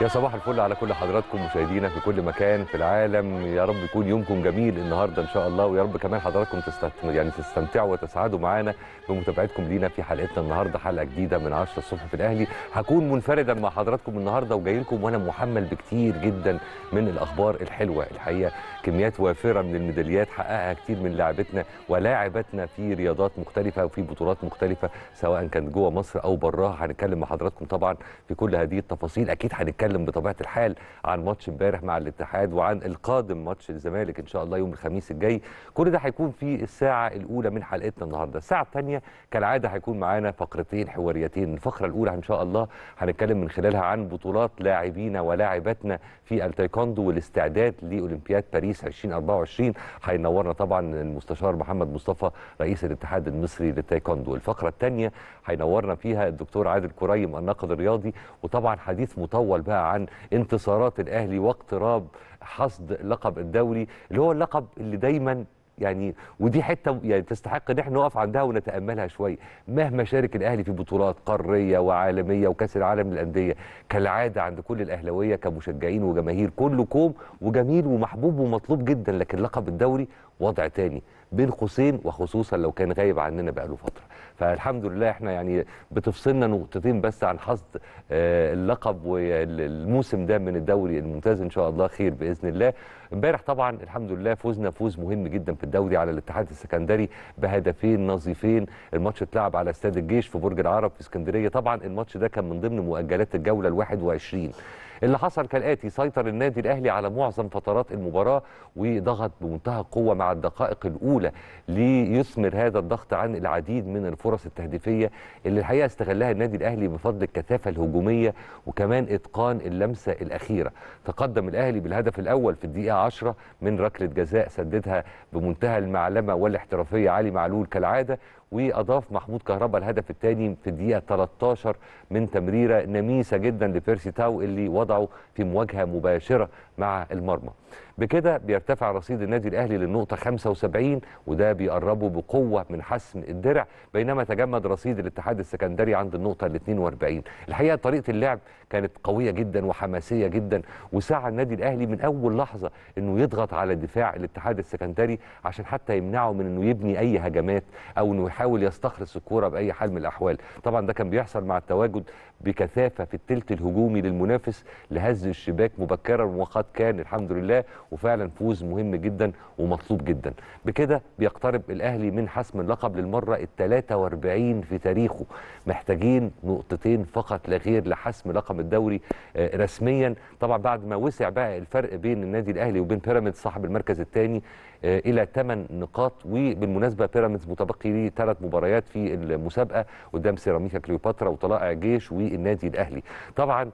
يا صباح الفل على كل حضراتكم مشاهدينا في كل مكان في العالم يا رب يكون يومكم جميل النهارده إن شاء الله ويا رب كمان حضراتكم. يعني تستمتعوا وتسعدوا معانا بمتابعتكم لينا في حلقتنا النهارده حلقة جديدة من 10 الصبح في الأهلي هكون منفردا مع حضراتكم النهارده وجاي لكم وأنا محمل بكتير جدا من الأخبار الحلوة الحقيقة كميات وافرة من الميداليات حققها كتير من لاعبتنا ولاعباتنا في رياضات مختلفة وفي بطولات مختلفة سواء كانت جوه مصر أو براها هنتكلم مع حضراتكم طبعا في كل هذه التفاصيل. أكيد هنتكلم بطبيعة الحال عن ماتش امبارح مع الاتحاد وعن القادم ماتش الزمالك إن شاء الله يوم الخميس الجاي. كل ده هيكون في الساعة الأولى من حلقتنا النهارده. الساعة الثانية كالعادة هيكون معانا فقرتين حواريتين. الفقرة الأولى إن شاء الله هنتكلم من خلالها عن بطولات لاعبينا ولاعباتنا في التايكوندو والاستعداد لأولمبياد باريس. 2024 هينورنا طبعا المستشار محمد مصطفى رئيس الاتحاد المصري للتايكوندو. الفقرة الثانية هينورنا فيها الدكتور عادل كريم الناقد الرياضي وطبعا حديث مطول بقى عن انتصارات الأهلي واقتراب حصد لقب الدوري اللي هو اللقب اللي دايما يعني ودي حتة يعني تستحق إن إحنا نقف عندها ونتأملها شوية مهما شارك الأهلي في بطولات قارية وعالمية وكأس العالم للأندية كالعادة عند كل الأهلاوية كمشجعين وجماهير كله كوم وجميل ومحبوب ومطلوب جدا لكن لقب الدوري وضع تاني. بين قوسين وخصوصا لو كان غايب عننا بقاله فترة. فالحمد لله إحنا يعني بتفصلنا نقطتين بس عن حصد اللقب والموسم ده من الدوري الممتاز. إن شاء الله خير بإذن الله. إمبارح طبعا الحمد لله فوزنا فوز مهم جدا في الدوري على الاتحاد السكندري بهدفين نظيفين. الماتش اتلعب على استاد الجيش في برج العرب في اسكندرية. طبعا الماتش ده كان من ضمن مؤجلات الجولة ال 21 اللي حصل كالاتي سيطر النادي الأهلي على معظم فترات المباراة وضغط بمنتهى القوة مع الدقائق الأولى ليثمر هذا الضغط عن العديد من الفرص التهديفية اللي الحقيقة استغلها النادي الأهلي بفضل الكثافة الهجومية وكمان إتقان اللمسة الأخيرة. تقدم الأهلي بالهدف الأول في الدقيقة 10 من ركلة جزاء سددها بمنتهى المعلمة والاحترافية علي معلول كالعادة وأضاف محمود كهربا الهدف الثاني في الدقيقة 13 من تمريرة نميسة جدا لبيرسي تاو اللي وضعه في مواجهة مباشرة مع المرمى. بكده بيرتفع رصيد النادي الأهلي للنقطة 75 وده بيقربه بقوة من حسم الدرع بينما تجمد رصيد الاتحاد السكندري عند النقطة ال 42 الحقيقة طريقة اللعب كانت قوية جدا وحماسية جدا وسعى النادي الأهلي من أول لحظة إنه يضغط على دفاع الاتحاد السكندري عشان حتى يمنعه من إنه يبني أي هجمات أو إنه يحاول يستخلص الكورة بأي حال من الأحوال. طبعا ده كان بيحصل مع التواجد بكثافة في الثلث الهجومي للمنافس لهز الشباك مبكرا وقد كان الحمد لله. وفعلا فوز مهم جدا ومطلوب جدا. بكده بيقترب الأهلي من حسم اللقب للمرة ال 43 في تاريخه. محتاجين نقطتين فقط لا غير لحسم لقب الدوري رسميا. طبعا بعد ما وسع بقى الفرق بين النادي الأهلي وبين بيراميدز صاحب المركز الثاني إلى 8 نقاط وبالمناسبة بيراميدز متبقي ليه ثلاث مباريات في المسابقة قدام سيراميكا كليوباترا وطلائع جيش والنادي الأهلي. طبعا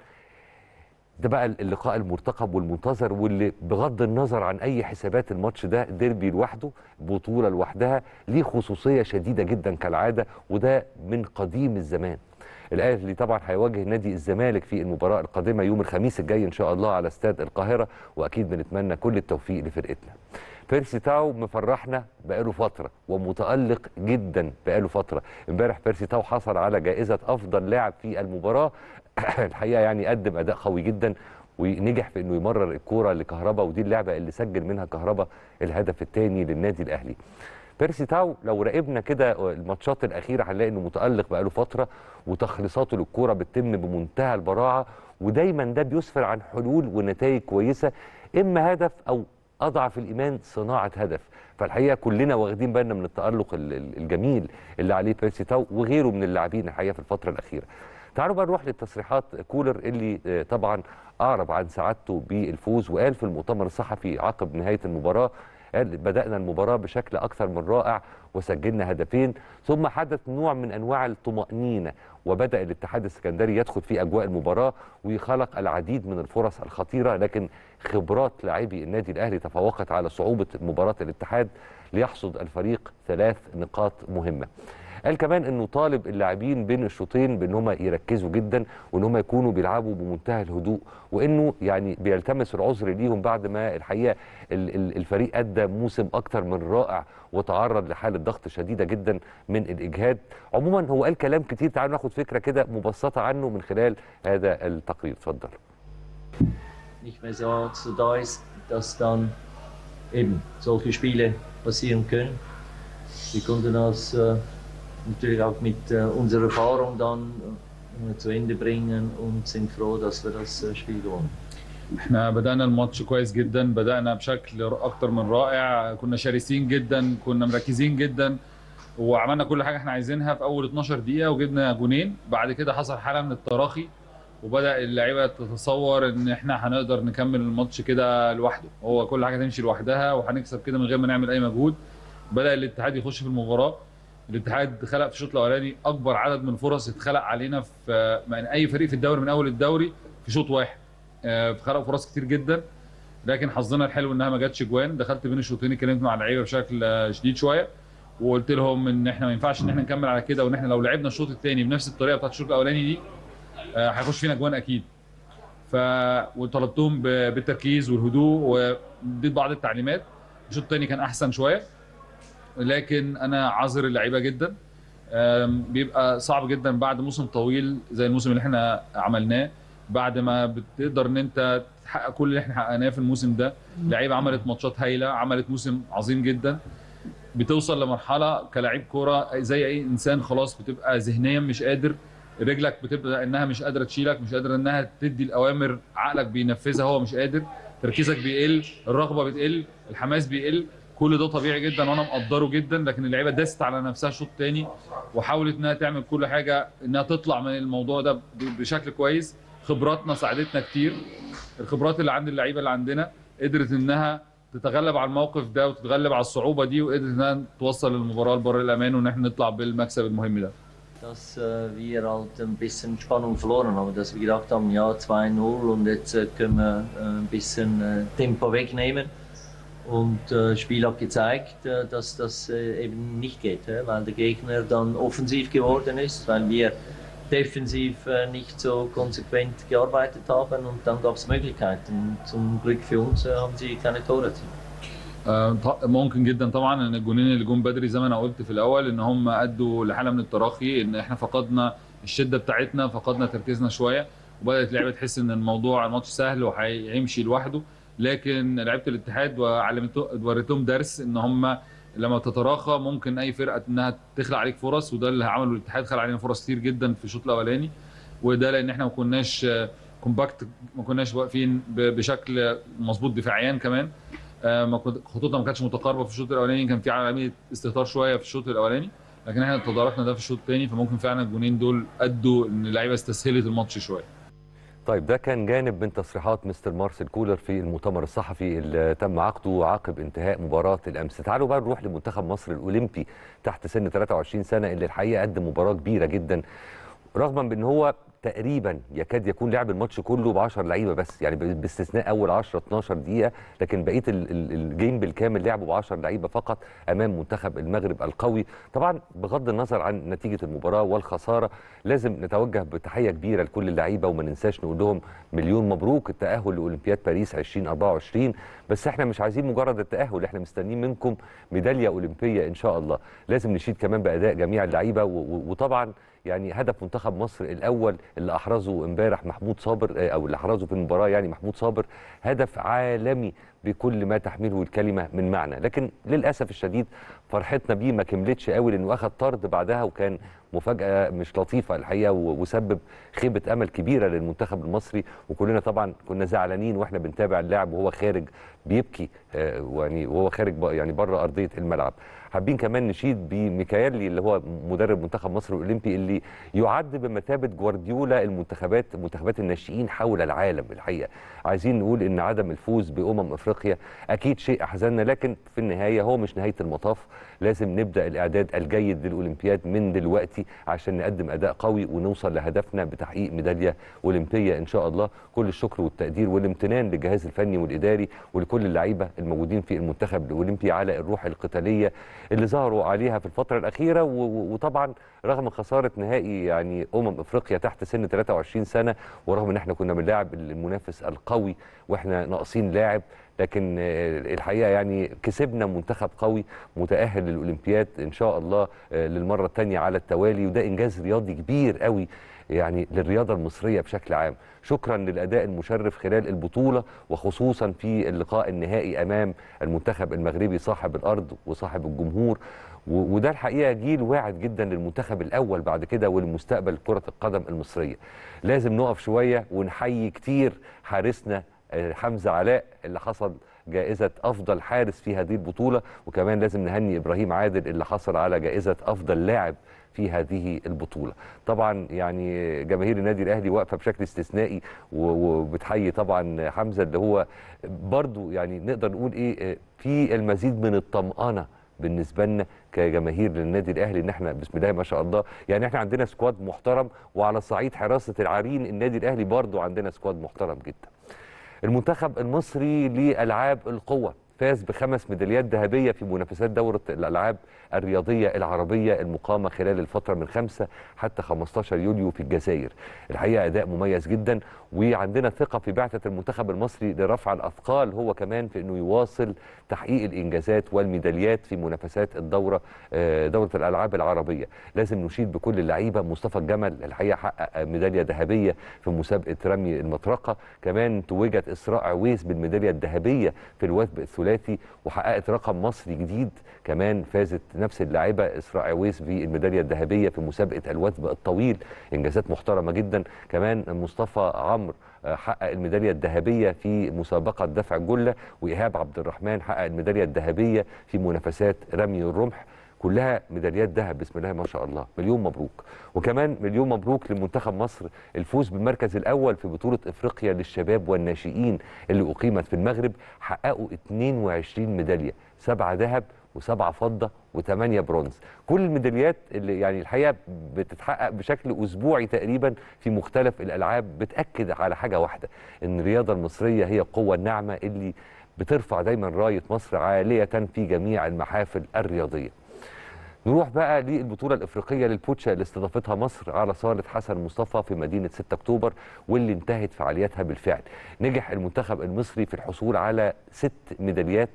ده بقى اللقاء المرتقب والمنتظر واللي بغض النظر عن أي حسابات الماتش ده ديربي لوحده بطولة لوحدها ليه خصوصية شديدة جدا كالعادة وده من قديم الزمان. الأهلي طبعا هيواجه نادي الزمالك في المباراة القادمة يوم الخميس الجاي إن شاء الله على استاد القاهرة وأكيد بنتمنى كل التوفيق لفرقتنا. بيرسي تاو مفرحنا بقاله فترة ومتألق جدا بقاله فترة. امبارح بيرسي تاو حصل على جائزة أفضل لاعب في المباراة. الحقيقة يعني قدم أداء قوي جدا ونجح في إنه يمرر الكورة لكهربا ودي اللعبة اللي سجل منها كهربا الهدف الثاني للنادي الأهلي. بيرسي تاو لو راقبنا كده الماتشات الأخيرة هنلاقي إنه متألق بقاله فترة وتخليصاته للكورة بتتم بمنتهى البراعة ودايما ده بيسفر عن حلول ونتائج كويسة إما هدف أو أضعف الإيمان صناعة هدف. فالحقيقة كلنا واخدين بالنا من التألق الجميل اللي عليه بيرسي تاو وغيره من اللاعبين الحقيقة في الفترة الأخيرة. تعالوا بقى نروح للتصريحات. كولر اللي طبعا أعرب عن سعادته بالفوز وقال في المؤتمر الصحفي عقب نهاية المباراة قال بدأنا المباراة بشكل أكثر من رائع وسجلنا هدفين ثم حدث نوع من أنواع الطمأنينة وبدأ الاتحاد السكندري يدخل في أجواء المباراة ويخلق العديد من الفرص الخطيرة لكن خبرات لاعبي النادي الأهلي تفوقت على صعوبة مباراة الاتحاد ليحصد الفريق ثلاث نقاط مهمة. قال كمان إنه طالب اللاعبين بين الشوطين بأن هم يركزوا جدا وإن هم يكونوا بيلعبوا بمنتهى الهدوء وإنه يعني بيلتمس العذر ليهم بعد ما الحقيقة الفريق أدى موسم أكتر من رائع وتعرض لحالة ضغط شديدة جدا من الإجهاد. عموما هو قال كلام كتير تعالوا ناخد فكرة كده مبسطة عنه من خلال هذا التقرير. اتفضل. nicht mehr so, so da ist, dass dann eben solche Spiele passieren können. Wir konnten das äh, natürlich auch mit äh, unserer Erfahrung dann äh, zu Ende bringen und sind froh, dass wir das äh, Spiel gewonnen haben. احنا بدأنا الماتش كويس جدا بدأنا بشكل أكتر من رائع كنا شرسين جدا كنا مركزين جدا وعملنا كل حاجة احنا عايزينها في أول 12 دقيقة وجبنا جونين بعد كده حصل حالة من التراخي وبدأ اللعيبة تتصور إن إحنا هنقدر نكمل الماتش كده لوحده. هو كل حاجة تمشي لوحدها وهنكسب كده من غير ما نعمل أي مجهود. بدأ الاتحاد يخش في المباراة. الاتحاد خلق في الشوط الأولاني أكبر عدد من فرص اتخلق علينا في من أي فريق في الدوري من أول الدوري في شوط واحد. آه، خلقوا فرص كتير جدا. لكن حظنا الحلو إنها ما جاتش جوان. دخلت بين الشوطين اتكلمت مع اللعيبة بشكل شديد شوية وقلت لهم إن إحنا ما ينفعش إن إحنا نكمل على كده وإن إحنا لو لعبنا الشوط الثاني بنفس الطريقة بتاعت الشوط الأولاني دي هيخش فينا جوان أكيد. ف وطلبتهم بالتركيز والهدوء واديت بعض التعليمات. الشوط الثاني كان أحسن شوية لكن أنا عذر اللعيبة جدا. بيبقى صعب جدا بعد موسم طويل زي الموسم اللي إحنا عملناه بعد ما بتقدر إن أنت تحقق كل اللي إحنا حققناه في الموسم ده. لعيبة عملت ماتشات هايلة عملت موسم عظيم جدا. بتوصل لمرحلة كلاعب كورة زي أي إنسان خلاص بتبقى ذهنيا مش قادر رجلك بتبدا إنها مش قادرة تشيلك مش قادرة إنها تدي الأوامر عقلك بينفذها هو مش قادر تركيزك بيقل الرغبة بتقل الحماس بيقل. كل ده طبيعي جدا وأنا مقدره جدا لكن اللعيبة داست على نفسها شوط تاني وحاولت إنها تعمل كل حاجة إنها تطلع من الموضوع ده بشكل كويس. خبراتنا ساعدتنا كتير. الخبرات اللي عند اللعيبة اللي عندنا قدرت إنها تتغلب على الموقف ده وتتغلب على الصعوبة دي وقدرت إنها توصل المباراة لبر الأمان وإن إحنا نطلع بالمكسب المهم ده. Dass äh, wir halt ein bisschen Spannung verloren haben, dass wir gedacht haben, ja 2-0 und jetzt äh, können wir äh, ein bisschen Tempo wegnehmen. Und das Spiel hat gezeigt, dass das eben nicht geht, weil der Gegner dann offensiv geworden ist, weil wir defensiv nicht so konsequent gearbeitet haben und dann gab es Möglichkeiten. Zum Glück für uns haben sie keine Tore erzielt. آه، ممكن جدا طبعا إن الجونين اللي جم بدري زي ما أنا قلت في الأول إن هم أدوا لحالة من التراخي إن إحنا فقدنا الشدة بتاعتنا فقدنا تركيزنا شوية وبدأت اللعيبه تحس إن الموضوع الماتش سهل وهيمشي لوحده. لكن لعيبة الاتحاد وريتهم درس إن هم لما تتراخى ممكن أي فرقة إنها تخلق عليك فرص وده اللي عمله الاتحاد خلق علينا فرص كتير جدا في الشوط الأولاني. وده لأن إحنا ما كناش آه، كومباكت ما كناش واقفين بشكل مظبوط دفاعيا كمان. آه، خطوطنا ما كانتش متقاربة في الشوط الأولاني كان في عمليه استهتار شوية في الشوط الأولاني لكن إحنا تداركنا ده في الشوط الثاني فممكن فعلا الجونين دول أدوا إن اللعيبة استسهلت الماتش شوية. طيب ده كان جانب من تصريحات مستر مارسيل كولر في المؤتمر الصحفي اللي تم عقده عقب انتهاء مباراة الأمس. تعالوا بقى نروح لمنتخب مصر الأولمبي تحت سن 23 سنة اللي الحقيقة قدم مباراة كبيرة جدا رغما بإن هو تقريبا يكاد يكون لعب الماتش كله ب 10 لعيبة بس يعني باستثناء أول 10 12 دقيقة لكن بقية ال- ال- الجيم بالكامل لعبوا ب 10 لعيبة فقط أمام منتخب المغرب القوي. طبعا بغض النظر عن نتيجة المباراة والخسارة لازم نتوجه بتحية كبيرة لكل اللعيبة وما ننساش نقول لهم مليون مبروك التاهل لأولمبياد باريس 2024 بس إحنا مش عايزين مجرد التأهل إحنا مستنيين منكم ميدالية أولمبية إن شاء الله. لازم نشيد كمان بأداء جميع اللعيبة وطبعا يعني هدف منتخب مصر الأول اللي أحرزه امبارح محمود صابر آه، أو اللي أحرزه في المباراة يعني محمود صابر هدف عالمي بكل ما تحمله الكلمة من معنى. لكن للأسف الشديد فرحتنا بيه ما كملتش قوي لأنه أخذ طرد بعدها وكان مفاجأة مش لطيفة الحقيقة وسبب خيبة أمل كبيرة للمنتخب المصري. وكلنا طبعا كنا زعلانين وإحنا بنتابع اللاعب وهو خارج بيبكي آه، يعني وهو خارج يعني بره أرضية الملعب. حابين كمان نشيد بميكايلي اللي هو مدرب منتخب مصر الأولمبي اللي يعد بمثابة جوارديولا المنتخبات منتخبات الناشئين حول العالم الحقيقة. عايزين نقول إن عدم الفوز بأمم إفريقيا أكيد شيء أحزننا لكن في النهاية هو مش نهاية المطاف. لازم نبدأ الإعداد الجيد للأولمبياد من دلوقتي عشان نقدم أداء قوي ونوصل لهدفنا بتحقيق ميدالية أولمبية إن شاء الله. كل الشكر والتقدير والامتنان للجهاز الفني والإداري ولكل اللعيبة الموجودين في المنتخب الأولمبي على الروح القتالية اللي ظهروا عليها في الفترة الأخيرة. وطبعا رغم خسارة نهائي يعني أمم إفريقيا تحت سن 23 سنة ورغم إن إحنا كنا بنلاعب المنافس القوي وإحنا ناقصين لاعب لكن الحقيقة يعني كسبنا منتخب قوي متأهل للأولمبياد إن شاء الله آه، للمرة الثانية على التوالي وده إنجاز رياضي كبير قوي يعني للرياضة المصرية بشكل عام. شكرا للأداء المشرف خلال البطولة وخصوصا في اللقاء النهائي أمام المنتخب المغربي صاحب الأرض وصاحب الجمهور. وده الحقيقة جيل واعد جدا للمنتخب الأول بعد كده ولمستقبل كرة القدم المصرية. لازم نقف شوية ونحيي كتير حارسنا آه، حمزة علاء اللي حصل جائزة أفضل حارس في هذه البطولة وكمان لازم نهني إبراهيم عادل اللي حصل على جائزة أفضل لاعب في هذه البطولة. طبعا يعني جماهير النادي الأهلي واقفة بشكل استثنائي وبتحيي طبعا حمزة اللي هو برضو يعني نقدر نقول إيه آه، في المزيد من الطمأنة بالنسبة لنا كجماهير للنادي الأهلي إن إحنا بسم الله ما شاء الله. يعني إحنا عندنا squad محترم وعلى صعيد حراسة العرين النادي الأهلي برضو عندنا squad محترم جدا. المنتخب المصري لألعاب القوة. فاز بخمس ميداليات ذهبية في منافسات دورة الألعاب الرياضية العربية المقامة خلال الفترة من 5 حتى 15 يوليو في الجزائر. الحقيقة أداء مميز جدا وعندنا ثقة في بعثة المنتخب المصري لرفع الأثقال هو كمان في أنه يواصل تحقيق الإنجازات والميداليات في منافسات الدورة آه، دورة الألعاب العربية. لازم نشيد بكل اللعيبة. مصطفى الجمل الحقيقة حقق ميدالية ذهبية في مسابقة رمي المطرقة. كمان توجت إسراء عويس بالميدالية الذهبية في الوثب الثلاثي وحققت رقم مصري جديد. كمان فازت نفس اللاعبة إسراء عويس بالميدالية الذهبية في مسابقة الوثب الطويل. إنجازات محترمة جدا. كمان مصطفى عمرو آه، حقق الميدالية الذهبية في مسابقة دفع الجلة. وإيهاب عبد الرحمن حقق الميدالية الذهبية في منافسات رمي الرمح. كلها ميداليات ذهب بسم الله ما شاء الله. مليون مبروك. وكمان مليون مبروك لمنتخب مصر الفوز بالمركز الأول في بطولة إفريقيا للشباب والناشئين اللي أقيمت في المغرب حققوا 22 ميدالية سبعة ذهب وسبعة فضة وثمانية برونز. كل الميداليات اللي يعني الحقيقة بتتحقق بشكل أسبوعي تقريبا في مختلف الألعاب بتأكد على حاجة واحدة إن الرياضة المصرية هي القوة الناعمة اللي بترفع دايما راية مصر عالية في جميع المحافل الرياضية. نروح بقى للبطولة الإفريقية للبوتشا اللي استضافتها مصر على صالة حسن مصطفى في مدينة 6 أكتوبر واللي انتهت فعالياتها بالفعل. نجح المنتخب المصري في الحصول على ست ميداليات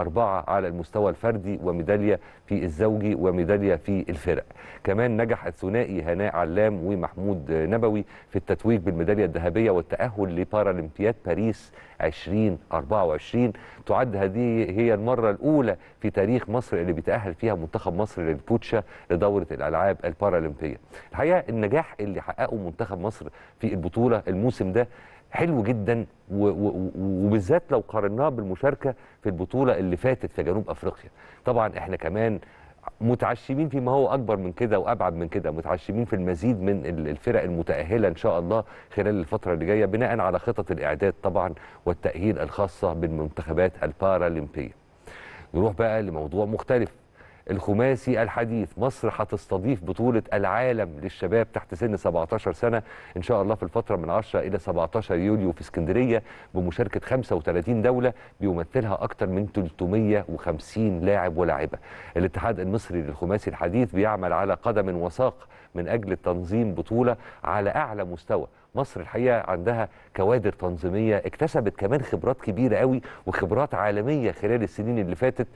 أربعة على المستوى الفردي وميدالية في الزوجي وميدالية في الفرق. كمان نجح الثنائي هناء علام ومحمود نبوي في التتويج بالميدالية الذهبية والتأهل لبارالمبياد باريس 2024 تعد هذه هي المرة الأولى في تاريخ مصر اللي بيتأهل فيها منتخب مصر للبوتشا لدورة الألعاب البارالمبية. الحقيقة النجاح اللي حققه منتخب مصر في البطولة الموسم ده حلو جدا وبالذات لو قارناه بالمشاركة في البطولة اللي فاتت في جنوب أفريقيا. طبعا إحنا كمان متعشمين فيما هو أكبر من كده وأبعد من كده متعشمين في المزيد من ال- الفرق المتأهلة إن شاء الله خلال الفترة اللي جاية بناء على خطط الإعداد طبعا والتأهيل الخاصة بالمنتخبات البارالمبية. نروح بقى لموضوع مختلف. الخماسي الحديث. مصر هتستضيف بطولة العالم للشباب تحت سن 17 سنة إن شاء الله في الفترة من 10 إلى 17 يوليو في اسكندرية بمشاركة 35 دولة بيمثلها أكثر من 350 لاعب ولاعبة. الاتحاد المصري للخماسي الحديث بيعمل على قدم وساق من أجل تنظيم بطولة على أعلى مستوى. مصر الحقيقة عندها كوادر تنظيمية اكتسبت كمان خبرات كبيرة قوي وخبرات عالمية خلال السنين اللي فاتت.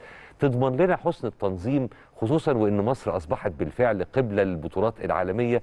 تضمن لنا حسن التنظيم خصوصا وإن مصر أصبحت بالفعل قبله للبطولات العالمية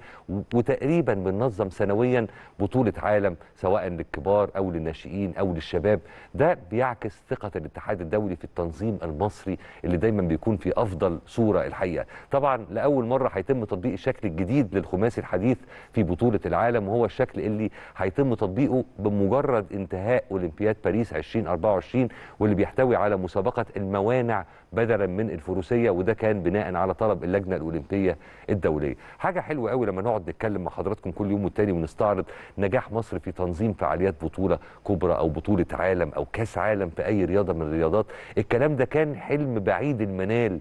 وتقريبا بننظم سنويا بطولة عالم سواء للكبار أو للناشئين أو للشباب. ده بيعكس ثقة الاتحاد الدولي في التنظيم المصري اللي دايما بيكون في أفضل صورة الحقيقة. طبعا لأول مرة هيتم تطبيق الشكل الجديد للخماسي الحديث في بطولة العالم وهو الشكل اللي هيتم تطبيقه بمجرد انتهاء أولمبياد باريس 2024 واللي بيحتوي على مسابقة الموانع بدلا من الفروسية وده كان بناء على طلب اللجنة الأولمبية الدولية. حاجة حلوة قوي لما نقعد نتكلم مع حضراتكم كل يوم والتاني ونستعرض نجاح مصر في تنظيم فعاليات بطولة كبرى أو بطولة عالم أو كأس عالم في أي رياضة من الرياضات. الكلام ده كان حلم بعيد المنال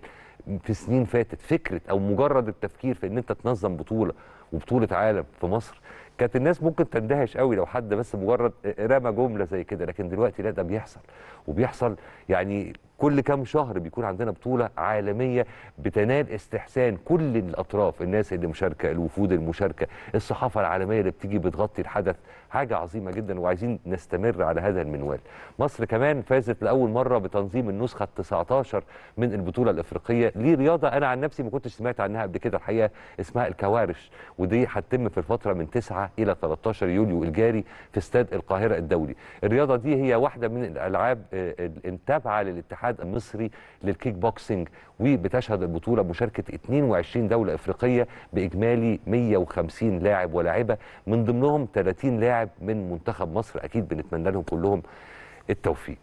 في سنين فاتت. فكرة أو مجرد التفكير في إن أنت تنظم بطولة وبطولة عالم في مصر كانت الناس ممكن تندهش قوي لو حد بس مجرد رمى جملة زي كده لكن دلوقتي لا ده بيحصل. وبيحصل يعني كل كام شهر بيكون عندنا بطولة عالمية بتنال استحسان كل الأطراف الناس اللي مشاركة الوفود المشاركة الصحافة العالمية اللي بتيجي بتغطي الحدث حاجة عظيمة جدا وعايزين نستمر على هذا المنوال. مصر كمان فازت لأول مرة بتنظيم النسخة ال 19 من البطولة الإفريقية ليه رياضه أنا عن نفسي ما كنتش سمعت عنها قبل كده الحقيقة اسمها الكوارش ودي هتتم في الفترة من 9 إلى 13 يوليو الجاري في استاد القاهرة الدولي. الرياضة دي هي واحدة من الألعاب آه، التابعة للاتحاد المصري للكيك بوكسينج. وبتشهد البطولة مشاركه 22 دولة إفريقية بإجمالي 150 لاعب ولاعبة من ضمنهم 30 لاعب من منتخب مصر. أكيد بنتمنى لهم كلهم التوفيق.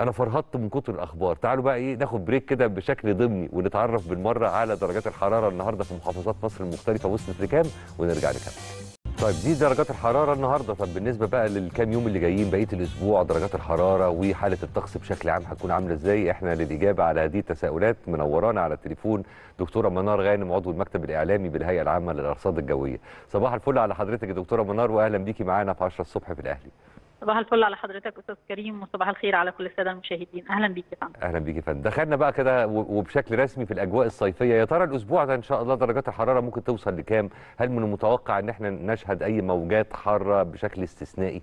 أنا فرهطت من كتر الأخبار. تعالوا بقى إيه ناخد بريك كده بشكل ضمني ونتعرف بالمرة على درجات الحرارة النهارده في محافظات مصر المختلفة وصلت لكام ونرجع نكمل. طيب دي درجات الحرارة النهارده. طب بالنسبة بقى للكام يوم اللي جايين بقية الأسبوع درجات الحرارة وحالة الطقس بشكل عام هتكون عاملة إزاي؟ إحنا للإجابة على هذه التساؤلات منورانا على التليفون دكتورة منار غانم عضو المكتب الإعلامي بالهيئة العامة للأرصاد الجوية. صباح الفل على حضرتك يا دكتورة منار واهلا بيكي معانا في 10 الصبح في الأهلي. صباح الفل على حضرتك أستاذ كريم وصباح الخير على كل السادة المشاهدين. أهلا بيك يا فندم. أهلا بيك يا فندم. دخلنا بقى كده وبشكل رسمي في الأجواء الصيفية. يا ترى الأسبوع ده إن شاء الله درجات الحرارة ممكن توصل لكام؟ هل من المتوقع إن إحنا نشهد أي موجات حارة بشكل استثنائي؟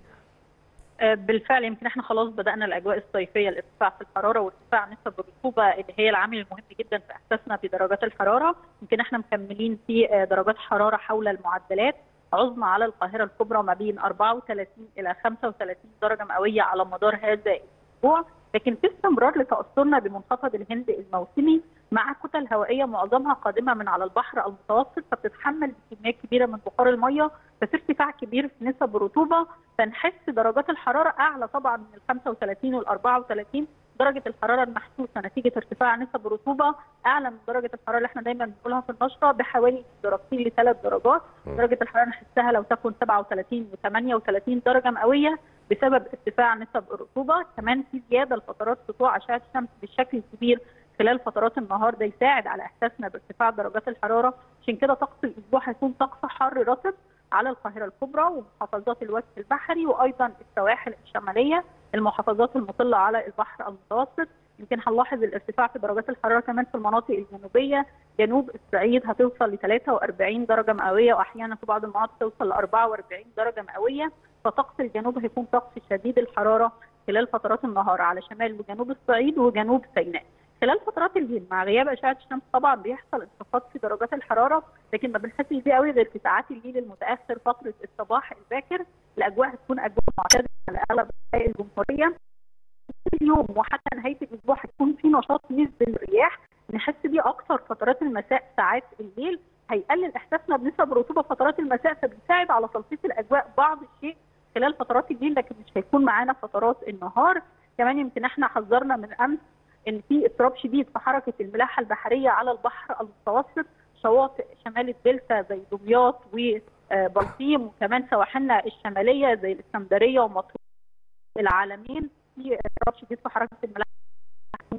آه، بالفعل يمكن إحنا خلاص بدأنا الأجواء الصيفية. الارتفاع في الحرارة وارتفاع نسب الرطوبة اللي هي العامل المهم جدا في إحساسنا بدرجات الحرارة. يمكن إحنا مكملين في آه، درجات حرارة حول المعدلات. عظمى على القاهرة الكبرى ما بين 34 إلى 35 درجة مئوية على مدار هذا الأسبوع. لكن في استمرار لتأثرنا بمنخفض الهند الموسمي مع كتل هوائية معظمها قادمة من على البحر المتوسط فبتتحمل بكميات كبيرة من بخار المية ففي ارتفاع كبير في نسب الرطوبه فنحس درجات الحرارة أعلى طبعا من ال 35 وال 34 درجة الحرارة المحسوسة نتيجة ارتفاع نسب الرطوبه أعلى من درجة الحرارة اللي إحنا دايما بنقولها في النشرة بحوالي درجتين لثلاث درجات. م. درجة الحرارة نحسها لو تكن 37 و 38 درجة مئوية بسبب ارتفاع نسب الرطوبة. كمان في زيادة لفترات سطوع اشعه الشمس بالشكل الكبير خلال فترات النهار ده يساعد على إحساسنا بارتفاع درجات الحرارة. عشان كده طقس الأسبوع هيكون طقس حر رطب على القاهرة الكبرى ومحافظات الوجه البحري وأيضا السواحل الشمالية. المحافظات المطلة على البحر المتوسط. يمكن هنلاحظ الارتفاع في درجات الحرارة كمان في المناطق الجنوبية. جنوب الصعيد هتوصل ل 43 درجة مئوية وأحيانا في بعض المناطق توصل ل 44 درجة مئوية. فطقس الجنوب هيكون طقس شديد الحرارة خلال فترات النهار على شمال وجنوب الصعيد وجنوب سيناء. خلال فترات الليل مع غياب أشعة الشمس طبعا بيحصل انخفاض في درجات الحرارة لكن ما بنحسش بيه قوي غير في ساعات الليل المتأخر فترة الصباح الباكر الأجواء هتكون أجواء معتدلة على أغلب أنحاء الجمهورية. اليوم وحتى نهاية الأسبوع هتكون في نشاط نسبي للرياح نحس بيه أكثر فترات المساء ساعات الليل. هيقلل إحساسنا بنسب رطوبة فترات المساء فبيساعد على تلطيف الأجواء بعض الشيء خلال فترات الليل لكن مش هيكون معانا فترات النهار. كمان يمكن إحنا حذرنا من أمس إن في إضطراب شديد في حركة الملاحة البحرية على البحر المتوسط شواطئ شمال الدلتا زي دمياط وبلطيم وكمان سواحلنا الشمالية زي الإسكندرية ومطروح العالمين. في إضطراب شديد في حركة الملاحة.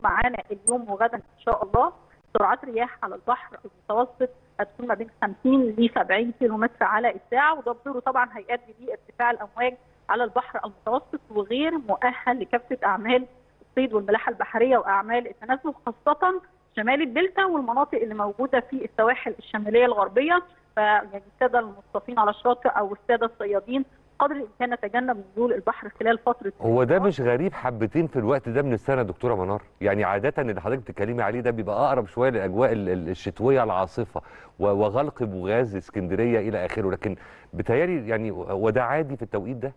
معانا اليوم وغدا إن شاء الله سرعات رياح على البحر المتوسط هتكون ما بين 50 ل 70 كيلو متر على الساعة وده بدوره طبعا هيؤدي لارتفاع الأمواج على البحر المتوسط وغير مؤهل لكافة أعمال الصيد والملاحة البحرية وأعمال التنزل خاصة شمال الدلتا والمناطق اللي موجودة في السواحل الشمالية الغربية. فيعني السادة المصطفين على الشاطئ أو السادة الصيادين قدر الإمكان نتجنب نزول البحر خلال فترة هو ده. مش غريب حبتين في الوقت ده من السنة دكتورة منار؟ يعني عادة اللي حضرتك بتتكلمي عليه ده بيبقى أقرب شوية للأجواء ال- ال- الشتوية العاصفة وغلق بوغاز اسكندرية إلى آخره. لكن بتهيألي يعني وده عادي في التوقيت ده؟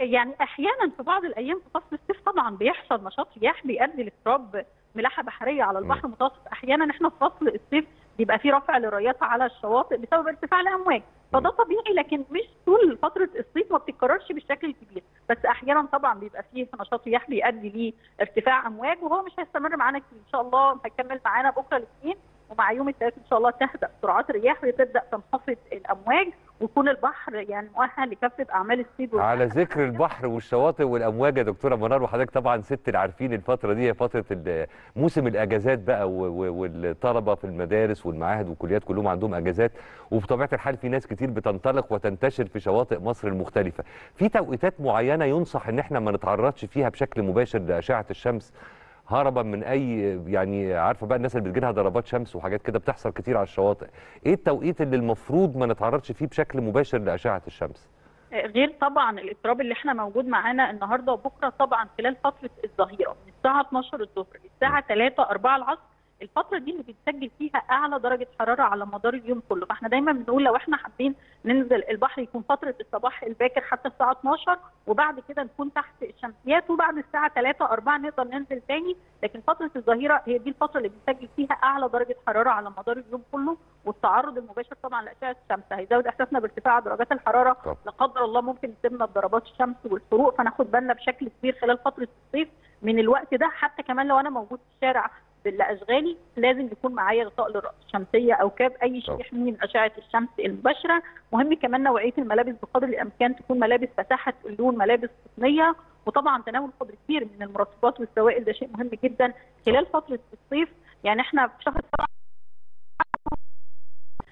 يعني أحيانا في بعض الأيام في فصل الصيف طبعا بيحصل نشاط رياح بيؤدي لاضطراب ملاحة بحرية على البحر المتوسط. أحيانا إحنا في فصل الصيف بيبقى في رفع للرايات على الشواطئ بسبب ارتفاع الأمواج. فده طبيعي لكن مش طول فترة الصيف ما بتتكررش بالشكل الكبير. بس أحيانا طبعا بيبقى فيه نشاط رياح بيؤدي لارتفاع أمواج وهو مش هيستمر معانا كتير. إن شاء الله هيكمل معانا بكرة الاثنين. ومع يوم الثلاث إن شاء الله تهدأ سرعات الرياح وتبدأ تنخفض الأمواج ويكون البحر يعني مؤهل لكافة أعمال الصيد على ذكر البحر والشواطئ والأمواج يا دكتورة منار وحضرتك طبعا ست العارفين الفترة دي هي فترة موسم الأجازات بقى والطلبة في المدارس والمعاهد والكليات كلهم عندهم أجازات. وبطبيعة الحال في ناس كتير بتنطلق وتنتشر في شواطئ مصر المختلفة. في توقيتات معينة ينصح إن إحنا ما نتعرضش فيها بشكل مباشر لأشعة الشمس؟ هربا من أي يعني عارفة بقى الناس اللي بتجيلها ضربات شمس وحاجات كده بتحصل كتير على الشواطئ. إيه التوقيت اللي المفروض ما نتعرضش فيه بشكل مباشر لأشعة الشمس؟ غير طبعا الاضطراب اللي إحنا موجود معانا النهارده وبكرة طبعا خلال فترة الظهيرة من الساعة 12 الظهر للساعة 3 4 العصر الفترة دي اللي بنسجل فيها أعلى درجة حرارة على مدار اليوم كله. فإحنا دايما بنقول لو إحنا حابين ننزل البحر يكون فترة الصباح الباكر حتى الساعة 12 وبعد كده نكون تحت الشمسيات وبعد الساعة 3 4 نقدر ننزل تاني. لكن فترة الظهيرة هي دي الفترة اللي بنسجل فيها أعلى درجة حرارة على مدار اليوم كله. والتعرض المباشر طبعا لأشعة الشمس هيزود إحساسنا بارتفاع درجات الحرارة. طب. لا قدر الله ممكن يسيبنا بضربات الشمس والحروق. فناخد بالنا بشكل كبير خلال فترة الصيف من الوقت ده حتى كمان لو أنا موجود في الشارع. لأشغالي لازم يكون معايا غطاء للرأس الشمسيه أو كاب أي شيء. يحميني من أشعة الشمس المباشرة. مهم كمان نوعية الملابس بقدر الإمكان تكون ملابس فتحه اللون ملابس قطنية. وطبعا تناول قدر كبير من المرطبات والسوائل ده شيء مهم جدا. خلال فترة الصيف يعني إحنا في شهر سبعة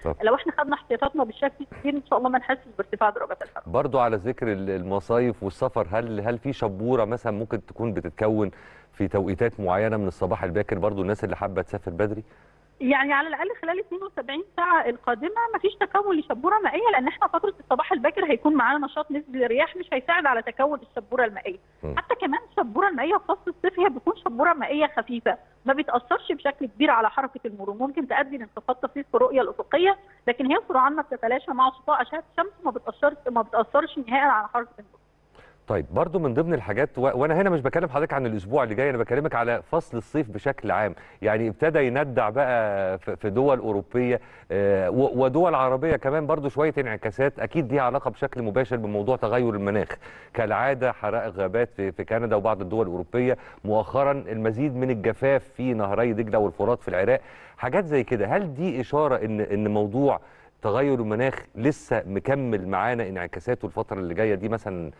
طب. لو إحنا خدنا احتياطاتنا بالشكل كبير إن شاء الله ما نحسش بارتفاع درجات الحرارة. برضو على ذكر ال- المصايف والسفر هل هل في شبورة مثلا ممكن تكون بتتكون في توقيتات معينة من الصباح الباكر؟ برضو الناس اللي حابة تسافر بدري؟ يعني على الأقل خلال 72 ساعة القادمة مفيش تكون لشبورة مائية لأن إحنا فترة الصباح الباكر هيكون معانا نشاط نسبي للرياح مش هيساعد على تكون الشبورة المائية. م. حتى كمان الشبورة المائية في فصل الصيف هي بتكون شبورة مائية خفيفة ما بتأثرش بشكل كبير على حركة المرور. ممكن تؤدي لانخفاض طفيف في الرؤيه الأفقية لكن هي سرعان ما بتتلاشى مع سطوع أشعة الشمس ما بتاثرش ما بتأثرش نهائيا على حركة المرور. طيب برضو من ضمن الحاجات و... وأنا هنا مش بكلم حضرتك عن الأسبوع اللي جاي أنا بكلمك على فصل الصيف بشكل عام. يعني ابتدى يندع بقى في دول أوروبية آه، ودول عربية كمان برضو شوية انعكاسات أكيد ليها علاقة بشكل مباشر بموضوع تغير المناخ. كالعادة حرائق غابات في كندا وبعض الدول الأوروبية مؤخرا المزيد من الجفاف في نهري دجلة والفرات في العراق. حاجات زي كده هل دي إشارة ان إن موضوع تغير المناخ لسه مكمل معانا انعكاساته الفترة اللي جاية دي مثلا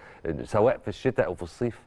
سواء في الشتاء أو في الصيف؟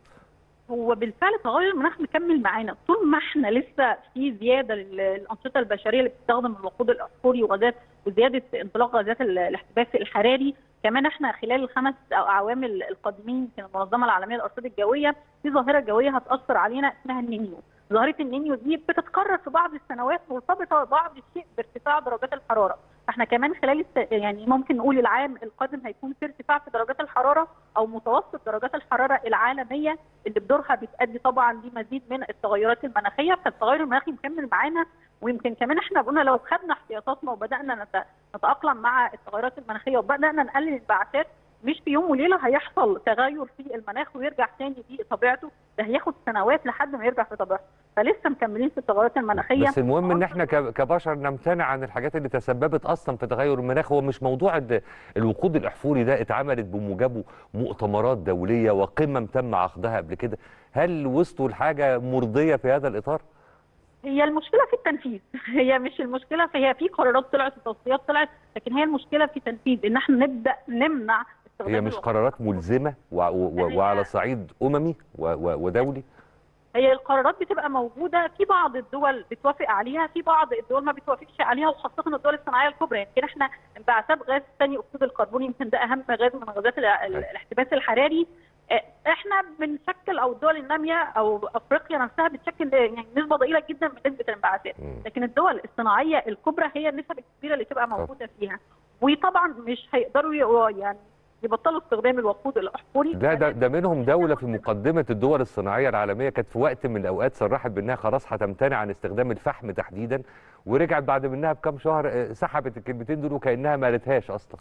هو بالفعل تغير المناخ مكمل معانا. طول ما إحنا لسه في زيادة للأنشطة البشرية اللي بتستخدم الوقود الاحفوري وغازات وزيادة انطلاق غازات ال- الاحتباس الحراري كمان إحنا خلال الخمس أو اعوام ال- القادمين يمكن المنظمة العالمية للأرصاد الجوية في ظاهرة جوية هتأثر علينا اسمها النينيو. ظاهرة النينيو دي بتتكرر في بعض السنوات مرتبطة بعض الشيء بارتفاع درجات الحرارة. فاحنا كمان خلال. يعني ممكن نقول العام القادم هيكون في ارتفاع في درجات الحرارة أو متوسط درجات الحرارة العالمية اللي بدورها بتؤدي طبعا لمزيد من التغيرات المناخية فالتغير المناخي مكمل معانا ويمكن كمان إحنا قلنا لو خدنا احتياطاتنا وبدأنا نت... نتأقلم مع التغيرات المناخية وبدأنا نقلل الانبعاثات مش في يوم وليلة هيحصل تغير في المناخ ويرجع تاني لطبيعته ده هياخد سنوات لحد ما يرجع في طبيعته. فلسه مكملين في التغيرات المناخية. بس المهم إن إحنا ك- كبشر نمتنع عن الحاجات اللي تسببت أصلا في تغير المناخ. هو مش موضوع ال- الوقود الأحفوري ده اتعملت بموجبه مؤتمرات دولية وقمم تم عقدها قبل كده. هل وصلوا لحاجه مرضية في هذا الإطار؟ هي المشكلة في التنفيذ. هي مش المشكلة فهي في قرارات طلعت وتوصيات طلعت لكن هي المشكلة في التنفيذ. إن إحنا نبدأ نمنع هي مش. قرارات ملزمة و- و- هي- وعلى صعيد أممي و- و- ودولي؟ هي القرارات بتبقى موجودة في بعض الدول بتوافق عليها في بعض الدول ما بتوافقش عليها وخاصة الدول الصناعية الكبرى. يمكن إحنا انبعاثات غاز ثاني أكسيد الكربون يمكن ده أهم غاز من غازات ال- الاحتباس الحراري. آه، إحنا بنشكل أو الدول النامية أو أفريقيا نفسها بتشكل يعني نسبة ضئيلة جدا من نسبة الانبعاثات. لكن الدول الصناعية الكبرى هي النسب الكبيرة اللي تبقى موجودة فيها. وطبعا مش هيقدروا يعني يبطلوا استخدام الوقود الأحفوري. ده ده, ده منهم دولة في مقدمة الدول الصناعية العالمية كانت في وقت من الأوقات صرحت بأنها خلاص هتمتنع عن استخدام الفحم تحديدا ورجعت بعد منها بكام شهر آه، سحبت الكلمتين دول وكأنها ما قالتهاش أصلا.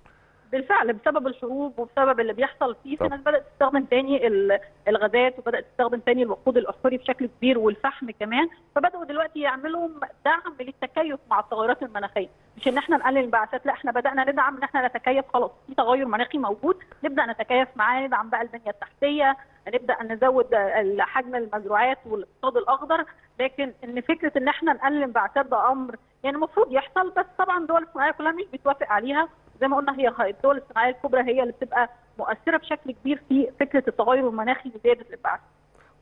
بالفعل بسبب الحروب وبسبب اللي بيحصل فيه في. ناس بدأت تستخدم تاني ال- الغازات وبدأت تستخدم تاني الوقود الاحفوري بشكل كبير والفحم كمان فبدأوا دلوقتي يعملوا دعم للتكيف مع التغيرات المناخية مش إن إحنا نقلل الانبعاثات لا إحنا بدأنا ندعم إن إحنا نتكيف خلاص في تغير مناخي موجود نبدأ نتكيف معاه ندعم بقى البنية التحتية نبدأ نزود حجم المزروعات والاقتصاد الأخضر لكن إن فكرة إن إحنا نقلل الانبعاثات ده أمر يعني المفروض يحصل بس طبعا الدول الصناعيه كلها مش بتوافق عليها زي ما قلنا هي الدول الصناعية الكبرى هي اللي بتبقى مؤثرة بشكل كبير في فكرة التغير المناخي وزياده الانبعاث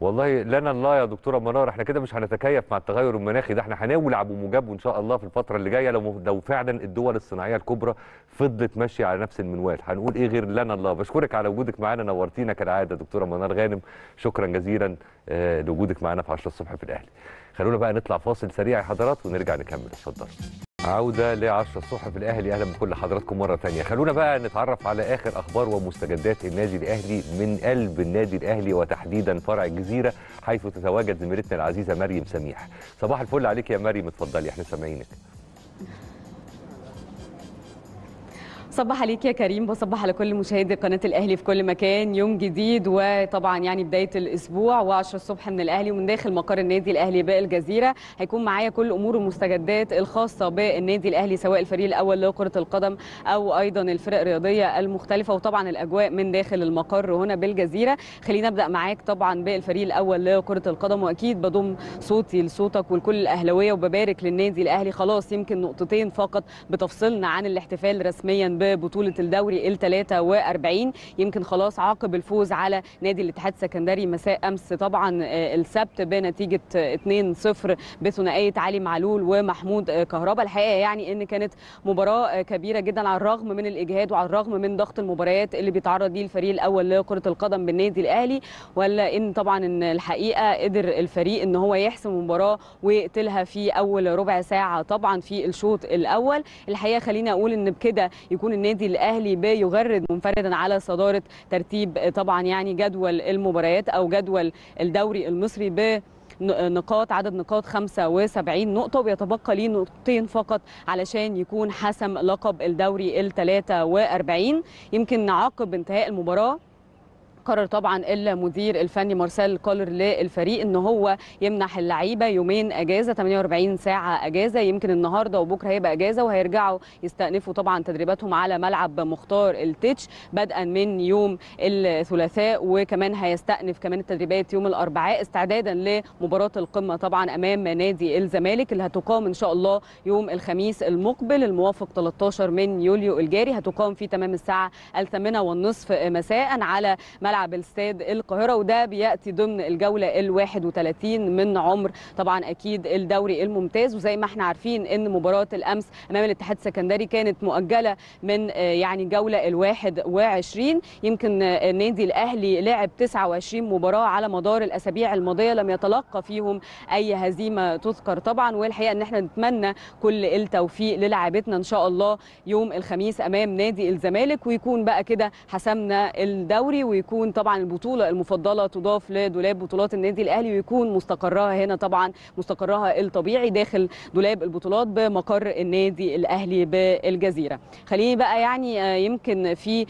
والله لنا الله يا دكتورة منار إحنا كده مش هنتكيف مع التغير المناخي ده إحنا هنولع بموجبه ان شاء الله في الفترة اللي جاية لو لو فعلا الدول الصناعية الكبرى فضلت ماشية على نفس المنوال. هنقول إيه غير لنا الله؟ بشكرك على وجودك معانا نورتينا كالعادة دكتورة منار غانم. شكرا جزيلا آه، لوجودك معانا في 10 الصبح في الأهلي. خلونا بقى نطلع فاصل سريع يا حضرات ونرجع نكمل. اتفضل. عودة ل 10 الصبح في الأهلي. أهلا بكل حضراتكم مرة تانية. خلونا بقى نتعرف على آخر أخبار ومستجدات النادي الأهلي من قلب النادي الأهلي وتحديدا فرع الجزيرة حيث تتواجد زميلتنا العزيزة مريم سميح. صباح الفل عليك يا مريم اتفضلي إحنا سامعينك. صبح عليك يا كريم بصبح على كل مشاهدي قناة الأهلي في كل مكان. يوم جديد وطبعا يعني بداية الأسبوع و10 الصبح من الأهلي ومن داخل مقر النادي الأهلي بالجزيره هيكون معايا كل أمور المستجدات الخاصة بالنادي الأهلي سواء الفريق الأول لكرة القدم أو أيضا الفرق الرياضية المختلفة وطبعا الأجواء من داخل المقر هنا بالجزيرة. خلينا أبدأ معاك طبعا بالفريق الأول لكرة القدم وأكيد بضم صوتي لصوتك ولكل الأهلاوية وببارك للنادي الأهلي. خلاص يمكن نقطتين فقط بتفصلنا عن الاحتفال رسميا ببطوله الدوري ال 43 يمكن خلاص عقب الفوز على نادي الاتحاد السكندري مساء أمس. طبعا السبت بنتيجة 2-0 بثنائية علي معلول ومحمود كهربا. الحقيقة يعني إن كانت مباراة كبيرة جدا على الرغم من الإجهاد وعلى الرغم من ضغط المباريات اللي بيتعرض ليه الفريق الأول لكرة القدم بالنادي الأهلي. ولا إن طبعا إن الحقيقة قدر الفريق إن هو يحسم المباراة ويقتلها في أول ربع ساعة طبعا في الشوط الأول. الحقيقة خليني أقول إن بكده يكون النادي الأهلي بيغرد منفردا على صدارة ترتيب طبعا يعني جدول المباريات أو جدول الدوري المصري ب نقاط عدد نقاط 75 نقطة وبيتبقى ليه نقطتين فقط علشان يكون حسم لقب الدوري ال 43 يمكن عقب انتهاء المباراة قرر طبعا المدير الفني مارسيل كولر للفريق إن هو يمنح اللعيبة يومين أجازة 48 ساعة أجازة. يمكن النهارده وبكرة هيبقى أجازة وهيرجعوا يستأنفوا طبعا تدريباتهم على ملعب مختار التتش بدءا من يوم الثلاثاء وكمان هيستأنف كمان التدريبات يوم الأربعاء استعدادا لمباراة القمة طبعا أمام نادي الزمالك اللي هتقام إن شاء الله يوم الخميس المقبل الموافق 13 من يوليو الجاري. هتقام في تمام الساعة الثامنة والنصف مساء على ملعب الاستاد القاهرة وده بيأتي ضمن الجولة ال 31 من عمر. طبعا أكيد الدوري الممتاز وزي ما إحنا عارفين إن مباراة الأمس أمام الاتحاد السكندري كانت مؤجلة من يعني جولة ال 21 يمكن النادي الأهلي لعب 29 مباراة على مدار الأسابيع الماضية لم يتلقى فيهم أي هزيمة تذكر طبعا. والحقيقة إن إحنا نتمنى كل التوفيق للاعبتنا إن شاء الله يوم الخميس أمام نادي الزمالك ويكون بقى كده حسمنا الدوري ويكون طبعا البطولة المفضلة تضاف لدولاب بطولات النادي الأهلي ويكون مستقرها هنا طبعا مستقرها الطبيعي داخل دولاب البطولات بمقر النادي الأهلي بالجزيرة. خليني بقى يعني يمكن في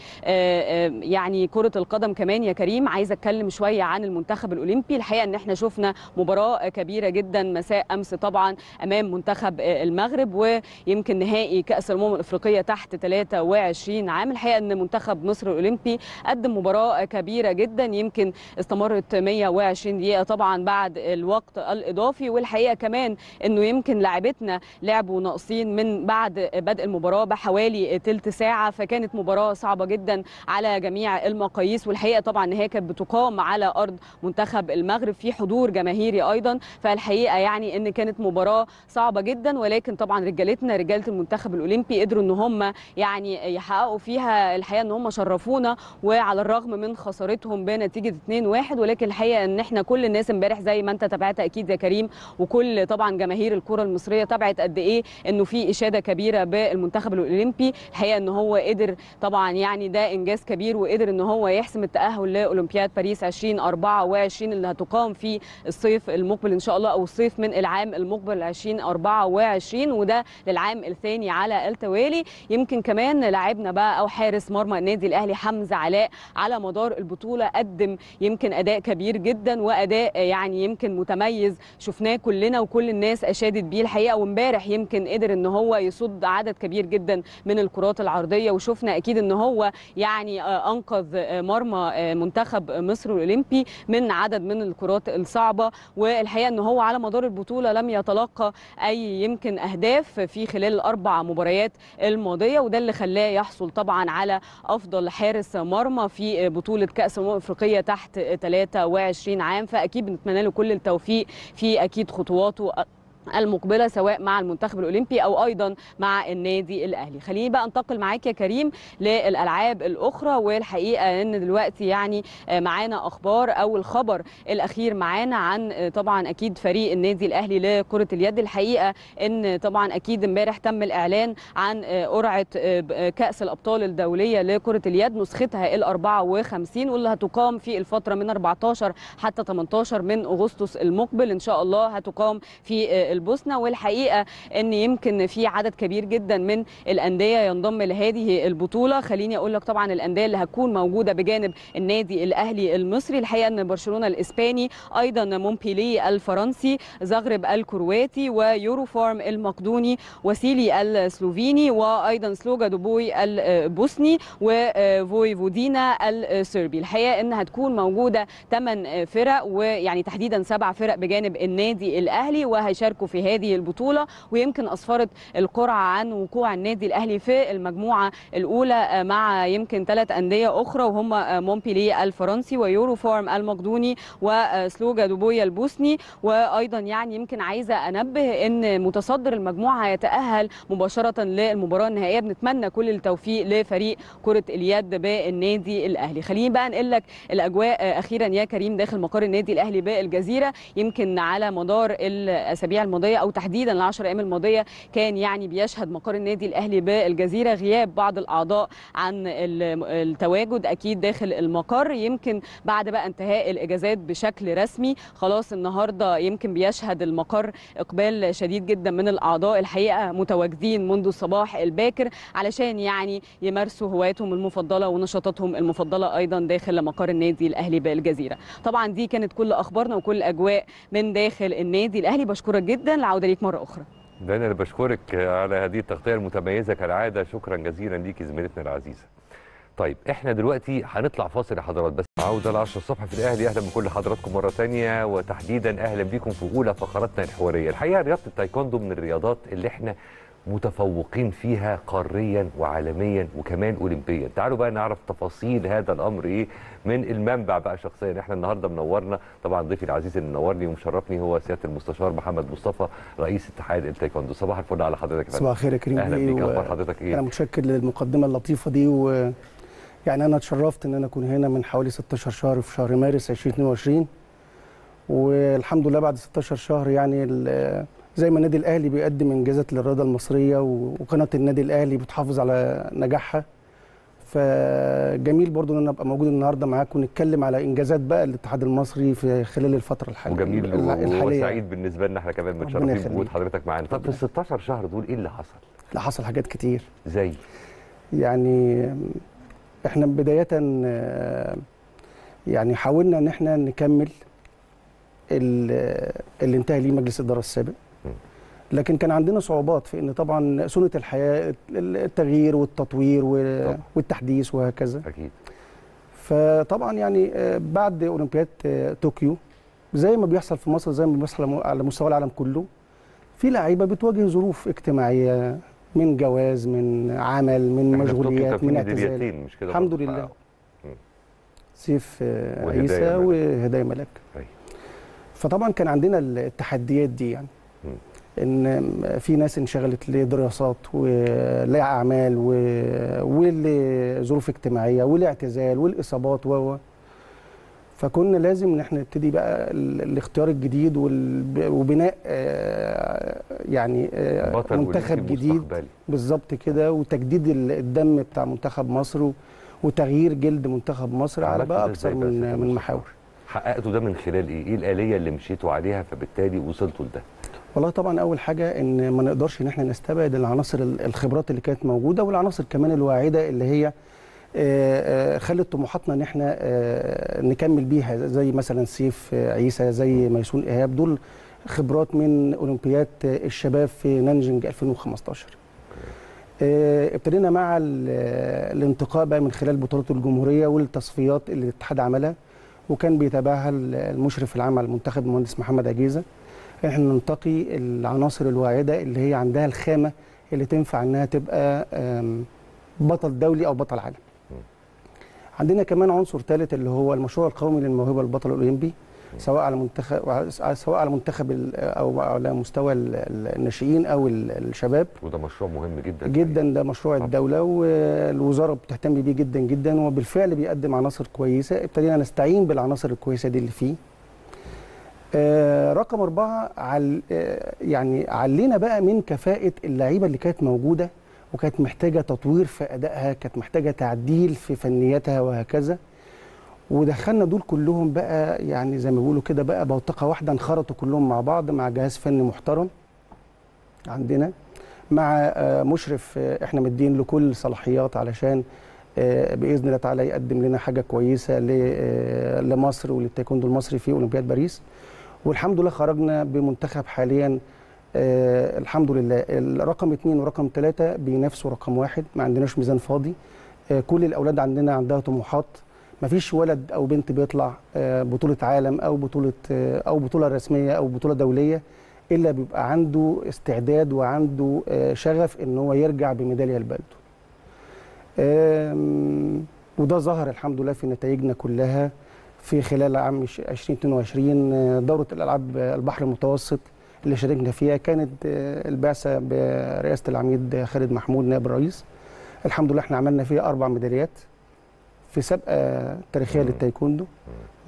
يعني كرة القدم كمان يا كريم عايزه أتكلم شوية عن المنتخب الأولمبي. الحقيقة إن إحنا شفنا مباراة كبيرة جدا مساء أمس طبعا أمام منتخب المغرب ويمكن نهائي كأس الأمم الأفريقية تحت 23 عام. الحقيقة إن منتخب مصر الأولمبي قدم مباراة كبيرة جدا. يمكن استمرت 120 دقيقة طبعا بعد الوقت الإضافي والحقيقة كمان إنه يمكن لاعبتنا لعبوا ناقصين من بعد بدء المباراة بحوالي ثلث ساعة فكانت مباراة صعبة جدا على جميع المقاييس. والحقيقة طبعا إن هي كانت بتقام على أرض منتخب المغرب في حضور جماهيري أيضا. فالحقيقة يعني إن كانت مباراة صعبة جدا ولكن طبعا رجالتنا رجالة المنتخب الأولمبي قدروا إن هم يعني يحققوا فيها. الحقيقة إن هم شرفونا وعلى الرغم من خسارتهم بنتيجة 2-1 ولكن الحقيقة إن إحنا كل الناس إمبارح زي ما أنت تابعت أكيد يا كريم وكل طبعا جماهير الكرة المصرية تابعت قد إيه إنه في إشادة كبيرة بالمنتخب الأولمبي الحقيقة إن هو قدر طبعا يعني ده إنجاز كبير وقدر إن هو يحسم التأهل لأولمبياد باريس 2024 اللي هتقام في الصيف المقبل إن شاء الله أو الصيف من العام المقبل 2024 وده للعام الثاني على التوالي. يمكن كمان لاعبنا بقى أو حارس مرمى النادي الأهلي حمزة علاء على مدار البطولة قدم يمكن أداء كبير جدا وأداء يعني يمكن متميز. شفناه كلنا وكل الناس أشادت بيه الحقيقة وامبارح يمكن قدر إن هو يصد عدد كبير جدا من الكرات العرضية. وشفنا أكيد إن هو يعني أنقذ مرمى منتخب مصر الأولمبي من عدد من الكرات الصعبة. والحقيقة إن هو على مدار البطولة لم يتلقى أي يمكن أهداف في خلال الأربع مباريات الماضية وده اللي خلاه يحصل طبعا على أفضل حارس مرمى في بطولة كأس الأمم الأفريقية تحت 23 عام فأكيد بنتمنى له كل التوفيق في أكيد خطواته. المقبلة سواء مع المنتخب الأولمبي أو أيضا مع النادي الأهلي. خليني بقى أنتقل معاك يا كريم للألعاب الأخرى والحقيقة إن دلوقتي يعني معانا أخبار أو الخبر الأخير معانا عن طبعا أكيد فريق النادي الأهلي لكرة اليد. الحقيقة إن طبعا أكيد إمبارح تم الإعلان عن قرعة كأس الأبطال الدولية لكرة اليد نسختها ال 54 واللي هتقام في الفترة من 14 حتى 18 من أغسطس المقبل. إن شاء الله هتقام في البوسنة والحقيقة إن يمكن في عدد كبير جدا من الأندية ينضم لهذه البطولة. خليني أقول لك طبعا الأندية اللي هتكون موجودة بجانب النادي الأهلي المصري. الحقيقة إن برشلونة الإسباني أيضا مونبيلي الفرنسي زغرب الكرواتي ويورو فارم المقدوني وسيلي السلوفيني وأيضا سلوجا دوبوي البوسني وفويفودينا الصربي الحقيقة إن هتكون موجودة 8 فرق ويعني تحديدا سبع فرق بجانب النادي الأهلي وهيشاركوا في هذه البطولة ويمكن أسفرت القرعة عن وقوع النادي الأهلي في المجموعة الأولى مع يمكن ثلاث أندية أخرى وهم مونبيلي الفرنسي ويورو فارم المقدوني وسلوجا دوبويا البوسني. وأيضا يعني يمكن عايزة أنبه إن متصدر المجموعة هيتأهل مباشرة للمباراة النهائية. بنتمنى كل التوفيق لفريق كرة اليد بالنادي الأهلي. خليني بقى أنقل لك الأجواء أخيرا يا كريم داخل مقر النادي الأهلي بالجزيرة يمكن على مدار الأسابيع الماضية أو تحديدا العشر أيام الماضية كان يعني بيشهد مقر النادي الأهلي بالجزيرة غياب بعض الأعضاء عن التواجد أكيد داخل المقر. يمكن بعد بقى انتهاء الإجازات بشكل رسمي خلاص النهارده يمكن بيشهد المقر إقبال شديد جدا من الأعضاء. الحقيقة متواجدين منذ الصباح الباكر علشان يعني يمارسوا هواياتهم المفضلة ونشاطاتهم المفضلة أيضا داخل مقر النادي الأهلي بالجزيرة. طبعا دي كانت كل أخبارنا وكل الاجواء من داخل النادي الأهلي. بشكرك جدا. العودة ليك مرة أخرى. ده أنا اللي بشكرك على هذه التغطية المتميزة كالعادة. شكرا جزيلا ليكي زميلتنا العزيزة. طيب إحنا دلوقتي هنطلع فاصل يا حضرات بس عودة ل 10 الصبح في الأهلي. أهلا بكل حضراتكم مرة ثانية وتحديدا أهلا بيكم في أولى فقراتنا الحوارية. الحقيقة رياضة التايكوندو من الرياضات اللي إحنا متفوقين فيها قاريا وعالميا وكمان اولمبيا. تعالوا بقى نعرف تفاصيل هذا الأمر إيه؟ من المنبع بقى شخصيا. إحنا النهارده منورنا طبعا ضيفي العزيز اللي منورني ومشرفني هو سيادة المستشار محمد مصطفى رئيس اتحاد التايكوندو. صباح الفل على حضرتك يا صباح الخير يا كريم. أهلا بيك أخبار حضرتك أنا إيه متشكر للمقدمة اللطيفة دي و يعني أنا اتشرفت إن أنا أكون هنا من حوالي 16 شهر في شهر مارس 2022 والحمد لله بعد 16 شهر يعني زي ما النادي الأهلي بيقدم إنجازات للرياضة المصرية وقناة النادي الأهلي بتحافظ على نجاحها. فجميل برضو إن أنا أبقى موجود النهارده معاكم ونتكلم على إنجازات بقى الاتحاد المصري في خلال الفترة الحالية. وجميل. الحالية. وسعيد بالنسبة لنا إحنا كمان متشرفين. بوجود حضرتك معانا. طب في ال 16 شهر دول إيه اللي حصل؟ لا حصل حاجات كتير. زي؟ يعني إحنا بداية آه، يعني حاولنا إن إحنا نكمل ال- اللي انتهى ليه مجلس الإدارة السابق. لكن كان عندنا صعوبات في إن طبعا سنة الحياة التغيير والتطوير. والتحديث وهكذا أكيد فطبعا يعني آه، بعد أولمبياد آه، طوكيو زي ما بيحصل في مصر زي ما بيحصل على مستوى العالم كله في لعيبة بتواجه ظروف اجتماعية من جواز من عمل من مشغوليات من اعتزال مش كده الحمد؟ لله. آه. سيف عيسى. وهدايا ملك أيوة. فطبعا كان عندنا التحديات دي يعني. إن في ناس انشغلت لدراسات ولاعمال ولظروف اجتماعية والاعتزال والإصابات و. فكنا لازم إن إحنا نبتدي بقى ال- الاختيار الجديد وبناء آه، يعني آه، منتخب جديد. بالظبط كده وتجديد ال- الدم بتاع منتخب مصر وتغيير جلد منتخب مصر على بقى أكثر من من؟ محاور حققتوا ده من خلال إيه؟ إيه الآلية اللي مشيتوا عليها فبالتالي وصلتوا لده؟ والله طبعا أول حاجة إن ما نقدرش إن إحنا نستبعد العناصر ال- الخبرات اللي كانت موجودة والعناصر كمان الواعدة اللي هي آه، آه، خلت طموحاتنا إن إحنا آه، نكمل بيها زي مثلا سيف عيسى زي ميسون إيهاب دول خبرات من أولمبياد الشباب في نانجينج 2015 آه، ابتدينا مع ال- الانتقاء بقى من خلال بطولات الجمهورية والتصفيات اللي الاتحاد عملها وكان بيتابعها ال- المشرف العام على المنتخب المهندس محمد عجيزة. إحنا ننتقي العناصر الواعدة اللي هي عندها الخامة اللي تنفع انها تبقى بطل دولي أو بطل عالم. عندنا كمان عنصر ثالث اللي هو المشروع القومي للموهبة البطل الاولمبي سواء على منتخب سواء على منتخب أو على مستوى ال- ال- الناشئين أو ال- الشباب وده مشروع مهم جدا جدا ده مشروع طبعا. الدولة والوزارة بتهتم بيه جدا جدا وبالفعل بيقدم عناصر كويسة ابتدينا نستعين بالعناصر الكويسة دي اللي فيه رقم أربعة عل آه، يعني علينا بقى من كفاءة اللعيبة اللي كانت موجودة وكانت محتاجة تطوير في أدائها كانت محتاجة تعديل في فنياتها وهكذا. ودخلنا دول كلهم بقى يعني زي ما بيقولوا كده بقى بوتقة واحدة انخرطوا كلهم مع بعض مع جهاز فني محترم عندنا مع آه، مشرف آه، إحنا مدين له كل صلاحيات علشان آه، بإذن الله تعالى يقدم لنا حاجة كويسة آه، لمصر وللتايكوندو المصري في أولمبياد باريس. والحمد لله خرجنا بمنتخب حاليا آه الحمد لله. الرقم اثنين ورقم ثلاثة بينافسوا رقم واحد ما عندناش ميزان فاضي. آه كل الأولاد عندنا عندها طموحات. ما فيش ولد أو بنت بيطلع آه بطولة عالم أو بطولة آه أو بطولة رسمية أو بطولة دولية إلا بيبقى عنده استعداد وعنده آه شغف إن هو يرجع بميدالية لبلده. وده ظهر الحمد لله في نتائجنا كلها. في خلال عام 2022 آه، دورة الألعاب آه، البحر المتوسط اللي شاركنا فيها كانت آه، البعثة برئاسة العميد خالد محمود نائب الرئيس. الحمد لله إحنا عملنا فيها أربع ميداليات في سابقة تاريخية مم. للتايكوندو.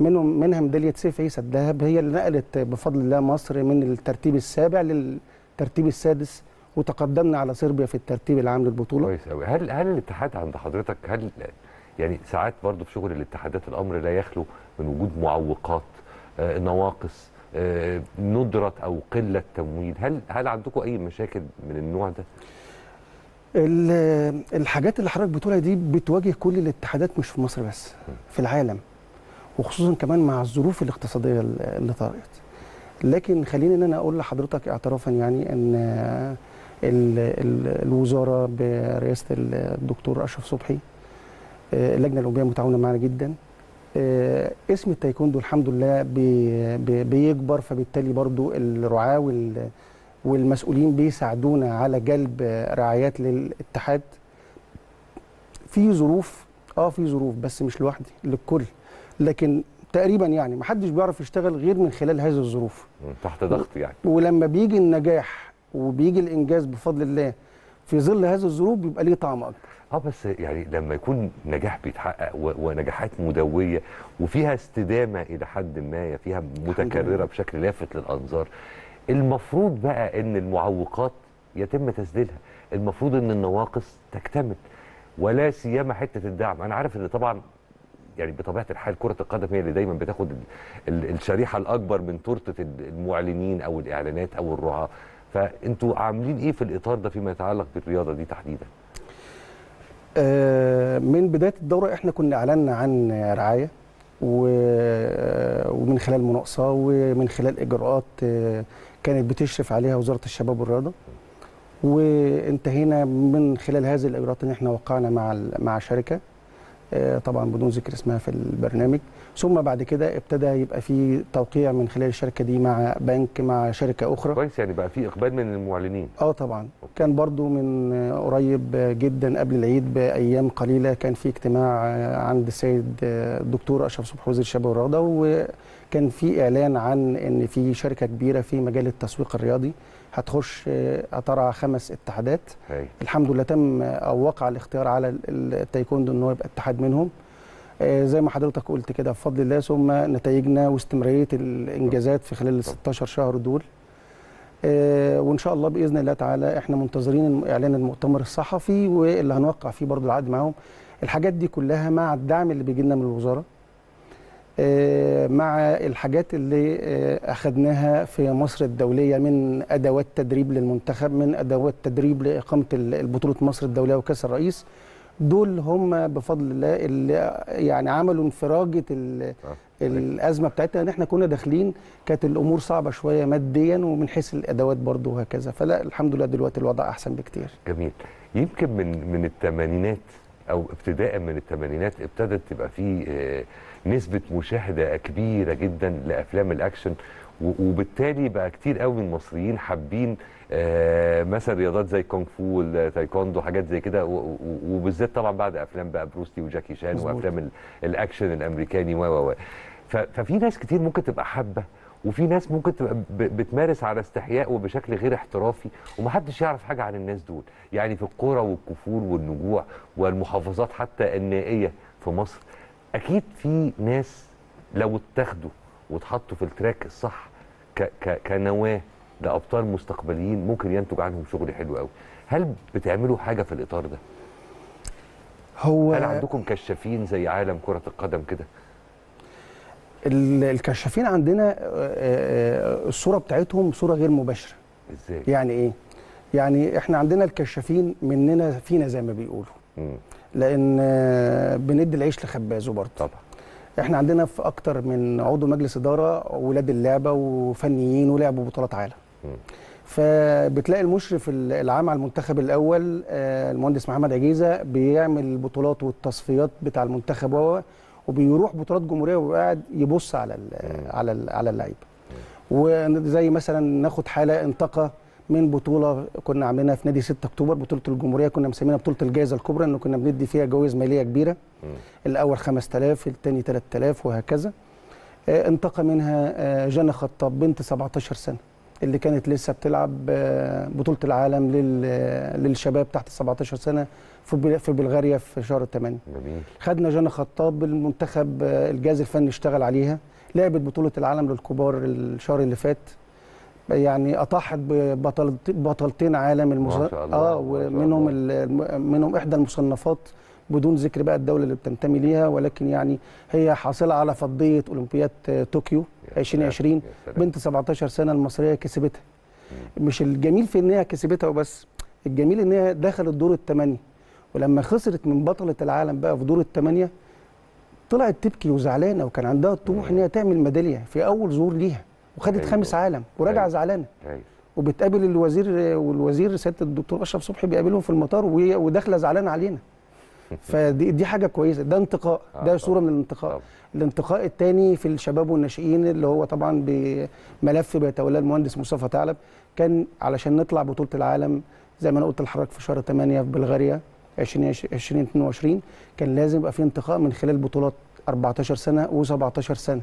منهم منها ميدالية سيف عيسى الذهب هي اللي نقلت بفضل الله مصر من الترتيب السابع للترتيب السادس وتقدمنا على صربيا في الترتيب العام للبطولة. كويس قوي هل هل الاتحاد عند حضرتك هل يعني ساعات برضو في شغل الاتحادات الأمر لا يخلو من وجود معوقات آه، نواقص آه، ندرة أو قلة تمويل. هل هل عندكم أي مشاكل من النوع ده؟ ال- الحاجات اللي حضرتك بتقولها دي بتواجه كل الاتحادات مش في مصر بس في العالم وخصوصا كمان مع الظروف الاقتصادية اللي طرأت لكن خليني إن أنا أقول لحضرتك اعترافا يعني إن ال- ال- الوزارة برئاسة الدكتور أشرف صبحي آه، اللجنة الاولمبيه متعاونة معنا جدا. اسم التايكوندو الحمد لله بي- بي- بيكبر فبالتالي برضو الرعاة وال- والمسؤولين بيساعدونا على جلب آه، رعايات للاتحاد. في ظروف آه في ظروف بس مش لوحدي للكل. لكن تقريبا يعني محدش بيعرف يشتغل غير من خلال هذه الظروف. تحت ضغط يعني. ولما بيجي النجاح وبيجي الإنجاز بفضل الله في ظل هذه الظروف بيبقى ليه طعم أكبر. آه بس يعني لما يكون نجاح بيتحقق ونجاحات مدوية وفيها استدامة إلى حد ما فيها متكررة. بشكل لافت للأنظار المفروض بقى إن المعوقات يتم تسديدها. المفروض إن النواقص تكتمل ولا سيما حتة الدعم. أنا عارف إن طبعا يعني بطبيعة الحال كرة القدم هي اللي دايما بتاخد ال- ال- الشريحة الأكبر من تورتة ال- المعلنين أو الإعلانات أو الرعاة. فأنتوا عاملين إيه في الإطار ده فيما يتعلق بالرياضة دي تحديدا؟ من بداية الدورة إحنا كنا اعلنا عن رعاية ومن خلال مناقصة ومن خلال إجراءات كانت بتشرف عليها وزارة الشباب والرياضة. وانتهينا من خلال هذه الإجراءات إن إحنا وقعنا مع مع شركة آه، طبعا بدون ذكر اسمها في البرنامج. ثم بعد كده ابتدى يبقى في توقيع من خلال الشركة دي مع بنك مع شركة أخرى. كويس يعني بقى في إقبال من المعلنين. آه طبعا. كان برضو من قريب جدا قبل العيد بأيام قليلة كان في اجتماع عند السيد الدكتور أشرف صبحي وزير الشباب والرياضة وكان في إعلان عن إن في شركة كبيرة في مجال التسويق الرياضي هتخش هترعى خمس اتحادات. هاي. الحمد لله تم أو وقع الاختيار على ال- التايكوندو إن هو يبقى اتحاد منهم. زي ما حضرتك قلت كده بفضل الله ثم نتائجنا واستمرارية الإنجازات في خلال ال 16 شهر دول. آه، وإن شاء الله بإذن الله تعالى إحنا منتظرين إعلان المؤتمر الصحفي واللي هنوقع فيه برضو العقد معاهم. الحاجات دي كلها مع الدعم اللي بيجي لنا من الوزارة آه، مع الحاجات اللي آه، اخذناها في مصر الدولية من أدوات تدريب للمنتخب من أدوات تدريب لإقامة ال- البطولة مصر الدولية وكأس الرئيس. دول هم بفضل الله اللي يعني عملوا انفراجه ال-. الأزمة بتاعتنا. ان إحنا كنا داخلين كانت الأمور صعبة شوية ماديا ومن حيث الأدوات برضو وهكذا. فلا الحمد لله دلوقتي الوضع أحسن بكتير. جميل. يمكن من من الثمانينات أو ابتداء من الثمانينات ابتدت تبقى في آه، نسبة مشاهدة كبيرة جدا لأفلام الأكشن وبالتالي بقى كتير قوي من المصريين حابين مثلا رياضات زي كونغ فو التايكوندو حاجات زي كده وبالذات طبعا بعد أفلام بقى بروسلي وجاكي شان مظبوط. وأفلام ال- الأكشن الأمريكاني و و ففي ناس كتير ممكن تبقى حابة وفي ناس ممكن تبقى بتمارس على استحياء وبشكل غير احترافي ومحدش يعرف حاجة عن الناس دول يعني في القرى والكفور والنجوع والمحافظات حتى النائية في مصر أكيد في ناس لو اتاخدوا واتحطوا في ال track الصح ك ك كنواة لابطال مستقبليين ممكن ينتج عنهم شغل حلو قوي هل بتعملوا حاجة في الإطار ده؟ هو هل عندكم كشافين زي عالم كرة القدم كده؟ ال- الكشافين عندنا آه، آه، الصورة بتاعتهم صورة غير مباشرة. إزاي؟ يعني إيه؟ يعني إحنا عندنا الكشافين مننا فينا زي ما بيقولوا. مم. لأن آه، بندي العيش لخبازه برضه. طبعا. إحنا عندنا في أكتر من عضو مجلس إدارة ولاد اللعبة وفنيين ولعبوا بطولات عالم. فبتلاقي المشرف العام على المنتخب الأول آه، المهندس محمد عجيزة بيعمل البطولات والتصفيات بتاع المنتخب هو وبيروح بطولات جمهورية وبيبقى قاعد يبص على ال على ال على اللعيبه وزي مثلا ناخد حالة انتقى من بطولة كنا عاملينها في نادي 6 أكتوبر بطولة الجمهورية كنا مسمينها بطولة الجائزة الكبرى انه كنا بندي فيها جوائز مالية كبيرة. الأول 5000 الثاني 3000 وهكذا. آه، انتقى منها آه، جنى خطاب بنت 17 سنة. اللي كانت لسه بتلعب آه، بطولة العالم لل- للشباب تحت 17 سنة في بل- في بلغاريا في شهر 8 جميل. خدنا جنى خطاب المنتخب آه، الجهاز الفني اشتغل عليها لعبت بطولة العالم للكبار الشهر اللي فات. يعني أطاحت ببطلت- بطلتين عالم المص... ما شاء الله، آه ومنهم. ال- منهم إحدى المصنفات بدون ذكر بقى الدولة اللي بتنتمي ليها ولكن يعني هي حاصلة على فضية أولمبياد آه، طوكيو يا 2020 سلام، يا سلام. بنت 17 سنة المصرية كسبتها مش الجميل في إن هي كسبتها وبس الجميل إن هي دخلت دور الثمانيه ولما خسرت من بطلة العالم بقى في دور الثمانيه طلعت تبكي وزعلانة وكان عندها الطموح إن هي تعمل ميدالية في أول ظهور ليها وخدت أيوة. خامس عالم وراجعة أيوة. زعلانة هايل. وبتقابل الوزير والوزير سيادة الدكتور أشرف صبحي بيقابلهم في المطار وداخلة زعلانة علينا فدي دي حاجة كويسة. ده انتقاء. آه، ده صورة. من الانتقاء. الانتقاء الثاني في الشباب والناشئين اللي هو طبعا بملف بيتولاه المهندس مصطفى ثعلب. كان علشان نطلع بطولة العالم زي ما أنا قلت لحضرتك في شهر 8 في بلغاريا 2022 كان لازم يبقى في انتقاء من خلال بطولات 14 سنة و17 سنة.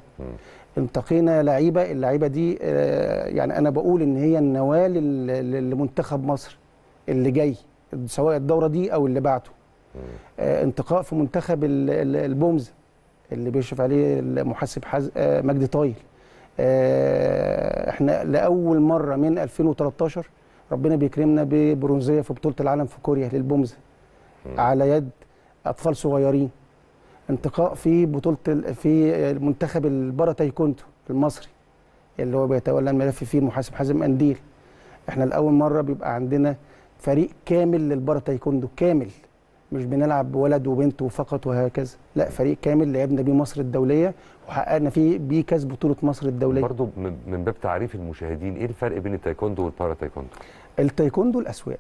انتقينا لعيبة. اللعيبة دي آه، يعني أنا بقول إن هي النواه لمنتخب مصر اللي جاي سواء الدورة دي أو اللي بعده. انتقاء في منتخب ال- ال- البومز اللي بيشرف عليه المحاسب حز... آه، مجدي طايل. آه، إحنا لأول مرة من 2013 ربنا بيكرمنا ببرونزية في بطولة العالم في كوريا لل poomsae. على يد أطفال صغيرين. انتقاء في بطولة في المنتخب البارا تايكوندو المصري اللي هو بيتولى الملف فيه المحاسب حازم انديل إحنا لأول مرة بيبقى عندنا فريق كامل للبارا تايكوندو كامل. مش بنلعب ولد وبنت وفقط وهكذا. لا فريق كامل لعبنا بيه مصر الدولية وحققنا فيه بيه كاس بطولة مصر الدولية. برضو من باب تعريف المشاهدين إيه الفرق بين التايكوندو والبارا تايكوندو؟ التايكوندو الأسوياء.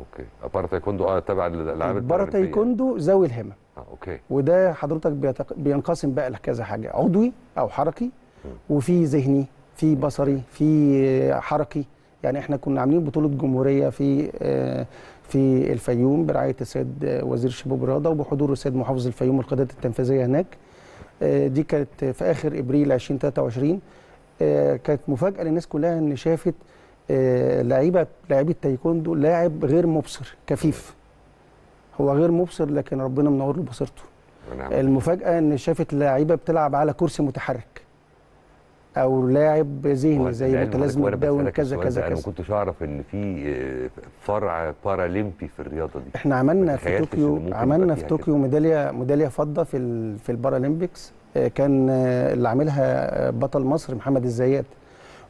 okay. البارا تايكوندو آه تبع الالعاب البارا. تايكوندو ذوي الهمم. آه okay. وده حضرتك بيتق... بينقسم بقى لكذا حاجة. عضوي أو حركي وفي ذهني في بصري في حركي. يعني إحنا كنا عاملين بطولة جمهورية في آه، في الفيوم برعاية السيد وزير الشباب والرياضة وبحضور السيد محافظ الفيوم والقيادات التنفيذية هناك. آه، دي كانت في آخر إبريل 2023 آه، كانت مفاجأة للناس كلها إن شافت آه، لعيبه لعيبة تايكوندو لاعب غير مبصر كفيف. هو غير مبصر لكن ربنا منور له بصيرته. ونعم. المفاجأة إن شافت لعيبة بتلعب على كرسي متحرك. أو لاعب ذهني زي وأنا ال Down بسألك كذا كذا ده، أنا ما كذا. كنتش أعرف إن في فرع بارالمبي في الرياضة دي. إحنا عملنا ما في طوكيو عملنا في طوكيو ميدالية ميدالية فضة في في البارالمبيكس آه، كان آه، اللي عاملها آه، بطل مصر محمد الزيات.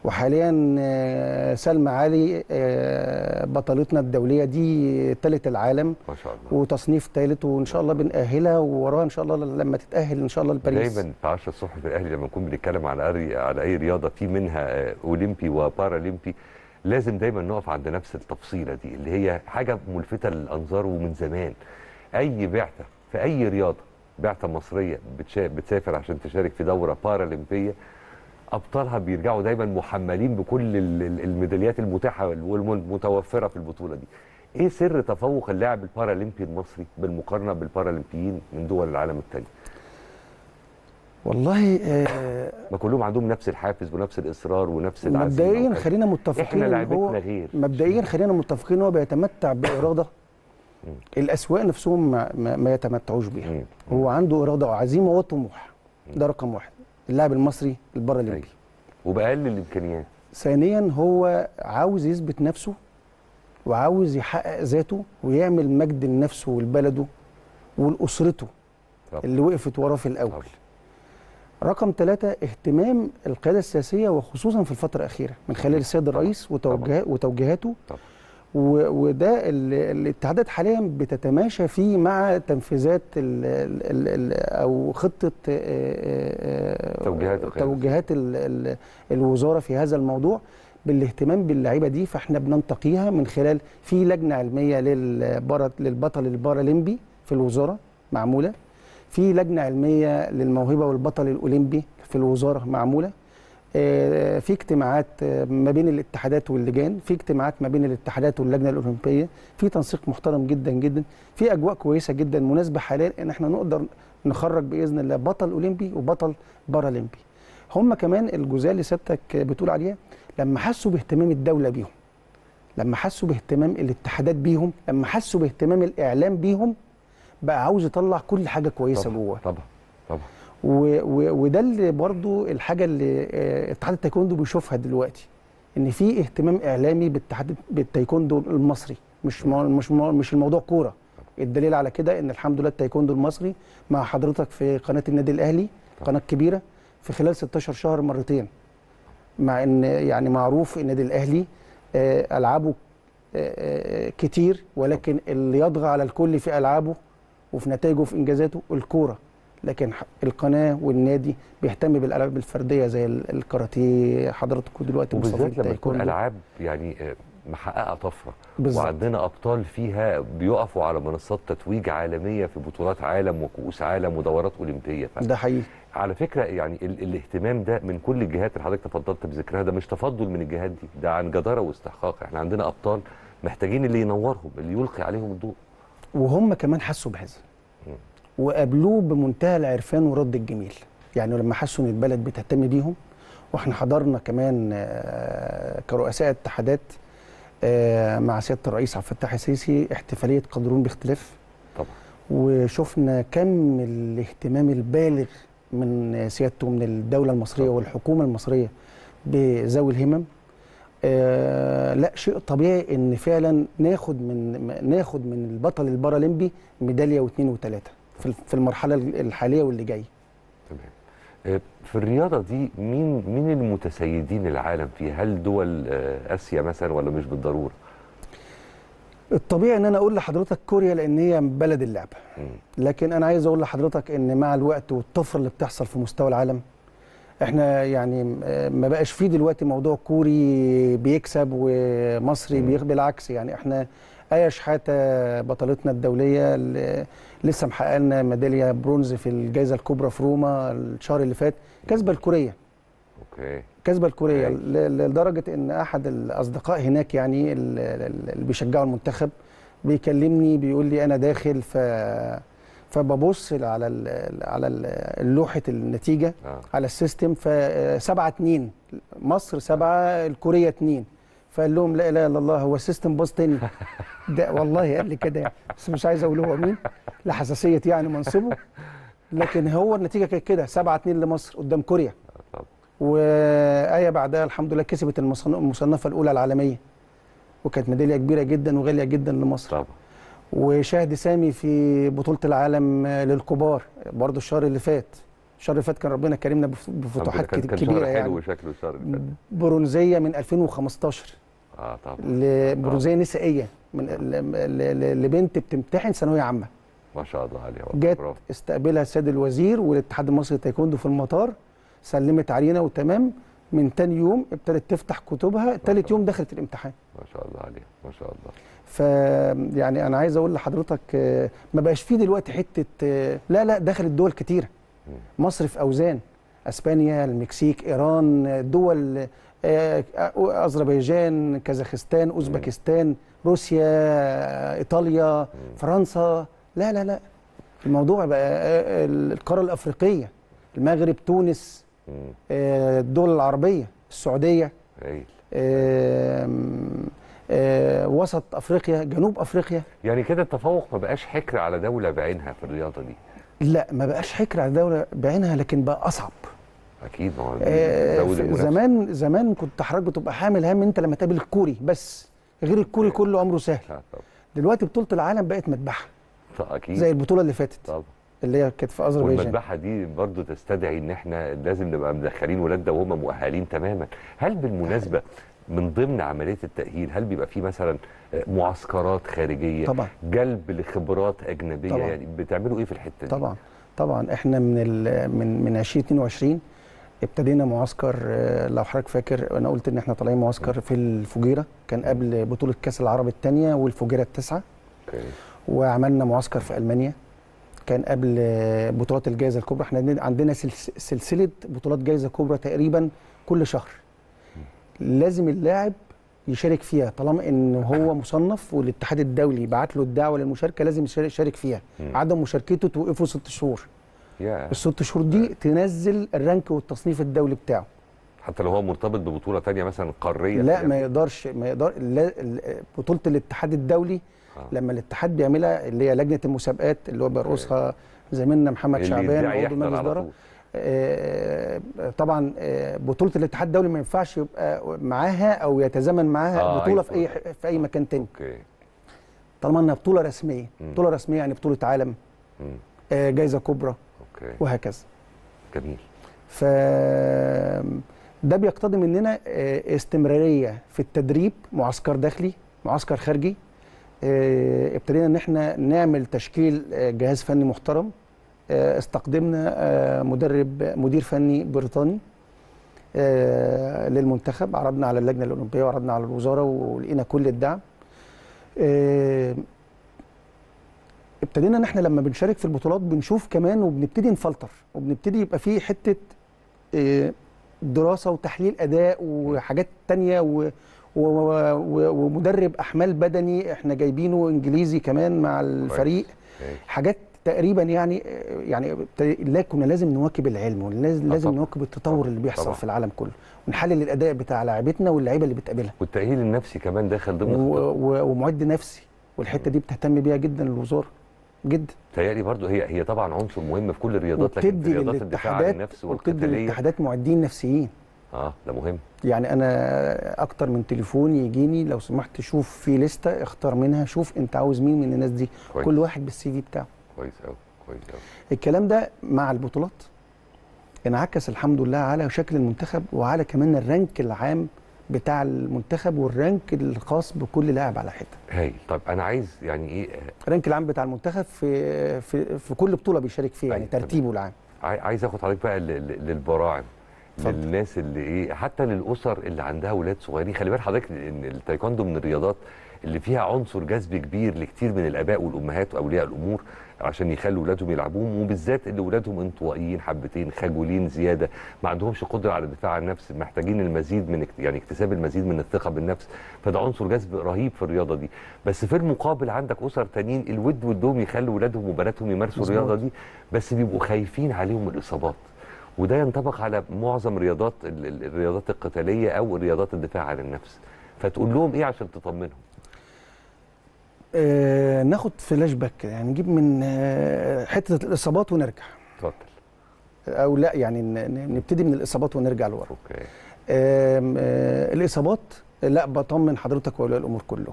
وحاليا آه، سلمى علي آه، بطلتنا الدولية دي ثالث العالم ما شاء الله. وتصنيف ثالث وإن شاء الله بنأهلها ووراها إن شاء الله لما تتأهل إن شاء الله لباريس. دايما في 10 الصبح في الأهلي لما نكون بنتكلم على على أي رياضة في منها آه، أولمبي وبارالمبي لازم دايما نقف عند نفس التفصيلة دي اللي هي حاجة ملفتة للأنظار ومن زمان. أي بعثة في أي رياضة بعثة مصرية بتسافر عشان تشارك في دورة بارالمبية أبطالها بيرجعوا دايما محملين بكل ال- ال- الميداليات المتاحة والمتوفرة في البطولة دي. إيه سر تفوق اللاعب البارالمبي المصري بالمقارنة بالبارالمبيين من دول العالم الثانية والله آه، ما كلهم عندهم نفس الحافز ونفس الإصرار ونفس العزيمة مبدئيا. خلينا متفقين إحنا لعبتنا هو غير. مبدئيا خلينا متفقين إن هو بيتمتع بإرادة الأسواق نفسهم ما, ما, يتمتعوش بيها. هو عنده إرادة وعزيمة وطموح. ده رقم واحد. اللاعب المصري البارالمبي أيوة. وبأقل الإمكانيات ثانيا هو عاوز يثبت نفسه وعاوز يحقق ذاته ويعمل مجد لنفسه ولبلده ولأسرته. اللي وقفت وراه في الأول طبعا. رقم ثلاثة اهتمام القيادة السياسية وخصوصا في الفترة الأخيرة من خلال السيد الرئيس وتوجه وتوجيهاته طبعا. وده ال- الاتحادات حاليا بتتماشى فيه مع تنفيذات ال ال ال أو خطة توجيهات. توجيهات ال ال الوزارة في هذا الموضوع بالاهتمام باللعيبة دي فإحنا بننتقيها من خلال في لجنة علمية للبطل البارالمبي في الوزارة معمولة في لجنة علمية للموهبة والبطل الأولمبي في الوزارة معمولة في اجتماعات آه، ما بين الاتحادات واللجان في اجتماعات ما بين الاتحادات واللجنة الأولمبية في تنسيق محترم جدا جدا في أجواء كويسة جدا مناسبة حاليا إن إحنا نقدر نخرج بإذن الله بطل أولمبي وبطل بارالمبي. هم كمان الجزئية اللي سيادتك بتقول عليها لما حسوا باهتمام الدولة بيهم لما حسوا باهتمام الاتحادات بيهم لما حسوا باهتمام الإعلام بيهم بقى عاوز يطلع كل حاجة كويسة جواه طبعا طبعا. وده اللي برضو الحاجة اللي آه، اتحاد التايكوندو بيشوفها دلوقتي إن في اهتمام إعلامي بالاتحاد بالتايكوندو المصري مش مش مش الموضوع كورة. الدليل على كده إن الحمد لله التايكوندو المصري مع حضرتك في قناة النادي الأهلي قناة كبيرة في خلال 16 شهر مرتين. مع إن يعني معروف النادي الأهلي آه، ألعابه آه، كتير ولكن اللي يطغى على الكل في ألعابه وفي نتائجه وفي إنجازاته الكورة. لكن القناة والنادي بيهتم بالألعاب الفردية زي ال- الكاراتيه حضراتكم دلوقتي وبالذات لما تكون. ألعاب يعني آه، محققة طفرة بالظبط. وعندنا أبطال فيها بيقفوا على منصات تتويج عالمية في بطولات عالم وكؤوس عالم ودورات أولمبية ف... ده حقيقي على فكرة يعني ال الاهتمام ده من كل الجهات اللي حضرتك تفضلت بذكرها ده مش تفضل من الجهات دي ده عن جدارة واستحقاق إحنا عندنا أبطال محتاجين اللي ينورهم اللي يلقي عليهم الضوء وهم كمان حسوا بهذا. وقابلوه بمنتهى العرفان ورد الجميل. يعني لما حسوا إن البلد بتهتم بيهم وإحنا حضرنا كمان آه، كرؤساء اتحادات آه، مع سيادة الرئيس عبد الفتاح السيسي احتفالية قدرون باختلاف طبعا. وشفنا كم الاهتمام البالغ من سيادته من الدولة المصرية طبعا. والحكومة المصرية بذوي الهمم. آه لا شيء طبيعي إن فعلا ناخد من ناخد من البطل البارالمبي ميدالية واثنين وثلاثة. في في المرحلة الحالية واللي جاية. تمام. آه، في الرياضة دي مين مين المتسيدين العالم فيها؟ هل دول آه، آسيا مثلا ولا مش بالضرورة؟ الطبيعي إن أنا أقول لحضرتك كوريا لأن هي بلد اللعبه. لكن أنا عايز أقول لحضرتك إن مع الوقت والطفرة اللي بتحصل في مستوى العالم إحنا يعني آه، ما بقاش فيه دلوقتي موضوع كوري بيكسب ومصري بيخ بالعكس يعني إحنا آية شحاته بطلتنا الدولية اللي لسه محقق لنا ميدالية برونز في الجائزة الكبرى في روما الشهر اللي فات كسبة الكورية. okay. كسبة الكورية. لدرجة إن أحد الأصدقاء هناك يعني ال- ال- اللي بيشجعوا المنتخب بيكلمني بيقول لي أنا داخل ف فببص على ال على لوحة النتيجة آه. على ال system ف 7 2 مصر 7 الكورية 2 فقال لهم لا إله إلا الله هو ال system باظ تاني. ده والله قال لي كده يعني. بس مش عايز أقول هو مين. لحساسيه يعني منصبه. لكن هو النتيجة كانت كده 7 2 لمصر قدام كوريا. وآية بعدها الحمد لله كسبت المصن- المصنفة الأولى العالمية. وكانت ميدالية كبيرة جدا وغالية جدا لمصر. طبعا. وشاهد سامي في بطولة العالم للكبار برضو الشهر اللي فات. الشهر اللي فات كان ربنا كرمنا بف- بفتوحات كان كان شهر يعني. حلو شكله الشهر اللي فات برونزية من 2015 آه طبعا. لبرونزية نسائية. من ل- ل- ل- لبنت بتمتحن ثانوية عامة. ما شاء الله عليها جت. استقبلها السيد الوزير والاتحاد المصري للتايكوندو في المطار سلمت علينا وتمام. من تاني يوم ابتدت تفتح كتبها تالت يوم دخلت الامتحان. ما شاء الله عليها ما شاء الله. ف يعني أنا عايز أقول لحضرتك آه، ما بقاش فيه دلوقتي حتة آه، لا لا دخلت دول كتيرة. مصر في أوزان. أسبانيا المكسيك إيران آه، دول آه، آه، أذربيجان كازاخستان أوزبكستان روسيا آه، إيطاليا فرنسا. لا لا لا. الموضوع بقى آه، آه، القارة الأفريقية المغرب تونس. آه، الدول العربية السعودية آه، وسط أفريقيا جنوب أفريقيا. يعني كده التفوق ما بقاش حكر على دولة بعينها في الرياضة دي. لا ما بقاش حكر على دولة بعينها لكن بقى أصعب. أكيد ما هو آه،. زمان زمان كنت حضرتك بتبقى حامل هم أنت لما تقابل الكوري بس غير الكوري كله أمره سهل. آه، دلوقتي بطولة العالم بقت مذبحة. أكيد. زي البطولة اللي فاتت. طبعا. اللي هي كانت في أذربيجان. والمذبحة دي برضو تستدعي إن إحنا لازم نبقى مدخلين ولادنا وهم مؤهلين تماما. هل بالمناسبة من ضمن عملية التأهيل هل بيبقى في مثلا معسكرات خارجية؟ طبعا. جلب لخبرات أجنبية؟ طبعا. يعني بتعملوا إيه في الحتة دي؟ طبعا. طبعا. إحنا من ال من من 2022 ابتدينا معسكر آه، لو حضرتك فاكر أنا قلت إن إحنا طالعين معسكر في الفجيرة كان قبل بطولة كأس العرب الثانية والفجيرة التاسعة. وعملنا معسكر في ألمانيا كان قبل بطولات الجائزة الكبرى. إحنا عندنا- عندنا سلس- سلسلة بطولات جائزة كبرى تقريبا كل شهر. لازم اللاعب يشارك فيها طالما إن هو مصنف والاتحاد الدولي بعت له الدعوة للمشاركة لازم يشارك- فيها. عدم مشاركته توقفه ست شهور. الست شهور دي تنزل الرانك والتصنيف الدولي بتاعه حتى لو هو مرتبط ببطولة تانية مثلا قارية لا يعني. ما يقدرش ما يقدر بطولة الاتحاد الدولي آه. لما الاتحاد بيعملها اللي هي لجنة المسابقات اللي هو بيرأسها زميلنا محمد شعبان عضو مجلس اداره. آه، طبعا آه، بطولة الاتحاد الدولي ما ينفعش يبقى معاها أو يتزامن معاها آه، بطولة في أي. في أي مكان تاني okay طالما إنها بطولة رسمية. بطولة رسمية يعني بطولة عالم. آه، جائزه كبرى okay. وهكذا. جميل. ف ده بيقتضي مننا آه، استمرارية في التدريب معسكر داخلي معسكر خارجي. آه، ابتدينا إن إحنا نعمل تشكيل آه، جهاز فني محترم. استقدمنا مدرب مدير فني بريطاني للمنتخب. عرضنا على اللجنة الأولمبية وعرضنا على الوزارة ولقينا كل الدعم. ابتدينا ان إحنا لما بنشارك في البطولات بنشوف كمان وبنبتدي نفلتر وبنبتدي يبقى في حتة آه، دراسة وتحليل أداء وحاجات تانية و ومدرب أحمال بدني إحنا جايبينه إنجليزي كمان مع الفريق. أوكي. حاجات تقريبا يعني يعني لا كنا لازم نواكب العلم ولازم لازم. نواكب التطور اللي بيحصل طبعا. في العالم كله. ونحلل الأداء بتاع لاعبتنا واللعيبة اللي بتقابلها. والتأهيل النفسي كمان داخل ضمن ومعد نفسي. والحتة دي بتهتم بيها جدا الوزارة. جدا. تهيألي برضو هي هي طبعا عنصر مهم في كل الرياضات لكن في وبتدي رياضات الدفاع عن النفس وبتدي والقتالية. للاتحادات معدين نفسيين. آه ده مهم. يعني أنا أكتر من تليفون يجيني لو سمحت شوف في list اختار منها شوف أنت عاوز مين من الناس دي. كويس. كل واحد بال CV بتاعه. كويس قوي كويس قوي الكلام ده مع البطولات. انعكس الحمد لله على شكل المنتخب وعلى كمان ال rank العام بتاع المنتخب وال rank الخاص بكل لاعب على حتة هايل. طب أنا عايز يعني إيه؟ ال rank العام بتاع المنتخب في في في كل بطولة بيشارك فيها يعني تمام. ترتيبه العام. عاي- عايز أخد حضرتك بقى للبراعم. للناس اللي إيه حتى للأسر اللي عندها أولاد صغيرين. خلي بال حضرتك إن التايكوندو من الرياضات اللي فيها عنصر جذب كبير لكتير من الآباء والأمهات وأولياء الأمور. عشان يخلوا اولادهم يلعبوهم وبالذات اللي اولادهم انطوائيين حبتين خجولين زيادة ما عندهمش قدرة على الدفاع عن النفس محتاجين المزيد من يعني اكتساب المزيد من الثقة بالنفس فده عنصر جذب رهيب في الرياضة دي. بس في المقابل عندك أسر تانيين الود ودهم يخلوا ولادهم وبناتهم يمارسوا. الرياضة دي بس بيبقوا خايفين عليهم الإصابات. وده ينطبق على معظم رياضات ال- ال- الرياضات القتالية أو رياضات الدفاع عن النفس. فتقول لهم إيه عشان تطمنهم؟ آه ناخد فلاش باك يعني نجيب من آه حتة الإصابات ونرجع. اتفضل. أو لا يعني نبتدي من الإصابات ونرجع لورا. أوكي. آه، الإصابات لا بطمن حضرتك وأولياء الأمور كله.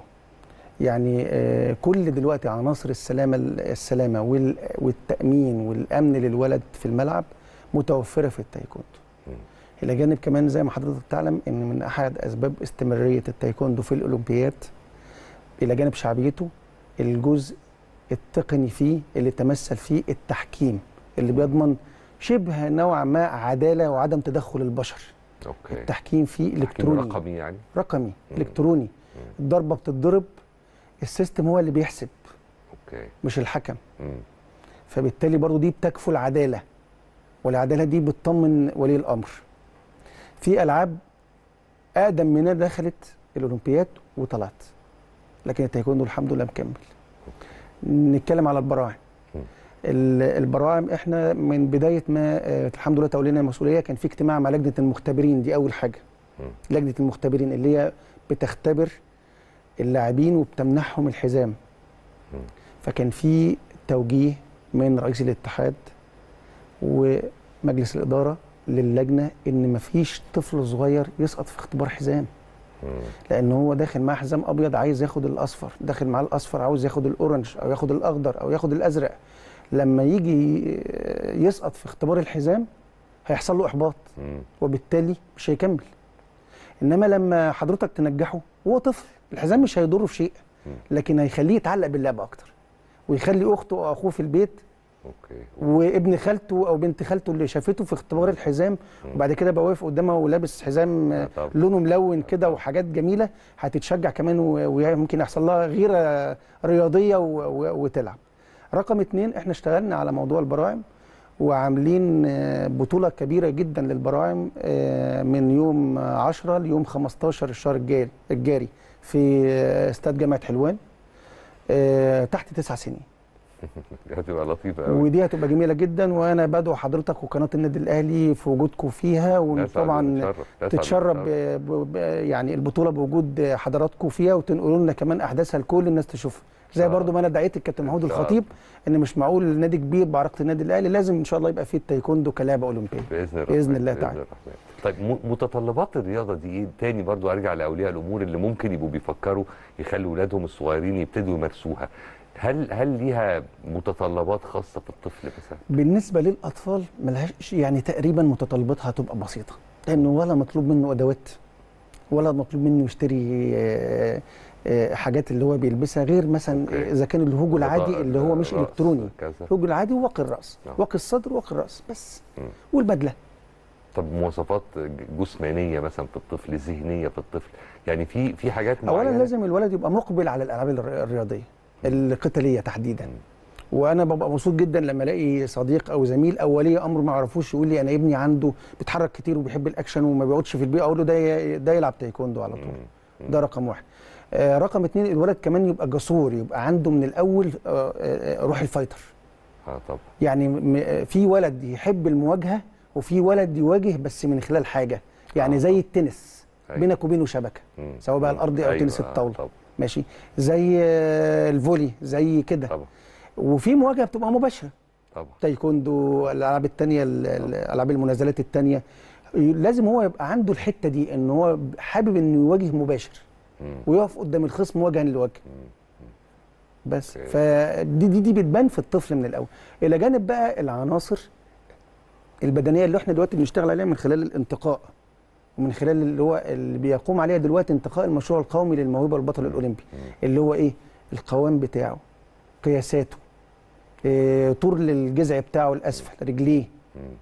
يعني آه، كل دلوقتي عناصر السلامة السلامة وال- والتأمين والأمن للولد في الملعب متوفرة في التايكوندو. إلى جانب كمان زي ما حضرتك تعلم إن من أحد أسباب استمرارية التايكوندو في الأولمبياد إلى جانب شعبيته الجزء التقني فيه اللي تمثل فيه التحكيم اللي بيضمن شبه نوعا ما عدالة وعدم تدخل البشر. أوكي. التحكيم فيه إلكتروني. رقمي يعني؟ رقمي مم. إلكتروني. الضربة بتتضرب ال system هو اللي بيحسب أوكي. مش الحكم. مم. فبالتالي برضو دي بتكفل العداله والعدالة دي بتطمن ولي الأمر. في ألعاب اقدم منها دخلت الأولمبياد وطلعت. لكن التايكوندو الحمد لله مكمل نتكلم على البراعم البراعم إحنا من بداية ما آه، الحمد لله تولينا المسؤولية كان في اجتماع مع لجنة المختبرين دي أول حاجة. لجنة المختبرين اللي هي بتختبر اللاعبين وبتمنحهم الحزام. فكان في توجيه من رئيس الاتحاد ومجلس الإدارة للجنة إن مفيش طفل صغير يسقط في اختبار حزام. لأن هو داخل معاه حزام أبيض عايز ياخد الأصفر داخل معاه الأصفر عاوز ياخد الأورنج أو ياخد الأخضر أو ياخد الأزرق. لما يجي يسقط في اختبار الحزام هيحصل له إحباط. وبالتالي مش هيكمل. إنما لما حضرتك تنجحه هو طفل الحزام مش هيضره في شيء لكن هيخليه يتعلق باللعبه أكتر ويخلي أخته أو أخوه في البيت أوكي وابن خالته أو بنت خالته اللي شافته في اختبار الحزام وبعد كده بقى واقف قدامها ولابس حزام آه طبعا. لونه ملون كده وحاجات جميلة هتتشجع كمان وممكن يحصل لها غيرة رياضية وتلعب. رقم اتنين إحنا اشتغلنا على موضوع البراعم وعاملين آه، بطولة كبيرة جدا للبراعم آه، من يوم 10 ليوم 15 الشهر الجاري الجاري في آه، استاد جامعة حلوان آه، تحت تسع سنين. هتبقى لطيفة قوي ودي هتبقى جميلة جدا وأنا بدعو حضرتك وقناة النادي الأهلي في وجودكم فيها وطبعا تتشرب ب- يعني البطولة بوجود حضراتكم فيها وتنقلوا لنا كمان أحداثها لكل الناس تشوفها. زي آه. برضو ما أنا دعيت الكابتن محمود الخطيب إن مش معقول نادي كبير بعرقه النادي الأهلي لازم إن شاء الله يبقى فيه التايكوندو كلعبه اولمبيه بإذن الله بإذن الله تعالى. طيب متطلبات الرياضة دي إيه؟ تاني برضو أرجع لأولياء الأمور اللي ممكن يبقوا بيفكروا يخلوا اولادهم الصغيرين يبتدوا يمارسوها. هل هل ليها متطلبات خاصة في الطفل مثلا بالنسبة للأطفال ملهاش يعني تقريبا متطلباتها هتبقى بسيطة لأنه ولا مطلوب منه أدوات ولا مطلوب منه يشتري حاجات اللي هو بيلبسها غير مثلا. إذا كان الهوج العادي اللي هو مش إلكتروني الهوج العادي وواقي الرأس نعم. واقي الصدر واقي الرأس بس. والبدلة طب مواصفات جسمانية مثلا في الطفل ذهنية في الطفل يعني في في حاجات اولا معينة لازم الولد يبقى مقبل على الألعاب الر- الرياضية القتالية تحديدا. وأنا ببقى مبسوط جدا لما ألاقي صديق أو زميل أو ولي أمر ما يعرفوش يقول لي أنا ابني عنده بيتحرك كتير وبيحب الأكشن وما بيقعدش في البيت أقول له ده ده يلعب تايكوندو على طول. ده رقم واحد. آه رقم اتنين الولد كمان يبقى جسور يبقى عنده من الأول آه آه روح ال fighter. آه طبعا. يعني في ولد يحب المواجهة وفي ولد يواجه بس من خلال حاجة. يعني. زي التنس. أيوة. بينك وبينه شبكة. سواء بقى. الارضي أو أيوة، تنس آه، الطاولة. ماشي؟ زي آه، ال volley زي كده. طبعا. وفي مواجهة بتبقى مباشرة. طبعا. تايكوندو الألعاب التانية ال- ال- ألعاب المنازلات التانية. لازم هو يبقى عنده الحتة دي إن هو حابب إنه يواجه مباشر. ويقف قدام الخصم وجها لوجه بس. فدي دي دي بتبان في الطفل من الأول. إلى جانب بقى العناصر البدنية اللي إحنا دلوقتي بنشتغل عليها من خلال الانتقاء. ومن خلال اللي هو اللي بيقوم عليها دلوقتي انتقاء المشروع القومي للموهبة البطل الأولمبي اللي هو إيه القوام بتاعه قياساته إيه طول الجذع بتاعه الاسفل رجليه.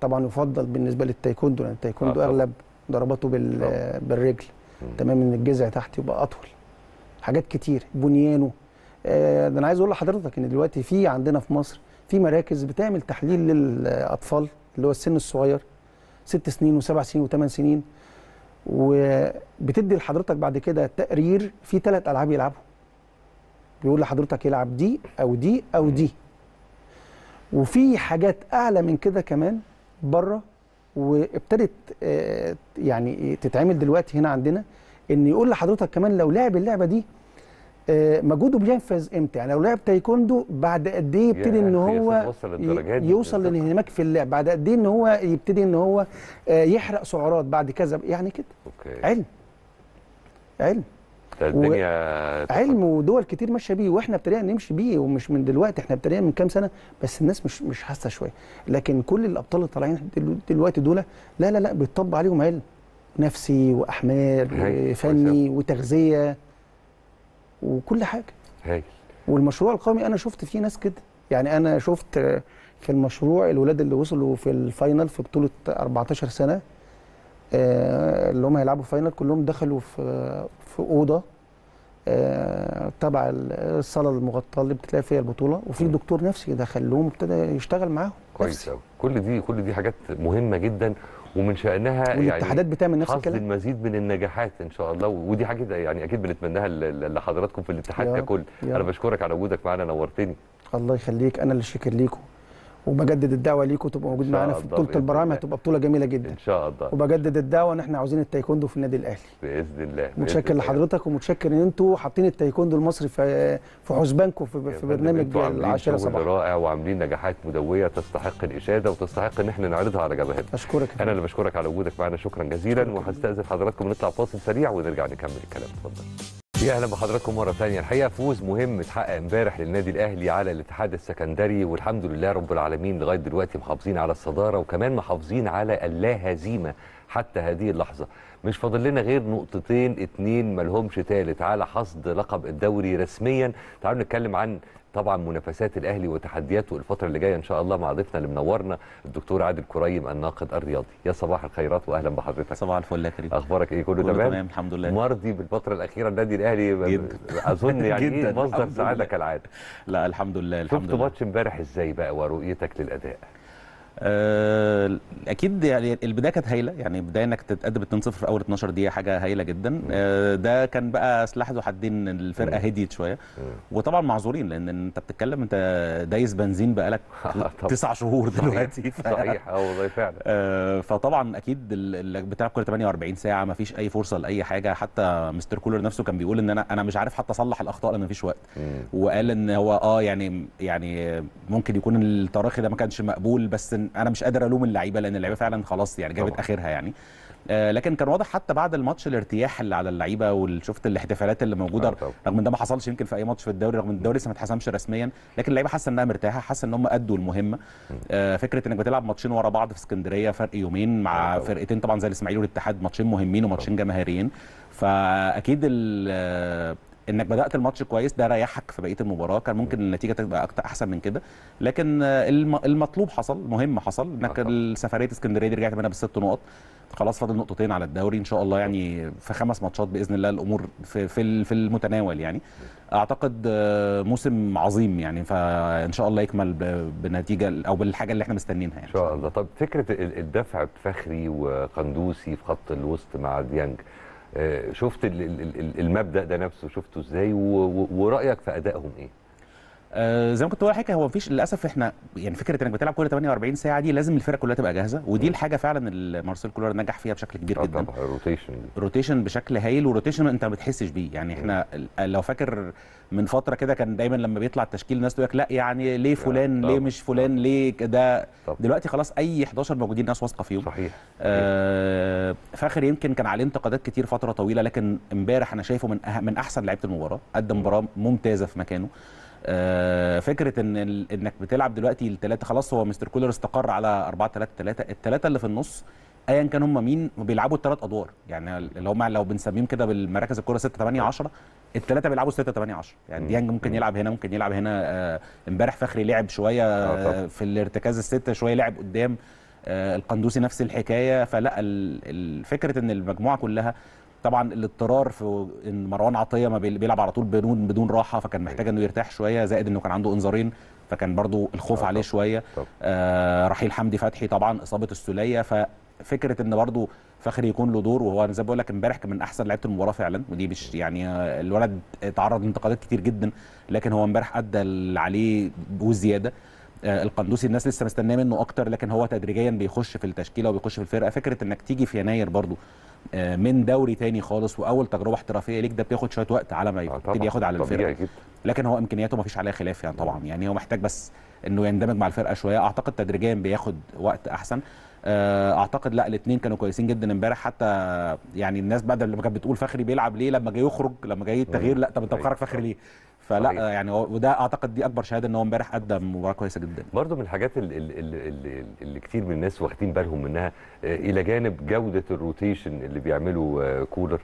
طبعا يفضل بالنسبة للتايكوندو لأن التايكوندو آه،. أغلب ضرباته بال طبعا. بالرجل. تمام إن الجذع تحت يبقى أطول حاجات كتير بنيانه آه، ده أنا عايز أقول لحضرتك إن دلوقتي في عندنا في مصر في مراكز بتعمل تحليل للأطفال اللي هو السن الصغير ست سنين وسبع سنين وثمان سنين وبتدي لحضرتك بعد كده تقرير في ثلاث ألعاب يلعبهم بيقول لحضرتك يلعب دي أو دي أو دي. وفي حاجات أعلى من كده كمان بره وابتدت آه، يعني تتعمل دلوقتي هنا عندنا إن يقول لحضرتك كمان لو لعب اللعبة دي مجهوده بينفذ إمتى؟ يعني لو لعب تايكوندو بعد قد إيه يبتدي إن هو يوصل. للإنهاك في اللعب بعد قد إيه إن هو يبتدي إن هو آه، يحرق سعرات بعد كذا يعني كده. أوكي. علم. علم. الدنيا علم ودول كتير ماشية بيه وإحنا ابتدينا نمشي بيه ومش من دلوقتي إحنا ابتدينا من كام سنة بس الناس مش مش حاسة شوية. لكن كل الأبطال اللي طالعين دلو- دلوقتي دول لا لا لا بيطبق عليهم علم. نفسي وأحمال وفني وتغذية. وكل حاجة. هايل. والمشروع القومي أنا شفت فيه ناس كده. يعني أنا شفت في المشروع الولاد اللي وصلوا في ال final في بطولة 14 سنة آه، اللي هم هيلعبوا final كلهم دخلوا في في أوضة آه، تبع الصالة المغطاة اللي بتلاقي فيها البطولة. وفي دكتور نفسي دخل لهم ابتدى يشتغل معاهم. كويس. قوي كل دي كل دي حاجات مهمة جدا. ومن شأنها والاتحادات يعني بتعمل نفس الكلام. المزيد من النجاحات إن شاء الله. ودي حاجة يعني أكيد بنتمناها لحضراتكم في الاتحاد ككل. أنا. بشكرك على وجودك معانا نورتني. الله يخليك. أنا اللي شاكر ليكم. وبجدد الدعوة ليكم تبقوا موجود معانا في بطولة الله. هتبقى بطولة جميلة جدا. إن شاء الله. وبجدد الدعوة إن إحنا عاوزين التايكوندو في النادي الأهلي. بإذن الله متشكر. لحضرتك ومتشكر إن أنتوا حاطين التايكوندو المصري في في حسبانكم في, في برنامج العاشرة صباحا. رائع وعاملين نجاحات مدوية تستحق الإشادة وتستحق إن إحنا نعرضها على جبهتنا. أشكرك أنا. اللي بشكرك على وجودك معنا. شكرا جزيلا. وهستأذن حضراتكم نطلع فاصل سريع ونرجع نكمل الكلام. اتفضل يا أهلا بحضراتكم مرة ثانية الحقيقة فوز مهم اتحقق امبارح للنادي الأهلي على الاتحاد السكندري والحمد لله رب العالمين لغاية دلوقتي محافظين على الصدارة وكمان محافظين على اللا هزيمه حتى هذه اللحظة. مش فاضل لنا غير نقطتين اتنين ملهمش تالت. على حصد لقب الدوري رسميا تعالوا نتكلم عن طبعا منافسات الأهلي وتحدياته الفترة اللي جاية إن شاء الله مع ضيفنا اللي منورنا الدكتور عادل كريم الناقد الرياضي. يا صباح الخيرات واهلا بحضرتك. صباح الفل يا كريم. أخبارك إيه؟ كله, كله تمام؟ تمام الحمد لله. مرضي بالفترة الأخيرة النادي الأهلي؟ جدا. أظن يعني جدا، إيه مصدر سعادة. كالعادة. لا الحمد لله الحمد شفت لله. ماتش امبارح إزاي بقى ورؤيتك للأداء؟ أكيد يعني البداية كانت هايلة يعني بداية إنك تتقدم 2-0 في أول 12 دقيقة حاجة هايلة جدا آه ده كان بقى سلاح ذو حدين الفرقة. هديت شوية. وطبعا معذورين لأن أنت بتتكلم أنت دايس بنزين بقالك. تسع شهور. دلوقتي ف... صحيح آه والله فعلا آه، فطبعا أكيد بتلعب كل 48 ساعة ما فيش أي فرصة لأي حاجة حتى مستر كولر نفسه كان بيقول إن أنا أنا مش عارف حتى أصلح الأخطاء لأن ما فيش وقت. وقال إن هو آه يعني يعني ممكن يكون التراخي ده ما كانش مقبول بس أنا مش قادر الوم اللعيبه لأن اللعيبه فعلا خلاص يعني جابت طبعاً. اخرها يعني آه لكن كان واضح حتى بعد الماتش الارتياح اللي على اللعيبه وشفت الاحتفالات اللي موجوده آه. رغم إن ده ما حصلش يمكن في أي ماتش في الدوري رغم إن الدوري لسه ما اتحسمش رسميا لكن اللعيبة حاسة إنها مرتاحة حاسة إن هم أدوا المهمة آه فكرة إنك بتلعب ماتشين ورا بعض في اسكندرية فرق يومين مع آه. فرقتين طبعا زي الإسماعيلي والاتحاد ماتشين مهمين وماتشين جماهيريين فأكيد إنك بدأت الماتش كويس ده ريحك في بقية المباراة كان ممكن النتيجة تبقى أحسن من كده. لكن الم- المطلوب حصل مهم حصل آه إنك. السفرية اسكندرية دي رجعت منها بالست نقط. خلاص فاضل نقطتين على الدوري إن شاء الله يعني في خمس ماتشات بإذن الله الأمور في في ال- في المتناول يعني. أعتقد موسم عظيم يعني فإن شاء الله يكمل بنتيجة أو بالحاجة اللي إحنا مستنينها يعني. إن شاء الله. طب فكرة ال- الدفع بفخري وقندوسي في خط الوسط مع ديانج شفت ال- ال- المبدأ ده نفسه شفته إزاي؟ ورأيك في أدائهم إيه؟ آه زي ما كنت بقول حاجة هو مفيش للأسف إحنا يعني فكرة إنك بتلعب كل 48 ساعة دي لازم الفرقة كلها تبقى جاهزة ودي الحاجة فعلا اللي مارسيل كولر نجح فيها بشكل كبير آه جدا. طبعا ال rotation rotation بشكل هايل و rotation أنت ما بتحسش بيه. يعني إحنا لو فاكر من فترة كده كان دايما لما بيطلع التشكيل الناس تقول لك لا يعني ليه فلان طبعا. ليه مش فلان ليه طبعا. دلوقتي خلاص أي 11 موجودين ناس واثقة فيهم. صحيح آه فاخر يمكن كان عليه انتقادات كتير فترة طويلة لكن امبارح أنا شايفه من أه من أحسن لعيبة المباراة قدم مباراة ممتازة في مكانه. آه فكرة إن إنك بتلعب دلوقتي الثلاثه خلاص هو مستر كولر استقر على 4 3 3 الثلاثه اللي في النص ايا كان هم مين بيلعبوا الثلاث أدوار يعني اللي هم لو بنسميهم كده بالمراكز الكورة 6 8 10 الثلاثه بيلعبوا 6 8 10 يعني. ديانج ممكن مم. يلعب هنا ممكن يلعب هنا آه، امبارح فخري لعب شوية آه،. آه، في الارتكاز الستة شوية لعب قدام آه، القندوسي نفس الحكاية فلا فكرة إن المجموعة كلها طبعا الاضطرار في إن مروان عطية ما بيل- بيلعب على طول بدون بدون راحة فكان محتاج إنه يرتاح شوية زائد إنه كان عنده إنذارين فكان برضو الخوف آه، عليه طبعا. شوية. آه رحيل حمدي فتحي طبعا إصابة السوليه ففكرة إن برضو فخري يكون له دور وهو زي ما بقول لك امبارح كان من أحسن لعيبة المباراة فعلا ودي مش يعني آه، الولد تعرض لانتقادات كتير جدا لكن هو امبارح أدى اللي عليه وزياده القندوسي الناس لسه مستنية منه أكتر لكن هو تدريجيا بيخش في التشكيلة وبيخش في الفرقة. فكرة إنك تيجي في يناير برضو آه، من دوري تاني خالص وأول تجربة احترافية ليك ده بياخد شوية وقت على ما آه، يبتدي ياخد على الفرقة. لكن هو إمكانياته ما فيش عليها خلاف يعني طبعا. يعني هو محتاج بس إنه يندمج مع الفرقة شوية. أعتقد تدريجيا بياخد وقت أحسن. آه، أعتقد لا الاثنين كانوا كويسين جدا إمبارح. حتى يعني الناس بدل لما كانت بتقول فخري بيلعب ليه لما جاي يخرج لما جاي التغيير لا طب أنت أيوة. مخرج فخري ليه؟ فلا صحيح. آه، يعني وده أعتقد دي أكبر شهادة إن هو امبارح قدم مباراة كويسة جدا برضه من الحاجات اللي, اللي, اللي, اللي كتير من الناس واخدين بالهم منها آه، إلى جانب جودة الروتيشن اللي بيعمله آه، كولر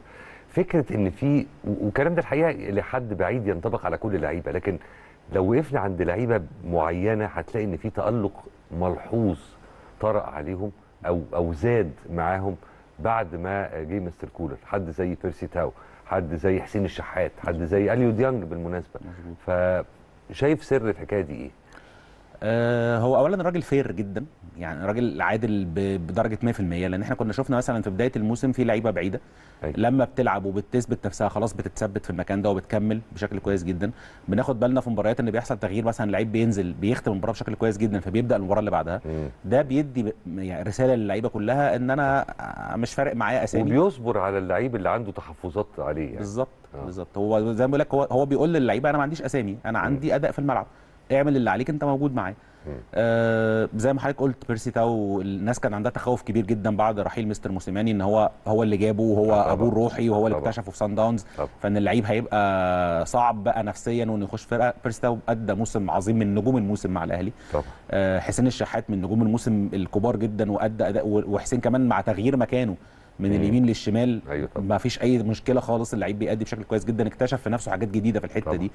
فكرة إن في والكلام ده الحقيقة لحد بعيد ينطبق على كل اللعيبة لكن لو وقفنا عند لعيبة معينة هتلاقي إن في تألق ملحوظ طرأ عليهم أو أو زاد معاهم بعد ما جه مستر كولر حد زي بيرسي تاو حد زي حسين الشحات حد زي أليو ديانج بالمناسبة فشايف سر الحكاية دي إيه؟ آه هو اولا راجل fair جدا يعني راجل عادل بدرجة 100% لأن إحنا كنا شفنا مثلا في بداية الموسم في لعيبة بعيدة أيوة. لما بتلعب وبتثبت نفسها خلاص بتتثبت في المكان ده وبتكمل بشكل كويس جدا بناخد بالنا في مباريات إن بيحصل تغيير مثلا لعيب بينزل بيختم المباراة بشكل كويس جدا فبيبدأ المباراة اللي بعدها مم. ده بيدي يعني رسالة للعيبة كلها إن أنا مش فارق معايا أسامي وبيصبر على اللعيب اللي عنده تحفظات عليه يعني بالظبط آه. بالظبط هو زي ما بقول لك هو هو بيقول للعيبة أنا ما عنديش أسامي أنا عندي أداء في الملعب اعمل اللي عليك انت موجود مم. آه زي ما حضرتك قلت بيرسي تاو الناس كان عندها تخوف كبير جدا بعد رحيل مستر موسيماني إن هو هو اللي جابه وهو. أبوه الروحي وهو اللي. اكتشفه في سان داونز. فإن اللعيب هيبقى صعب بقى نفسيا وإنه يخش فرقة بيرسي تاو أدى موسم عظيم من نجوم الموسم مع الأهلي آه، حسين الشحات من نجوم الموسم الكبار جدا وأدى أداء وحسين كمان مع تغيير مكانه من مم. اليمين للشمال أيوة. ما فيش أي مشكلة خالص اللعيب بيأدي بشكل كويس جدا اكتشف في نفسه حاجات جديدة في الحتة طبعا. دي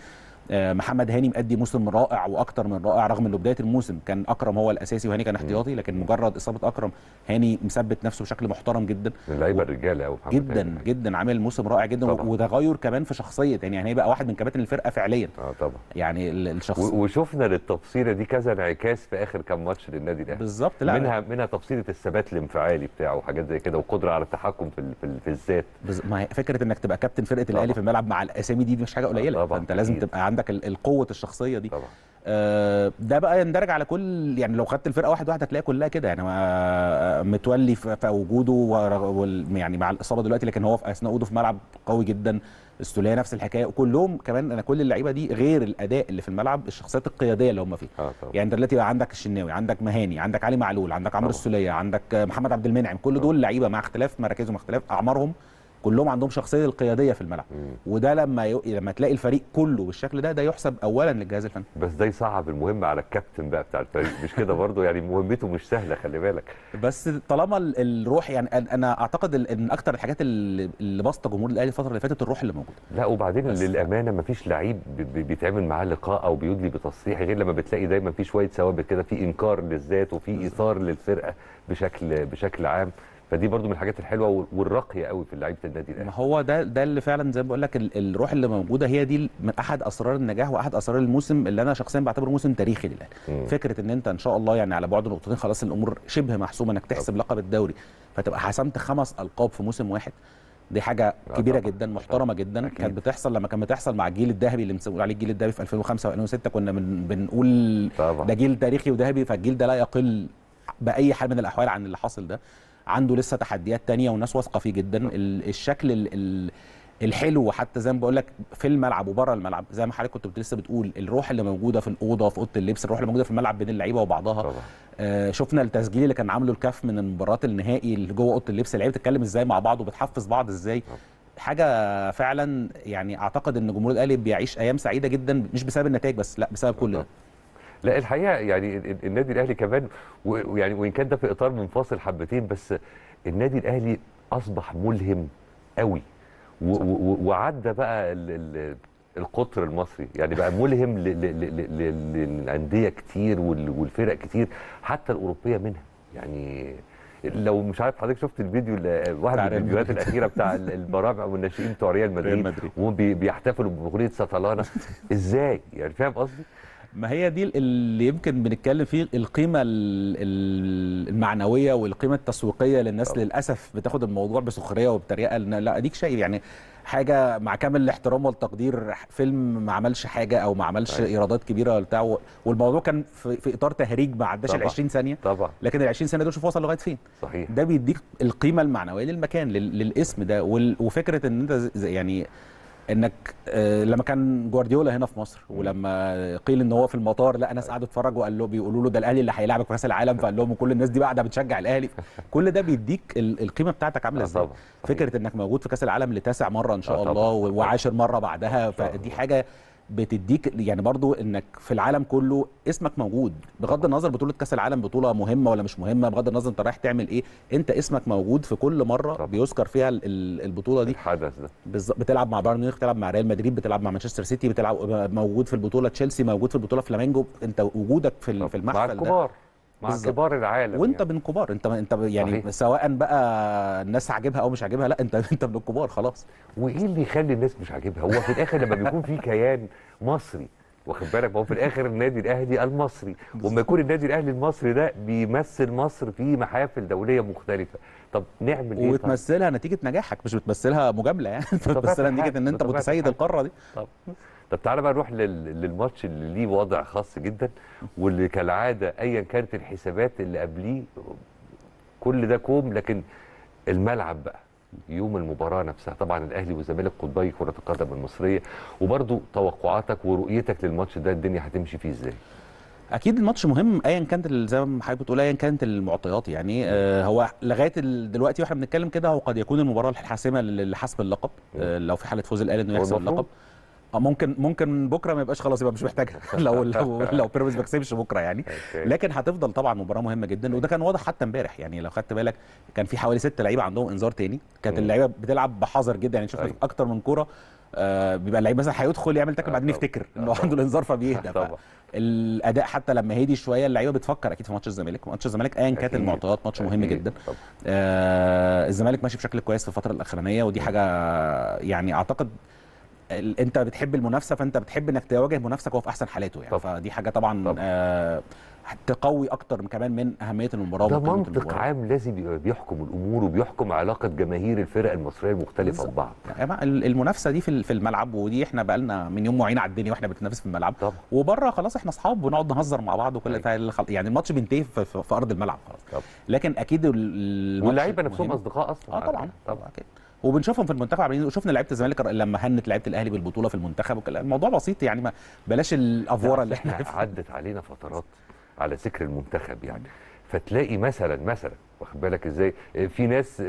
محمد هاني مأدي موسم رائع وأكتر من رائع رغم إنه بداية الموسم كان أكرم هو الأساسي وهاني كان احتياطي لكن مجرد إصابة أكرم هاني مثبت نفسه بشكل محترم جدا. اللعيبة الرجالة قوي جدا جدا عامل موسم رائع جدا طبعا. وتغير كمان في شخصية يعني يعني هيبقى واحد من كباتن الفرقة فعليا. آه طبعا. يعني ال- الشخص وشفنا للتفصيلة دي كذا انعكاس في آخر كام ماتش للنادي الأهلي. بالظبط لا. منها منها تفصيلة الثبات الانفعالي بتاعه وحاجات زي كده وقدرة على التحكم في ال- في, ال- في الذات. بز... ما فكرة إنك تبقى كابتن فرقة. الأهلي في الملعب مع الأسامي دي مش حاجة قليلة. طبعا، فأنت لازم. تبقى عندك ال- القوة الشخصية دي. طبعا. آه ده بقى يندرج على كل يعني لو خدت الفرقة واحد واحد هتلاقي كلها كده. يعني ما- متولي في وجوده ورغ- يعني مع الإصابة دلوقتي لكن هو في أثناء وجوده في ملعب قوي جدا. السوليه نفس الحكاية. وكلهم كمان أنا كل اللعيبة دي غير الأداء اللي في الملعب الشخصيات القيادية اللي هم فيها. طبعا. يعني أنت دلوقتي بقى عندك الشناوي عندك مهاني عندك علي معلول عندك عمرو. السولية عندك محمد عبد المنعم. كل دول لعيبة مع اختلاف مراكزهم اختلاف أعمارهم كلهم عندهم شخصية القيادية في الملعب. وده لما ي... لما تلاقي الفريق كله بالشكل ده ده يحسب اولا للجهاز الفني. بس ده يصعب المهمه على الكابتن بقى بتاع الفريق. مش كده برضه؟ يعني مهمته مش سهلة خلي بالك. بس طالما ال- الروح يعني أنا أعتقد إن أكتر الحاجات اللي بسطه جمهور الأهلي الفترة اللي فاتت الروح اللي موجودة. لا وبعدين. للأمانة ما فيش لعيب بي- بي- بيتعمل معاه لقاء أو بيدلي بتصريح غير لما بتلاقي دايما في شوية ثوابت كده في إنكار للذات وفي إيثار للفرقة بشكل بشكل عام. فدي برضو من الحاجات الحلوة وال- والراقية قوي في لعيبة النادي ما الاهلي هو ده ده اللي فعلا زي ما بقول لك ال- الروح اللي موجودة هي دي من أحد أسرار النجاح وأحد أسرار الموسم اللي أنا شخصيا بعتبره موسم تاريخي للأهلي. فكرة إن أنت إن شاء الله يعني على بعد نقطتين خلاص الأمور شبه محسومة إنك تحسب لقب الدوري فتبقى حسمت خمس ألقاب في موسم واحد. دي حاجة آه كبيرة. جدا محترمة جدا. كانت بتحصل لما كان بتحصل مع الجيل الذهبي اللي بنقول عليه الجيل الذهبي في 2005 و2006 كنا من بنقول ده جيل تاريخي وذهبي فالجيل ده لا يقل بأي حال من الأحوال عن اللي حاصل ده. عنده لسه تحديات تانية والناس واثقة فيه جدا. ال- الشكل ال ال الحلو حتى زي ما بقول لك في الملعب وبره الملعب زي ما حضرتك كنت لسه بتقول الروح اللي موجودة في الأوضة في أوضة اللبس الروح اللي موجودة في الملعب بين اللعيبة وبعضها. طبعا. آه شفنا التسجيل اللي كان عامله الكاف من المباراه النهائي اللي جوه أوضة اللبس. اللعيبة بتتكلم إزاي مع بعض وبتحفز بعض إزاي؟ طبعا. حاجة فعلا يعني أعتقد إن جمهور الأهلي بيعيش أيام سعيدة جدا مش بسبب النتائج بس لا بسبب كل ده. لا الحقيقة يعني ال- ال- النادي الأهلي كمان ويعني وإن كان ده في إطار منفصل حبتين بس النادي الأهلي أصبح ملهم قوي وعدى بقى ال- ال- القطر المصري يعني بقى ملهم للأندية كتير وال- والفرق كتير حتى الأوروبية منها يعني لو مش عارف حضرتك شفت الفيديو واحد من الفيديوهات. الأخيرة بتاع ال- البرامع والناشئين بتوع ريال مدريد. وهم بي- بيحتفلوا بأغنية ساتالانا إزاي يعني فاهم قصدي؟ ما هي دي اللي يمكن بنتكلم فيه القيمة ال- ال- المعنوية والقيمة التسويقية للناس طبعا. للأسف بتاخد الموضوع بسخرية وبتريقه لا أديك شايف يعني حاجة مع كامل الاحترام والتقدير فيلم ما عملش حاجة أو ما عملش أيوة. إيرادات كبيرة بتاع والموضوع كان في, في إطار تهريج ما عداش ال طبعا. 20 ثانية طبعا لكن ال 20 ثانية دول شوف وصل لغاية فين صحيح ده بيديك القيمة المعنوية للمكان لل- للاسم ده وفكرة إن أنت يعني إنك آه، لما كان جوارديولا هنا في مصر ولما قيل إن هو في المطار لقى ناس قعدوا يتفرجوا وقال له بيقولوا له ده الأهلي اللي هيلاعبك في كأس العالم فقال لهم كل الناس دي قاعدة بتشجع الأهلي كل ده بيديك ال- القيمة بتاعتك عاملة آه إزاي. فكرة إنك موجود في كأس العالم لتاسع مرة إن شاء آه. الله وعاشر مرة بعدها فدي. حاجة بتديك يعني برضو إنك في العالم كله اسمك موجود بغض النظر بطولة كأس العالم بطولة مهمة ولا مش مهمة بغض النظر أنت رايح تعمل إيه أنت اسمك موجود في كل مرة طبعا. بيذكر فيها ال- ال- البطولة دي. الحدث ده. بالظبط بتلعب مع بايرن ميونخ بتلعب مع ريال مدريد بتلعب مع مانشستر سيتي بتلعب موجود في البطولة تشيلسي موجود في البطولة فلامينجو. أنت وجودك في في مع المحفل ده الكبار. مع بالظبط. كبار العالم وانت يعني. من كبار انت انت يعني صحيح. سواء بقى الناس عاجبها أو مش عاجبها لا انت انت من الكبار خلاص وايه اللي يخلي الناس مش عاجبها هو في الآخر لما بيكون في كيان مصري واخد بالك ما هو في الآخر النادي الأهلي المصري وما يكون النادي الأهلي المصري ده بيمثل مصر في محافل دولية مختلفة طب نعمل إيه طيب؟ وتمثلها نتيجة نجاحك مش بتمثلها مجاملة يعني بتمثلها نتيجة إن أنت متسيد. القاره دي طب طب تعالى بقى نروح لل- للماتش اللي ليه وضع خاص جدا واللي كالعادة ايا كانت الحسابات اللي قبليه كل ده كوم لكن الملعب بقى يوم المباراة نفسها طبعا الأهلي والزمالك قطبي كرة القدم المصرية وبرضو توقعاتك ورؤيتك للماتش ده الدنيا هتمشي فيه إزاي؟ أكيد الماتش مهم ايا كانت زي ما حضرتك بتقول ايا كانت المعطيات يعني آه هو لغاية دلوقتي وإحنا بنتكلم كده هو قد يكون المباراة الحاسمة لحسم اللقب آه لو في حالة فوز الأهلي إنه يحسم. اللقب. آه، ممكن ممكن بكرة ما يبقاش خلاص يبقى مش محتاجها لو لو لو بيراميدز ما كسبش بكرة يعني. لكن هتفضل طبعا مباراة مهمة جدا وده كان واضح حتى امبارح يعني لو خدت بالك كان في حوالي ست لعيبة عندهم انذار تاني كانت. اللعيبة بتلعب بحذر جدا يعني شفنا أيوة. أكتر من كورة آه بيبقى اللعيب مثلا هيدخل يعمل تاكل آه بعدين. يفتكر آه إنه. عنده الانذار فبيهدى الاداء حتى لما هدي شوية اللعيبة بتفكر أكيد في ماتش الزمالك ماتش الزمالك ايا كانت. المعطيات ماتش مهم أكيد. جدا طبعا. آه الزمالك ماشي بشكل كويس في الفترة الأخرانية ودي حاجة يعني أعتقد انت بتحب المنافسة فانت بتحب انك تواجه منافسك وهو في احسن حالاته يعني طبعا. فدي حاجة طبعا, طبعا. آه تقوي أكتر كمان من أهمية المباراة ده منطق المباراة. عام لازم بيحكم الأمور وبيحكم علاقة جماهير الفرق المصرية المختلفة. ببعض ال- المنافسة دي في ال- في الملعب ودي إحنا بقالنا من يوم معين على الدنيا وإحنا بنتنافس في الملعب طبعا وبره خلاص إحنا أصحاب ونقعد نهزر مع بعض وكل خل- يعني الماتش بينتهي في, في, في أرض الملعب خلاص. لكن أكيد واللعيبة نفسهم. أصدقاء أصلا آه طبعا طبعا أكيد وبنشوفهم في المنتخب عاملين وشفنا لعيبة الزمالك لما هنت لعيبة الأهلي بالبطولة في المنتخب الموضوع بسيط يعني ما بلاش الأفورة اللي إحنا عدت علينا فترات على ذكر المنتخب يعني. فتلاقي مثلا مثلا واخد بالك إزاي؟ في ناس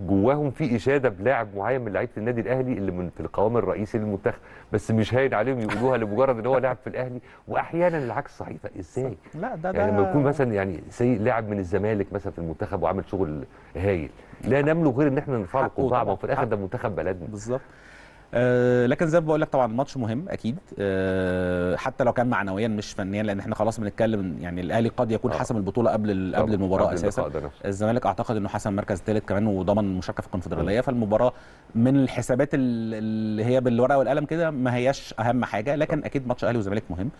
جواهم في إشادة بلاعب معين من لعيبة النادي الأهلي اللي من في القوام الرئيسي للمنتخب بس مش هاين عليهم يقولوها لمجرد إن هو لاعب في الأهلي واحيانا العكس صحيح. إزاي؟ لا ده ده يعني لما يكون مثلا يعني سي لاعب من الزمالك مثلا في المنتخب وعامل شغل هايل لا نملك غير إن إحنا نرفع له حقه القبعه ما طبعاً. هو في الآخر. ده منتخب بلدنا. بالظبط. آه لكن زي ما بقول لك طبعا الماتش مهم أكيد. آه حتى لو كان معنويا مش فنيا لأن إحنا خلاص بنتكلم يعني الأهلي قد يكون آه. حسم البطولة قبل قبل المباراة قبل أساسا. الزمالك أعتقد إنه حسم مركز ثالث كمان وضمن المشاركه في الكونفدرالية. فالمباراة من الحسابات ال- اللي هي بالورقة والقلم كده ما هياش أهم حاجة لكن أكيد ماتش أهلي وزمالك مهم.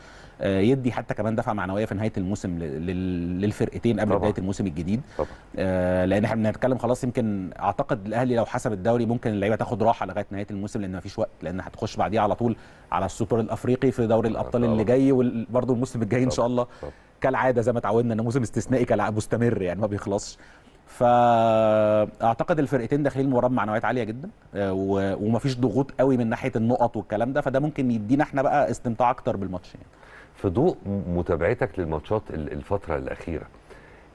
يدي حتى كمان دفعة معنوية في نهاية الموسم للفرقتين قبل. بداية الموسم الجديد طبعا آه، لأن إحنا بنتكلم خلاص يمكن أعتقد الأهلي لو حسب الدوري ممكن اللعيبة تاخد راحة لغاية نهاية الموسم لأن مفيش وقت لأن هتخش بعديها على طول على السوبر الأفريقي في دوري الأبطال طبعا. اللي جاي وبرده الموسم الجاي إن شاء الله طبعا. كالعادة زي ما اتعودنا انه موسم استثنائي كالعاده مستمر يعني ما بيخلصش فاعتقد الفرقتين داخلين مباراه بمعنويات عالية جدا آه، ومفيش ضغوط قوي من ناحية النقط والكلام ده فده ممكن يدينا إحنا بقى استمتاع أكتر بالماتش يعني في ضوء متابعتك للماتشات ال- الفترة الأخيرة.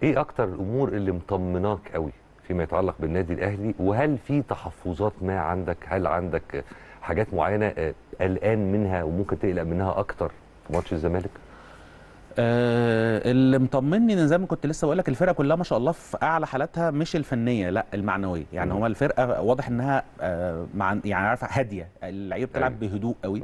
إيه أكتر الأمور اللي مطمناك قوي فيما يتعلق بالنادي الأهلي؟ وهل في تحفظات ما عندك؟ هل عندك حاجات معينة آه، قلقان منها وممكن تقلق منها أكتر في ماتش الزمالك؟ آه، اللي مطمني إن زي ما كنت لسه بقول لك الفرقة كلها ما شاء الله في أعلى حالاتها مش الفنية لا المعنوية. يعني. هو الفرقة واضح إنها آه، مع يعني عارفة هادية. اللعيبه بتلعب بهدوء قوي.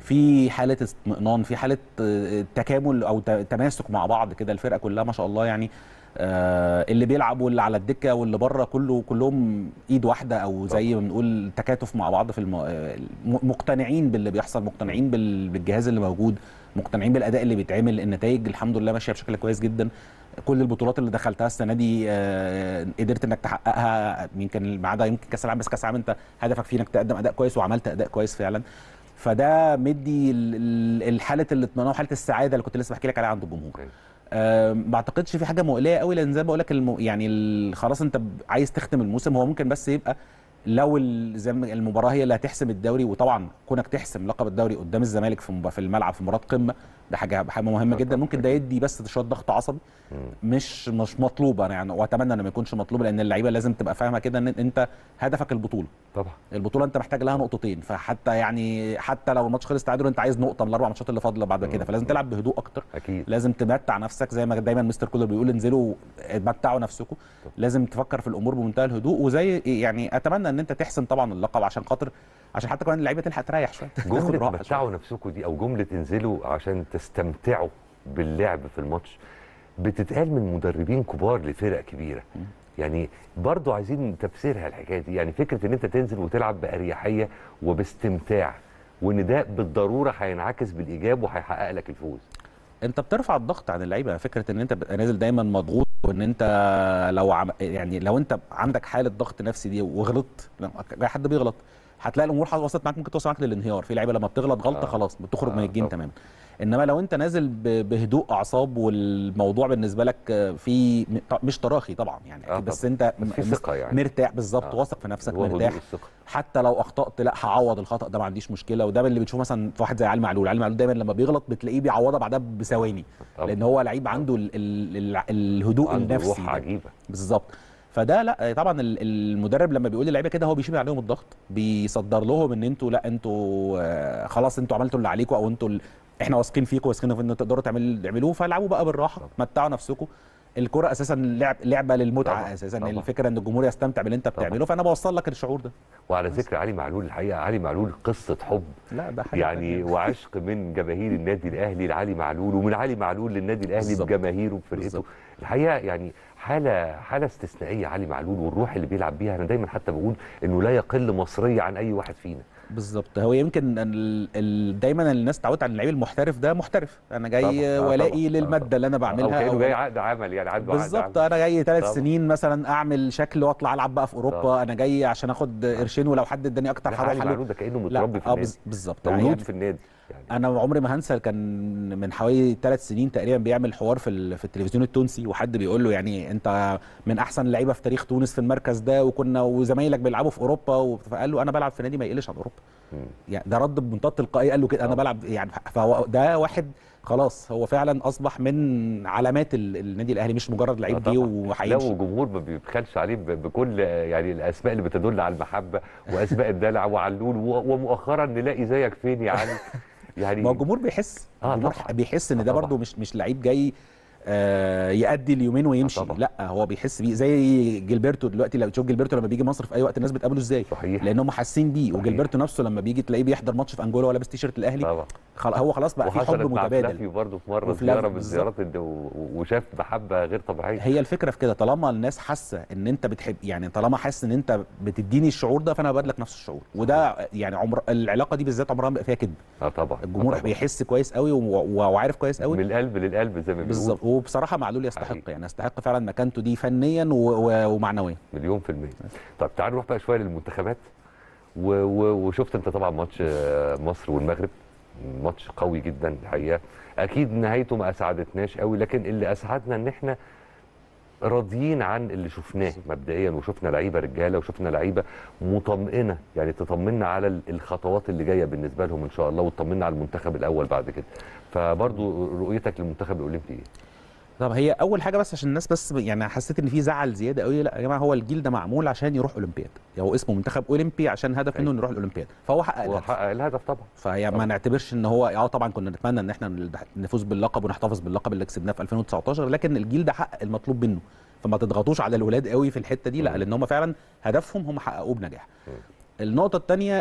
في حالة اطمئنان في حالة آه، تكامل أو تماسك مع بعض كده. الفرقة كلها ما شاء الله يعني آه، اللي بيلعب واللي على الدكة واللي بره كله كلهم إيد واحدة أو زي ما بنقول تكاتف مع بعض في الم... مقتنعين باللي بيحصل مقتنعين بال... بالجهاز اللي موجود. مقتنعين بالأداء اللي بيتعمل النتائج الحمد لله ماشية بشكل كويس جدا. كل البطولات اللي دخلتها السنة دي آه، قدرت إنك تحققها. يمكن ما عدا يمكن كأس العالم بس كأس العالم أنت هدفك فيه إنك تقدم أداء كويس وعملت أداء كويس فعلا. فده مدي ال- ال- الحالة الاطمئنان وحاله السعادة اللي كنت لسه بحكي لك عليها عند الجمهور. آه، ما أعتقدش في حاجة مقلقة قوي لأن زي ما بقول لك الم... يعني ال... خلاص أنت عايز تختم الموسم. هو ممكن بس يبقى لو المباراة هي اللي هتحسم الدوري وطبعا كونك تحسم لقب الدوري قدام الزمالك في في الملعب في مباراة قمة ده حاجة حاجة مهمة جدا. ممكن ده يدي بس شوية ضغط عصبي. مش مش مطلوبة. يعني وأتمنى انه ما يكونش مطلوب لأن اللعيبة لازم تبقى فاهمة كده إن أنت هدفك البطولة. طبعا. البطولة أنت محتاج لها نقطتين. فحتى يعني حتى لو الماتش خلص تعادل انت عايز نقطة من الأربع ماتشات اللي فاضلة بعد كده فلازم تلعب بهدوء أكتر. أكيد. لازم تمتع نفسك زي ما دايما مستر كولر بيقول انزلوا متعوا نفسكم. لازم تفكر في الأمور بمنتهى الهدوء. وزي يعني أتمنى إن أنت تحسم طبعا اللقب عشان خاطر عشان حتى كمان اللعيبة تلحق تريح شوية. شوية. متعوا نفسكم دي أو جملة انزلوا عشان تستمتعوا باللعب في الماتش بتتقال من مدربين كبار لفرق كبيرة. يعني برضو عايزين تفسيرها الحكاية دي. يعني فكرة إن أنت تنزل وتلعب بأريحية وباستمتاع وإن ده بالضرورة هينعكس بالإيجاب وهيحقق لك الفوز. انت بترفع الضغط عن اللعيبة فكرة ان انت بتبقى نازل دايما مضغوط وان انت لو عم يعني لو انت عندك حالة ضغط نفسي دي وغلطت اي حد بيغلط هتلاقي الأمور وصلت معاك ممكن توصل معاك للانهيار في لعيبة لما بتغلط غلطة آه. خلاص بتخرج من آه، الجيم طبعا. تماما إنما لو أنت نازل بهدوء أعصاب والموضوع بالنسبة لك في مش تراخي طبعا يعني. آه، بس. أنت ثقة يعني. مرتاح بالظبط آه. واثق في نفسك مرتاح. حتى لو أخطأت لأ هعوض الخطأ ده ما عنديش مشكلة. وده اللي بتشوفه مثلا في واحد زي علي معلول. علي معلول دايما لما بيغلط بتلاقيه بيعوضها بعدها بثواني. لأن هو لعيب عنده ال ال ال الهدوء عنده النفسي روح. عجيبة. بالظبط. فده لأ طبعا ال- المدرب لما بيقول للعيبة كده هو بيشيل عليهم الضغط. بيصدر لهم إن أنتوا لأ أنتوا آه، خلاص أنتوا عملتوا اللي عليكم أو أنتوا إحنا واثقين فيكم واثقين في ان تقدروا تعملوا تعملوه فالعبوا بقى بالراحة متعوا نفسكم الكرة أساسا لعب لعبة للمتعة طبعا، أساسا طبعا. الفكرة إن الجمهور يستمتع باللي أنت طبعا. بتعمله فأنا بوصل لك الشعور ده وعلى ذكر علي معلول الحقيقة علي معلول قصة حب لا ده يعني تانية. وعشق من جماهير النادي الأهلي لعلي معلول ومن علي معلول للنادي الأهلي بالظبط. بجماهيره بالظبط. الحقيقة يعني حاله حالة استثنائية علي معلول والروح اللي بيلعب بيها أنا دايما حتى بقول إنه لا يقل مصرية عن أي واحد فينا بالظبط هو يمكن ال... ال... دايما الناس اتعودت على اللعيب المحترف ده محترف أنا. جاي آه، والاقي. آه، للمادة اللي أنا أو بعملها كأنه أو جاي عقد عمل يعني عقد بالظبط. أنا جاي ثلاث. سنين مثلا أعمل شكل وأطلع ألعب بقى في أوروبا طبعاً. أنا جاي عشان آخد قرشين ولو حد اداني أكتر هروح له معلول ده كأنه متربي في آه النادي بالظبط مولود يعني في النادي يعني أنا عمري ما هنسى كان من حوالي ثلاث سنين تقريبا بيعمل حوار في في التلفزيون التونسي وحد بيقول له يعني انت من احسن اللعيبه في تاريخ تونس في المركز ده وكنا وزمايلك بيلعبوا في أوروبا فقال له أنا بلعب في نادي ما يقلش عن أوروبا. يعني ده رد بمنتهى التلقائيه قال له كده أنا طبعا. بلعب يعني فهو ده واحد خلاص هو فعلا أصبح من علامات ال- النادي الأهلي مش مجرد آه لعيب جه طبعاً. لا وهيمشي والجمهور ما بيبخلش عليه بكل يعني الأسماء اللي بتدل على المحبة وأسماء الدلع وعلول ومؤخرا نلاقي زيك فين يا علي يعني ما هو الجمهور بيحس آه الجمهور. بيحس إن ده. برده مش مش لعيب جاي يأدي اليومين ويمشي. طبعاً. لا هو بيحس بيه. زي جilberto دلوقتي لو تشوف جilberto لما بيجي مصر في أي وقت الناس بتقابله إزاي؟ صحيح. لانهم حاسين بيه. وجilberto نفسه لما بيجي تلاقيه بيحضر ماتش في أنجولا ولابس تيشيرت الأهلي طبعا. خل... هو خلاص بقى في وحصلت حب متبادل. فلافيو برضه في مرة زيارة من. الزيارات وشاف محبه غير طبيعية. هي الفكرة في كده. طالما الناس حاسة إن أنت بتحب يعني طالما حاسس إن أنت بتديني الشعور ده فأنا ببادلك نفس الشعور. وده يعني عمر العلاقة دي بالذات عمرها ما فيها كذب. آه طبعا. الجمهور آه. بيحس كويس قوي و- و- وعارف كويس قوي. من القلب للقلب زي ما بيقولوا. بالظبط. وبصراحة معلول يستحق حقيقي. يعني يستحق فعلا مكانته دي فنيا. ومعنويا مليون في المية طب تعال نروح بقى شوية للمنتخبات. وشفت أنت طبعا ماتش آه، مصر والمغرب ماتش قوي جدا الحقيقة أكيد نهايته ما أسعدتناش قوي لكن اللي أسعدنا إن إحنا راضيين عن اللي شفناه مبدئيا وشفنا لعيبة رجالة وشفنا لعيبة مطمئنة يعني تطمنا على ال- الخطوات اللي جاية بالنسبة لهم إن شاء الله وتطمنا على المنتخب الأول بعد كده فبرضو رؤيتك للمنتخب الأولمبي إيه؟ طب هي أول حاجة بس عشان الناس بس يعني حسيت إن في زعل زيادة قوي لأ يا جماعة هو الجيل ده معمول عشان يروح أولمبياد. يعني هو اسمه منتخب أولمبي عشان هدف منه إنه يروح الأولمبياد. فهو حقق الهدف. وحقق الهدف طبعا. فيعني ما. نعتبرش إن هو آه طبعا كنا نتمنى إن إحنا نفوز باللقب ونحتفظ باللقب اللي كسبناه في 2019 لكن الجيل ده حقق المطلوب منه. فما تضغطوش على الولاد قوي في الحتة دي لأ. لأن هم فعلا هدفهم هم حققوه بنجاح. النقطة الثانية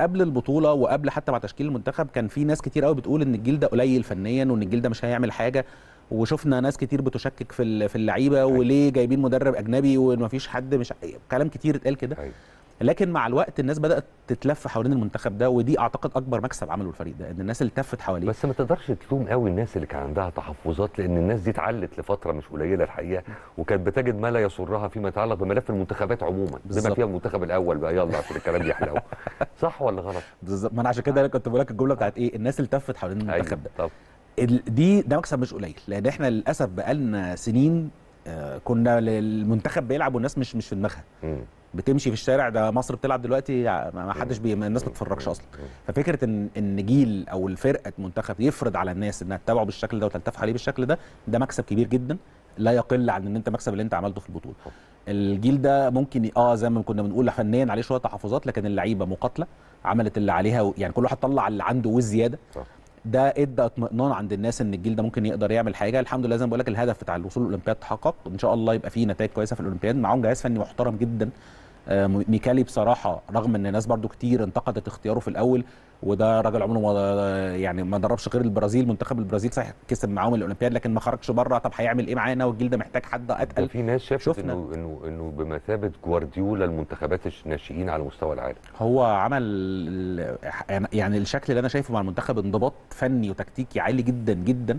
قبل البطولة وقبل حتى مع تشكيل المنتخب كان في ناس كتير قوي بتقول إن الجيل ده قليل فنيا وإن الجيل ده مش هيعمل حاجة. وشفنا ناس كتير بتشكك في في اللعيبة وليه جايبين مدرب أجنبي ومفيش حد مش كلام كتير اتقال كده. أيوة. لكن مع الوقت الناس بدأت تتلف حوالين المنتخب ده ودي أعتقد أكبر مكسب عمله الفريق ده إن الناس التفت حواليه. بس ما تقدرش تلوم قوي الناس اللي كان عندها تحفظات لأن الناس دي اتعلت لفترة مش قليلة الحقيقة وكانت بتجد ما لا يسرها فيما يتعلق بملف المنتخبات عموما. بما. فيها المنتخب الأول بقى يلا عشان الكلام يحلو. صح ولا غلط؟ بالظبط. ما أنا عشان كده كنت بقول لك الجملة بتاعت إيه؟ الناس التفت حوالين المنتخب ده. طب. دي ده مكسب مش قليل لأن إحنا للأسف بقالنا سنين آه، كنا المنتخب بيلعب والناس مش مش في دماغها. بتمشي في الشارع ده مصر بتلعب دلوقتي ما حدش بي... الناس ما بتتفرجش أصلا. ففكرة إن إن جيل أو الفرقة منتخب يفرض على الناس إنها تتابعه بالشكل ده وتلتف عليه بالشكل ده ده مكسب كبير جدا لا يقل عن إن أنت مكسب اللي أنت عملته في البطولة. الجيل ده ممكن آه زي ما كنا بنقول فنيا عليه شوية تحفظات لكن اللعيبة مقاتلة عملت اللي عليها و... يعني كل واحد طلع اللي عنده وزياده. ده إدى اطمئنان عند الناس إن الجيل ده ممكن يقدر يعمل حاجة. الحمد لله زي ما بقول لك الهدف بتاع الوصول للأولمبياد تحقق ان شاء الله يبقى فيه نتائج كويسة في الأولمبياد. معاهم جهاز فني محترم جدا آه، ميكالي بصراحة رغم إن الناس برضو كتير انتقدت اختياره في الأول وده راجل عمره ما يعني ما دربش غير البرازيل منتخب البرازيل صحيح كسب معاهم الأولمبياد لكن ما خرجش بره. طب هيعمل إيه معانا؟ والجيل ده محتاج حد أتقل. في ناس شافت شفنا. إنه إنه إنه بمثابة جوارديولا المنتخبات الناشئين على مستوى العالم. هو عمل ال- يعني الشكل اللي أنا شايفه مع المنتخب انضباط فني وتكتيكي عالي جدا جدا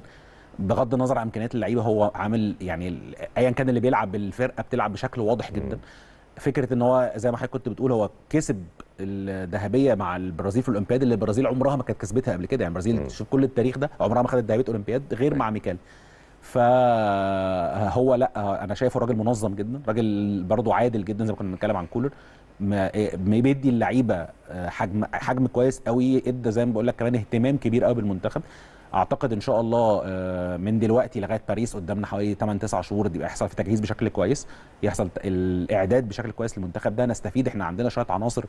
بغض النظر عن إمكانيات اللعيبة هو عامل يعني ايا كان اللي بيلعب بالفرقة بتلعب بشكل واضح جدا. فكرة إن هو زي ما حضرتك كنت بتقول هو كسب الذهبية مع البرازيل في الأولمبياد اللي البرازيل عمرها ما كانت كسبتها قبل كده. يعني. البرازيل شوف كل التاريخ ده عمرها ما خدت ذهبية أولمبياد غير مع ميكالي فهو لأ أنا شايفه راجل منظم جدا راجل برضه عادل جدا زي ما كنا بنتكلم عن كولر. ما ما بيدي اللعيبة حجم حجم كويس قوي إدى زي ما بقول لك كمان اهتمام كبير قوي بالمنتخب. أعتقد إن شاء الله آه، من دلوقتي لغاية باريس قدامنا حوالي 8 9 شهور يبقى يحصل في تجهيز بشكل كويس يحصل الإعداد بشكل كويس للمنتخب ده. نستفيد إحنا عندنا شوية عناصر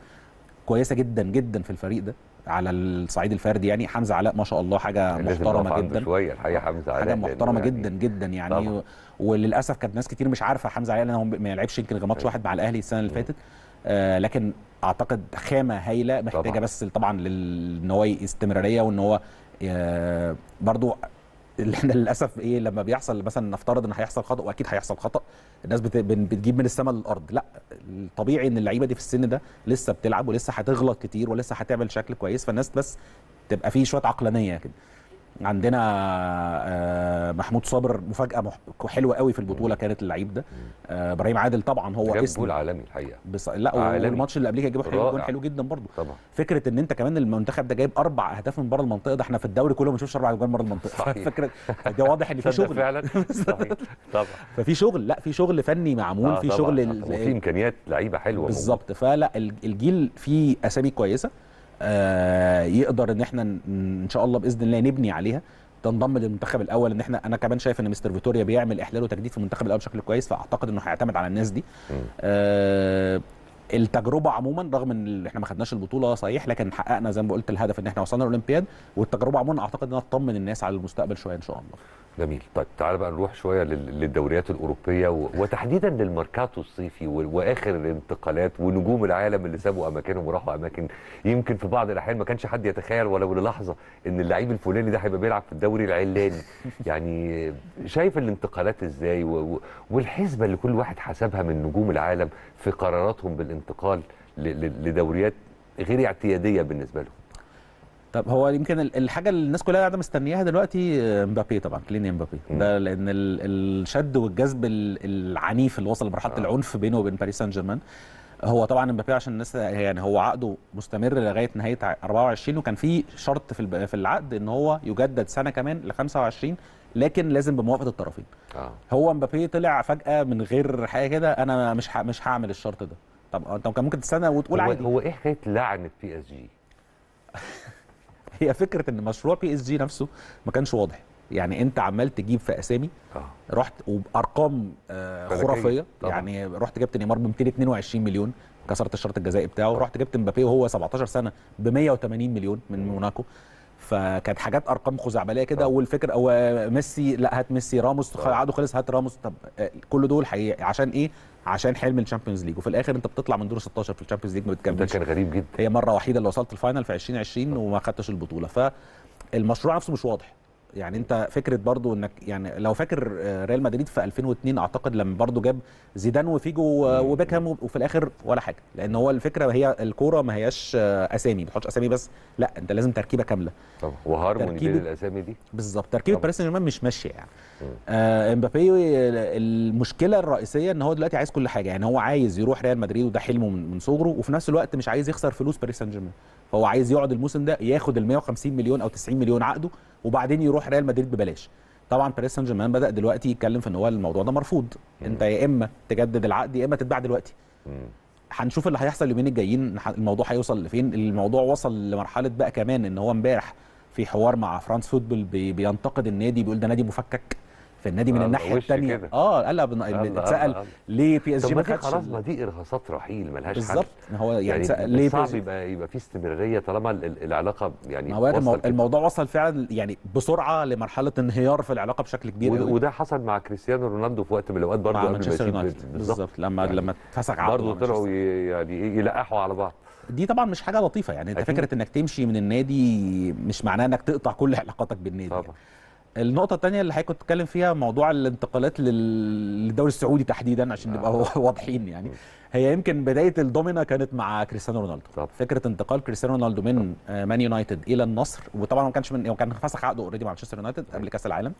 كويسة جدا جدا في الفريق ده على الصعيد الفردي يعني. حمزة علاء ما شاء الله حاجة محترمة جدا. شوية الحقيقة حمزة علاء حاجة محترمة يعني جدا جدا يعني. طبعاً. وللأسف كانت ناس كتير مش عارفة حمزة علاء لأن هو ما يلعبش يمكن غير ماتش واحد مع الأهلي السنة اللي فاتت. آه لكن أعتقد خامة هايلة محتاجة طبعاً. بس طبعا ان هو استمرارية وإن هو برضو اللي إحنا للأسف إيه لما بيحصل مثلا نفترض إن هيحصل خطأ وأكيد هيحصل خطأ. الناس بتجيب من السماء للأرض. لا الطبيعي إن اللعيبة دي في السن ده لسه بتلعب ولسه هتغلط كتير ولسه هتعمل شكل كويس فالناس بس تبقى فيه شوية عقلانية كده. عندنا آه، محمود صابر مفاجأة حلوة قوي في البطولة كانت اللعيب ده. آه، إبراهيم عادل طبعا هو جاب اسم. جول عالمي الحقيقة. بس لا. والماتش اللي قبليه جاب حلو جول. حلو جدا برضه. طبعا. فكرة إن أنت كمان المنتخب ده جايب أربع أهداف من بره المنطقة ده إحنا في الدوري كله ما بنشوفش أربع اجوان بره المنطقة. صحيح. فكرة ده واضح إن في شغل. فعلا؟ صحيح. طبعا. ففي شغل لا في شغل فني معمول آه في. شغل وفي إمكانيات لعيبة حلوة. بالظبط. فلا ال- الجيل فيه أسامي كويسة. يقدر ان إحنا ان شاء الله بإذن الله نبني عليها. تنضم للمنتخب الأول. ان إحنا أنا كمان شايف ان مستر فيتوريا بيعمل إحلال وتجديد في المنتخب الأول بشكل كويس فأعتقد إنه هيعتمد على الناس دي. آه التجربة عموما رغم إن إحنا ما خدناش البطولة صحيح لكن حققنا زي ما قلت الهدف إن إحنا وصلنا الأولمبياد والتجربة عموما أعتقد إنها تطمن الناس على المستقبل شوية إن شاء الله. جميل. طيب تعال بقى نروح شوية لل- للدوريات الأوروبية وتحديدا للماركاتو الصيفي وآخر الانتقالات ونجوم العالم اللي سابوا أماكنهم وراحوا أماكن يمكن في بعض الأحيان ما كانش حد يتخيل ولو للحظه إن اللعيب الفلاني ده هيبقى بيلعب في الدوري العلاني. يعني شايف الانتقالات إزاي؟ والحسبة اللي كل واحد حسبها من نجوم العالم في قراراتهم بالانتقال ل- ل- لدوريات غير اعتيادية بالنسبة لهم. طب هو يمكن ال- الحاجة اللي الناس كلها قاعدة مستنياها دلوقتي آه، مبابي طبعا كلينيان مبابي. ده لأن ال- الشد والجذب ال- العنيف اللي وصل لمرحلة آه. العنف بينه وبين باريس سان جيرمان. هو طبعا مبابي عشان الناس يعني هو عقده مستمر لغاية نهاية ع- 24 وكان في شرط في في العقد إن هو يجدد سنة كمان ل 25 لكن لازم بموافقة الطرفين. آه. هو مبابي طلع فجأة من غير حاجة كده أنا مش مش هعمل الشرط ده. طب انت كان ممكن تستنى وتقول هو, عادي. هو إيه حكاية لعنة PSG هي فكرة إن مشروع PSG نفسه ما كانش واضح. يعني أنت عمال تجيب في أسامي آه. رحت وبأرقام آه،. خرافية. طبعا. يعني رحت جبت نيمار ب 222 مليون كسرت الشرط الجزائي بتاعه. ورحت جبت مبابي وهو 17 سنة ب 180 مليون من موناكو. فكانت حاجات أرقام خزعبلية كده. طبعا. والفكرة هو ميسي لا هات ميسي راموس طبعا. عقده خلص هات راموس. طب آه، كل دول حقيقي. عشان إيه؟ عشان حلم ال Champions League. وفي الآخر أنت بتطلع من دور 16 في ال Champions League ما ده بتكملش. كان غريب جدا. هي مرة وحيدة اللي وصلت ال final في 2020 وما خدتش البطولة. فالمشروع نفسه مش واضح. يعني أنت فكرة برضو إنك يعني لو فاكر آه، ريال مدريد في 2002 أعتقد لما برضو جاب زيدان وفيجو. وبيكهام وفي الآخر ولا حاجة. لأن هو الفكرة هي الكورة ما هياش آه، أسامي. ما تحطش أسامي بس. لا أنت لازم تركيبة كاملة. طبعا وهارموني بين الاسامي دي؟ بالظبط. تركيبة. باريس سان جيرمان مش ماشية يعني. امبابي المشكلة الرئيسية إن هو دلوقتي عايز كل حاجة. يعني هو عايز يروح ريال مدريد وده حلمه من, صغره وفي نفس الوقت مش عايز يخسر فلوس باريس سان جيرمان فهو عايز يقعد الموسم ده ياخد ال 150 مليون أو 90 مليون عقده وبعدين يروح ريال مدريد ببلاش. طبعا باريس سان جيرمان بدأ دلوقتي يتكلم في إن هو الموضوع ده مرفوض. أنت يا إما تجدد العقد يا إما تتباع دلوقتي. مم. هنشوف اللي هيحصل اليومين الجايين الموضوع هيوصل لفين؟ الموضوع وصل لمرحلة بقى كمان إن هو امبارح في حوار مع فرانس فوتبول بي بينتقد النادي بيقول ده نادي مفكك. في النادي من الله، الناحية الثانية. آه قال اتسأل. ليه PSG ما خدش؟ خلاص ما دي إرهاصات رحيل ملهاش حل. بالظبط. هو يعني, يعني ليه صعب يبقى يبقى في استمرارية طالما ال- ال- العلاقة يعني ما هو. وصل. الموضوع وصل فعلا يعني بسرعة لمرحلة انهيار في العلاقة بشكل كبير ود- قوي. وده حصل مع كريستيانو رونالدو في وقت من الأوقات برضه مع مانشستر يونايتد. بالظبط. لما يعني لما اتفسخ عقده برضه طلعوا يعني يلقحوا على بعض. دي طبعا مش حاجة لطيفة. يعني أنت. فكرة إنك تمشي من النادي مش معناه إنك تقطع كل علاقاتك بالنادي طبعا. يعني. النقطة الثانية اللي حضرتك كنت بتتكلم فيها موضوع الانتقالات لل- للدوري السعودي تحديدا عشان نبقى آه. واضحين يعني هي يمكن بداية الدومينا كانت مع كريستيانو رونالدو طبعا. فكرة انتقال كريستيانو رونالدو من آه، مان يونايتد إلى النصر وطبعا ما كانش من كان فسخ عقده already مع مانشستر يونايتد قبل كأس العالم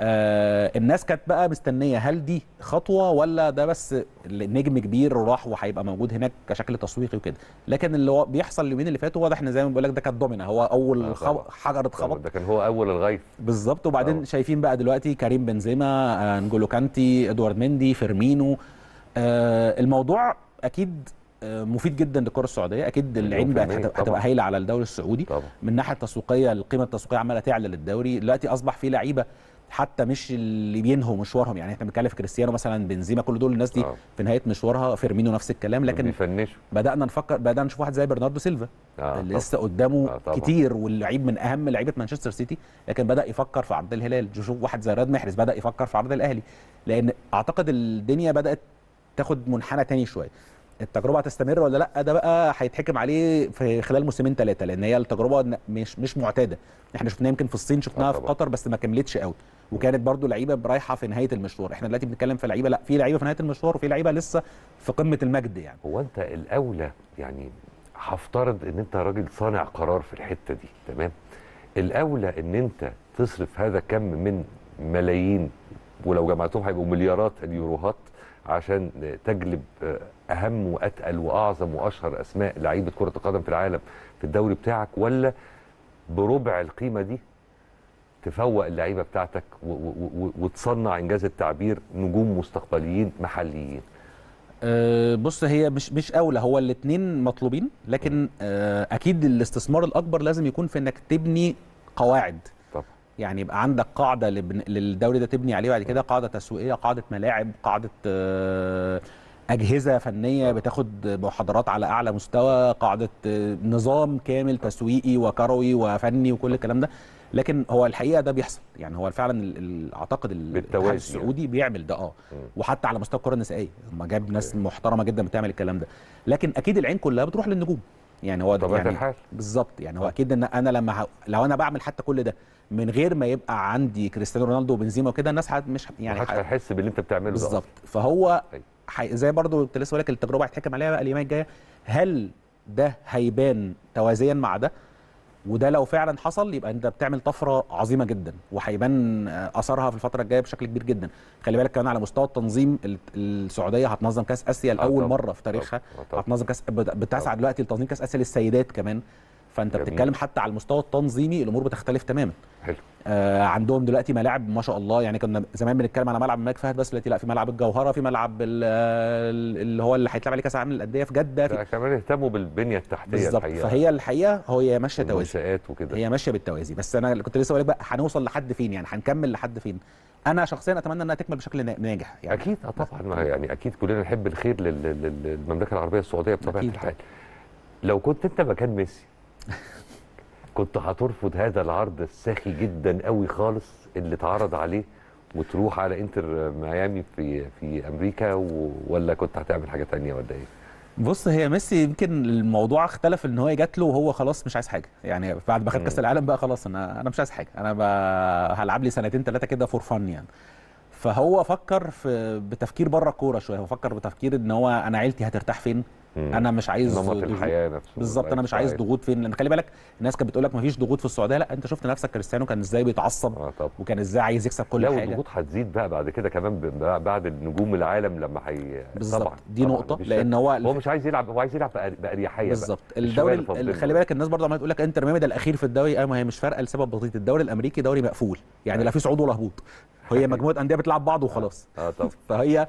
آه الناس كانت بقى مستنية هل دي خطوة ولا ده بس نجم كبير وراح وهيبقى موجود هناك كشكل تسويقي وكده. لكن اللي بيحصل اليومين اللي فاتوا واضح إن زي ما بقول لك ده كانت دومينا هو أول آه، خب... حجر اتخبط. ده كان هو أول الغيث. بالظبط. وبعدين آه. شايفين بقى دلوقتي كريم بنزيما أنجولو كانتي إدوارد مندي فيرمينو. آه الموضوع أكيد آه، مفيد جدا للكرة السعودية. أكيد العين بقت. هتبقى هايلة على الدوري السعودي. طبعا. من الناحيه التسويقية القيمة التسويقية عمالة تعلى للدوري. دلوقتي أصبح في لعيبة حتى مش اللي بينهوا مشوارهم يعني إحنا بنتكلم في كريستيانو مثلا بنزيما كل دول الناس دي آه. في نهاية مشوارها فيرمينو نفس الكلام لكن بيفنشوا بدأنا نفكر بدأنا نشوف واحد زي برناردو سيلفا آه اللي. لسه قدامه آه طبعاً. كتير واللعيب من أهم لعيبة مانشستر سيتي لكن بدأ يفكر في عرض الهلال شوف واحد زي رياض محرز بدأ يفكر في عرض الأهلي لأن أعتقد الدنيا بدأت تاخد منحنى تاني شوية التجربة هتستمر ولا لأ؟ ده بقى هيتحكم عليه في خلال موسمين ثلاثة لأن هي التجربة مش مش معتادة. إحنا شفناها يمكن في الصين شفناها آه في طبعاً. قطر بس ما كملتش قوي. وكانت برضو لعيبة رايحة في نهاية المشوار. إحنا دلوقتي بنتكلم في لعيبة لأ في لعيبة في نهاية المشوار وفي لعيبة لسه في قمة المجد يعني. هو أنت الأولى يعني هفترض إن أنت راجل صانع قرار في الحتة دي تمام؟ الأولى إن أنت تصرف هذا كم من ملايين ولو جمعتهم هيبقوا مليارات اليوروهات عشان تجلب آه، أهم وأتقل وأعظم وأشهر أسماء لعيبة كرة القدم في العالم في الدوري بتاعك ولا بربع القيمة دي تفوق اللعيبة بتاعتك وتصنع إنجاز التعبير نجوم مستقبليين محليين؟ أه، بص هي مش مش أولى هو الاثنين مطلوبين لكن أه، أكيد الاستثمار الأكبر لازم يكون في إنك تبني قواعد. طبعا. يعني يبقى عندك قاعدة. للدوري ده تبني عليه بعد كده قاعدة تسويقية قاعدة ملاعب قاعدة أه، أجهزة فنية بتاخد محاضرات على أعلى مستوى قاعدة أه، نظام كامل تسويقي وكروي وفني وكل الكلام ده. لكن هو الحقيقة ده بيحصل. يعني هو فعلا أعتقد الاتحاد السعودي بيعمل ده آه. وحتى على مستوى الكره النسائية. هم جاب ناس محترمة جدا بتعمل الكلام ده. لكن أكيد العين كلها بتروح للنجوم. يعني هو طبيعة يعني الحال. بالظبط. يعني هو أكيد إن أنا لما ه... لو أنا بعمل حتى كل ده من غير ما يبقى عندي كريستيانو رونالدو وبنزيما وكده الناس مش يعني يعني هيحس باللي أنت بتعمله ده بالظبط. فهو أيوة. زي برضو كنت لسه بقول لك التجربه هيتحكم عليها بقى الأيام الجاية هل ده هيبان توازيا مع ده وده لو فعلا حصل يبقى أنت بتعمل طفرة عظيمة جدا وهيبان آه، أثرها في الفترة الجاية بشكل كبير جدا خلي بالك كمان على مستوى التنظيم ال- السعودية هتنظم كأس آسيا لاول. مرة في تاريخها. هتنظم كأس بت- بتسعى. دلوقتي لتنظيم كأس آسيا للسيدات كمان فانت جميل. بتتكلم حتى على المستوى التنظيمي الأمور بتختلف تماما. حلو. آه عندهم دلوقتي ملاعب ما شاء الله يعني كنا زمان بنتكلم على ملعب الملك فهد بس دلوقتي لا في ملعب الجوهرة في ملعب ال- ال- اللي هو اللي هيتلعب عليه كأس العالم للأندية في جدة في كمان اهتموا بالبنية التحتية بالظبط. فهي الحقيقة هي ماشية توازي. وكده. هي ماشية بالتوازي. بس أنا كنت لسه بقول لك بقى هنوصل لحد فين يعني؟ هنكمل لحد فين؟ أنا شخصيا أتمنى إنها تكمل بشكل نا- ناجح يعني. أكيد آه طبعا. يعني أكيد كلنا نحب الخير لل- لل- للمملكة العربية السعودية بطبيعة الحال. لو كنت أنت مكان ميسي كنت هترفض هذا العرض الساخي جدا قوي خالص اللي اتعرض عليه وتروح على انتر ميامي في في أمريكا و... ولا كنت هتعمل حاجة تانية ولا إيه؟ بص هي ميسي يمكن الموضوع اختلف إن هو جات له وهو خلاص مش عايز حاجة. يعني بعد ما خد. كأس العالم بقى خلاص أنا أنا مش عايز حاجة. أنا هلعب لي سنتين ثلاثة كده فور فن يعني. فهو فكر في بتفكير بره الكورة شوية. هو فكر بتفكير إن هو أنا عيلتي هترتاح فين؟ مم. أنا مش عايز نمط. الحياة نفسه. بالظبط أنا مش عايز ضغوط فين لأن خلي بالك الناس كانت بتقول لك مفيش ضغوط في السعودية. لا أنت شفت نفسك كريستيانو كان إزاي بيتعصب طبعا. وكان إزاي عايز يكسب كل لا حاجة. والضغوط هتزيد بقى بعد كده كمان بعد النجوم العالم لما هي بالظبط. طبعا دي طبعاً، نقطة لأن. هو هو مش عايز يلعب هو عايز يلعب بأريحية بالظبط. الدوري خلي بالك الناس برضه عماله تقول لك إنتر ميامي ده الأخير في الدوري أيوه ما هي مش فارقة لسبب بسيط. الدوري الأمريكي دوري مقفول. يعني لا في صعود ولا هبوط. هي مجموعة أندية بتلعب بعض وخلاص. آه طبعا. فهي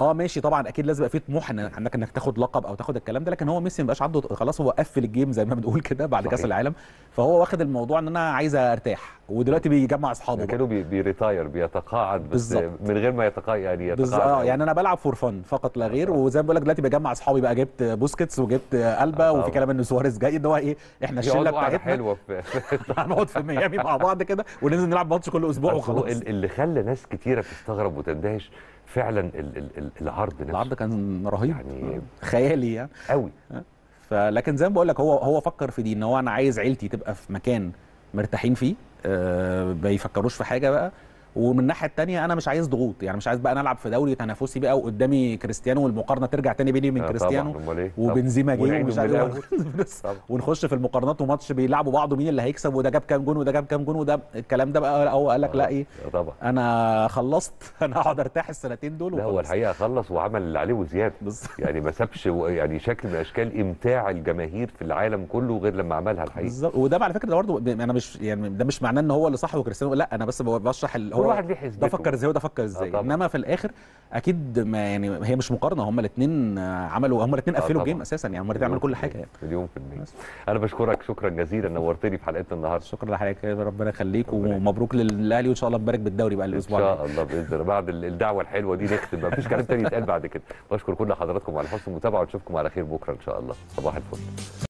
آه ماشي طبعا أكيد لازم يبقى في طموح عندك إنك تاخد لقب أو تاخد الكلام ده لكن هو ميسي ما بقاش عنده خلاص هو قفل ال game زي ما بنقول كده بعد كأس. العالم فهو واخد الموضوع إن أنا عايز أرتاح ودلوقتي بيجمع أصحابه. كانوا بي- بي retire بيتقاعد بس. من غير ما يتقاعد يعني يتقاعد آه يعني أنا بلعب for fun فقط لا غير وزي ما بقول لك دلوقتي بجمع أصحابي بقى جبت بوسكيتس وجبت ألبا آه. وفي كلام إن سواريز جاي إن هو إيه إحنا الشلة بتاعتنا حلوة في هنقعد في ميامي مع بعض كده وننزل نلعب ماتش كل أسبوع وخلاص ال- اللي خلى ناس كتيرة تستغرب وتندهش فعلا ال- ال- ال- العرض نفسه. العرض كان رهيب. يعني خيالي يعني. قوي. فلكن زي ما بقول لك هو هو فكر في دي إن هو أنا عايز عيلتي تبقى في مكان مرتاحين فيه آه ما بيفكروش في حاجة بقى. ومن الناحية الثانية أنا مش عايز ضغوط يعني مش عايز بقى أنا ألعب في دوري تنافسي بقى وقدامي كريستيانو والمقارنة ترجع تاني بيني وبين آه، كريستيانو إيه وبنزيما جه ومش عارف. إيه. ونخش في المقارنات وماتش بيلعبوا بعض ومين اللي هيكسب وده جاب كام جون وده جاب كام جون وده الكلام ده بقى هو قال لك لا إيه آه، طبعا أنا خلصت أنا هقعد أرتاح السنتين دول لا هو. الحقيقة خلص وعمل اللي عليه وزيادة. يعني ما سابش يعني شكل من أشكال إمتاع الجماهير في العالم كله غير لما عملها الحقيقة بالظبط وده على فكرة ده برضه أنا مش يعني ده مش معناه إن هو اللي صح وكريستيانو لا أنا بس بشرح كل واحد ليه ده حسبته فكر إزاي وده فكر إزاي. طبعا. انما في الآخر أكيد ما يعني هي مش مقارنة هما الاثنين عملوا هما الاثنين آه قفلوا طبعا. الجيم أساسا يعني هما الاثنين عملوا كل حاجة. يعني مليون في المية. أنا بشكرك شكرا جزيلا نورتني في حلقتنا النهارده. شكرا لحضرتك ربنا يخليك. ومبروك للأهلي وإن شاء الله نبارك بالدوري بقى إن الأسبوع الجاي. شاء الله بإذن الله. بعد ال- الدعوة الحلوة دي نختم مفيش كلام تاني يتقال بعد كده. بشكر كل حضراتكم على حسن المتابعة ونشوفكم على خير بكرة إن شاء الله. صباح الفل.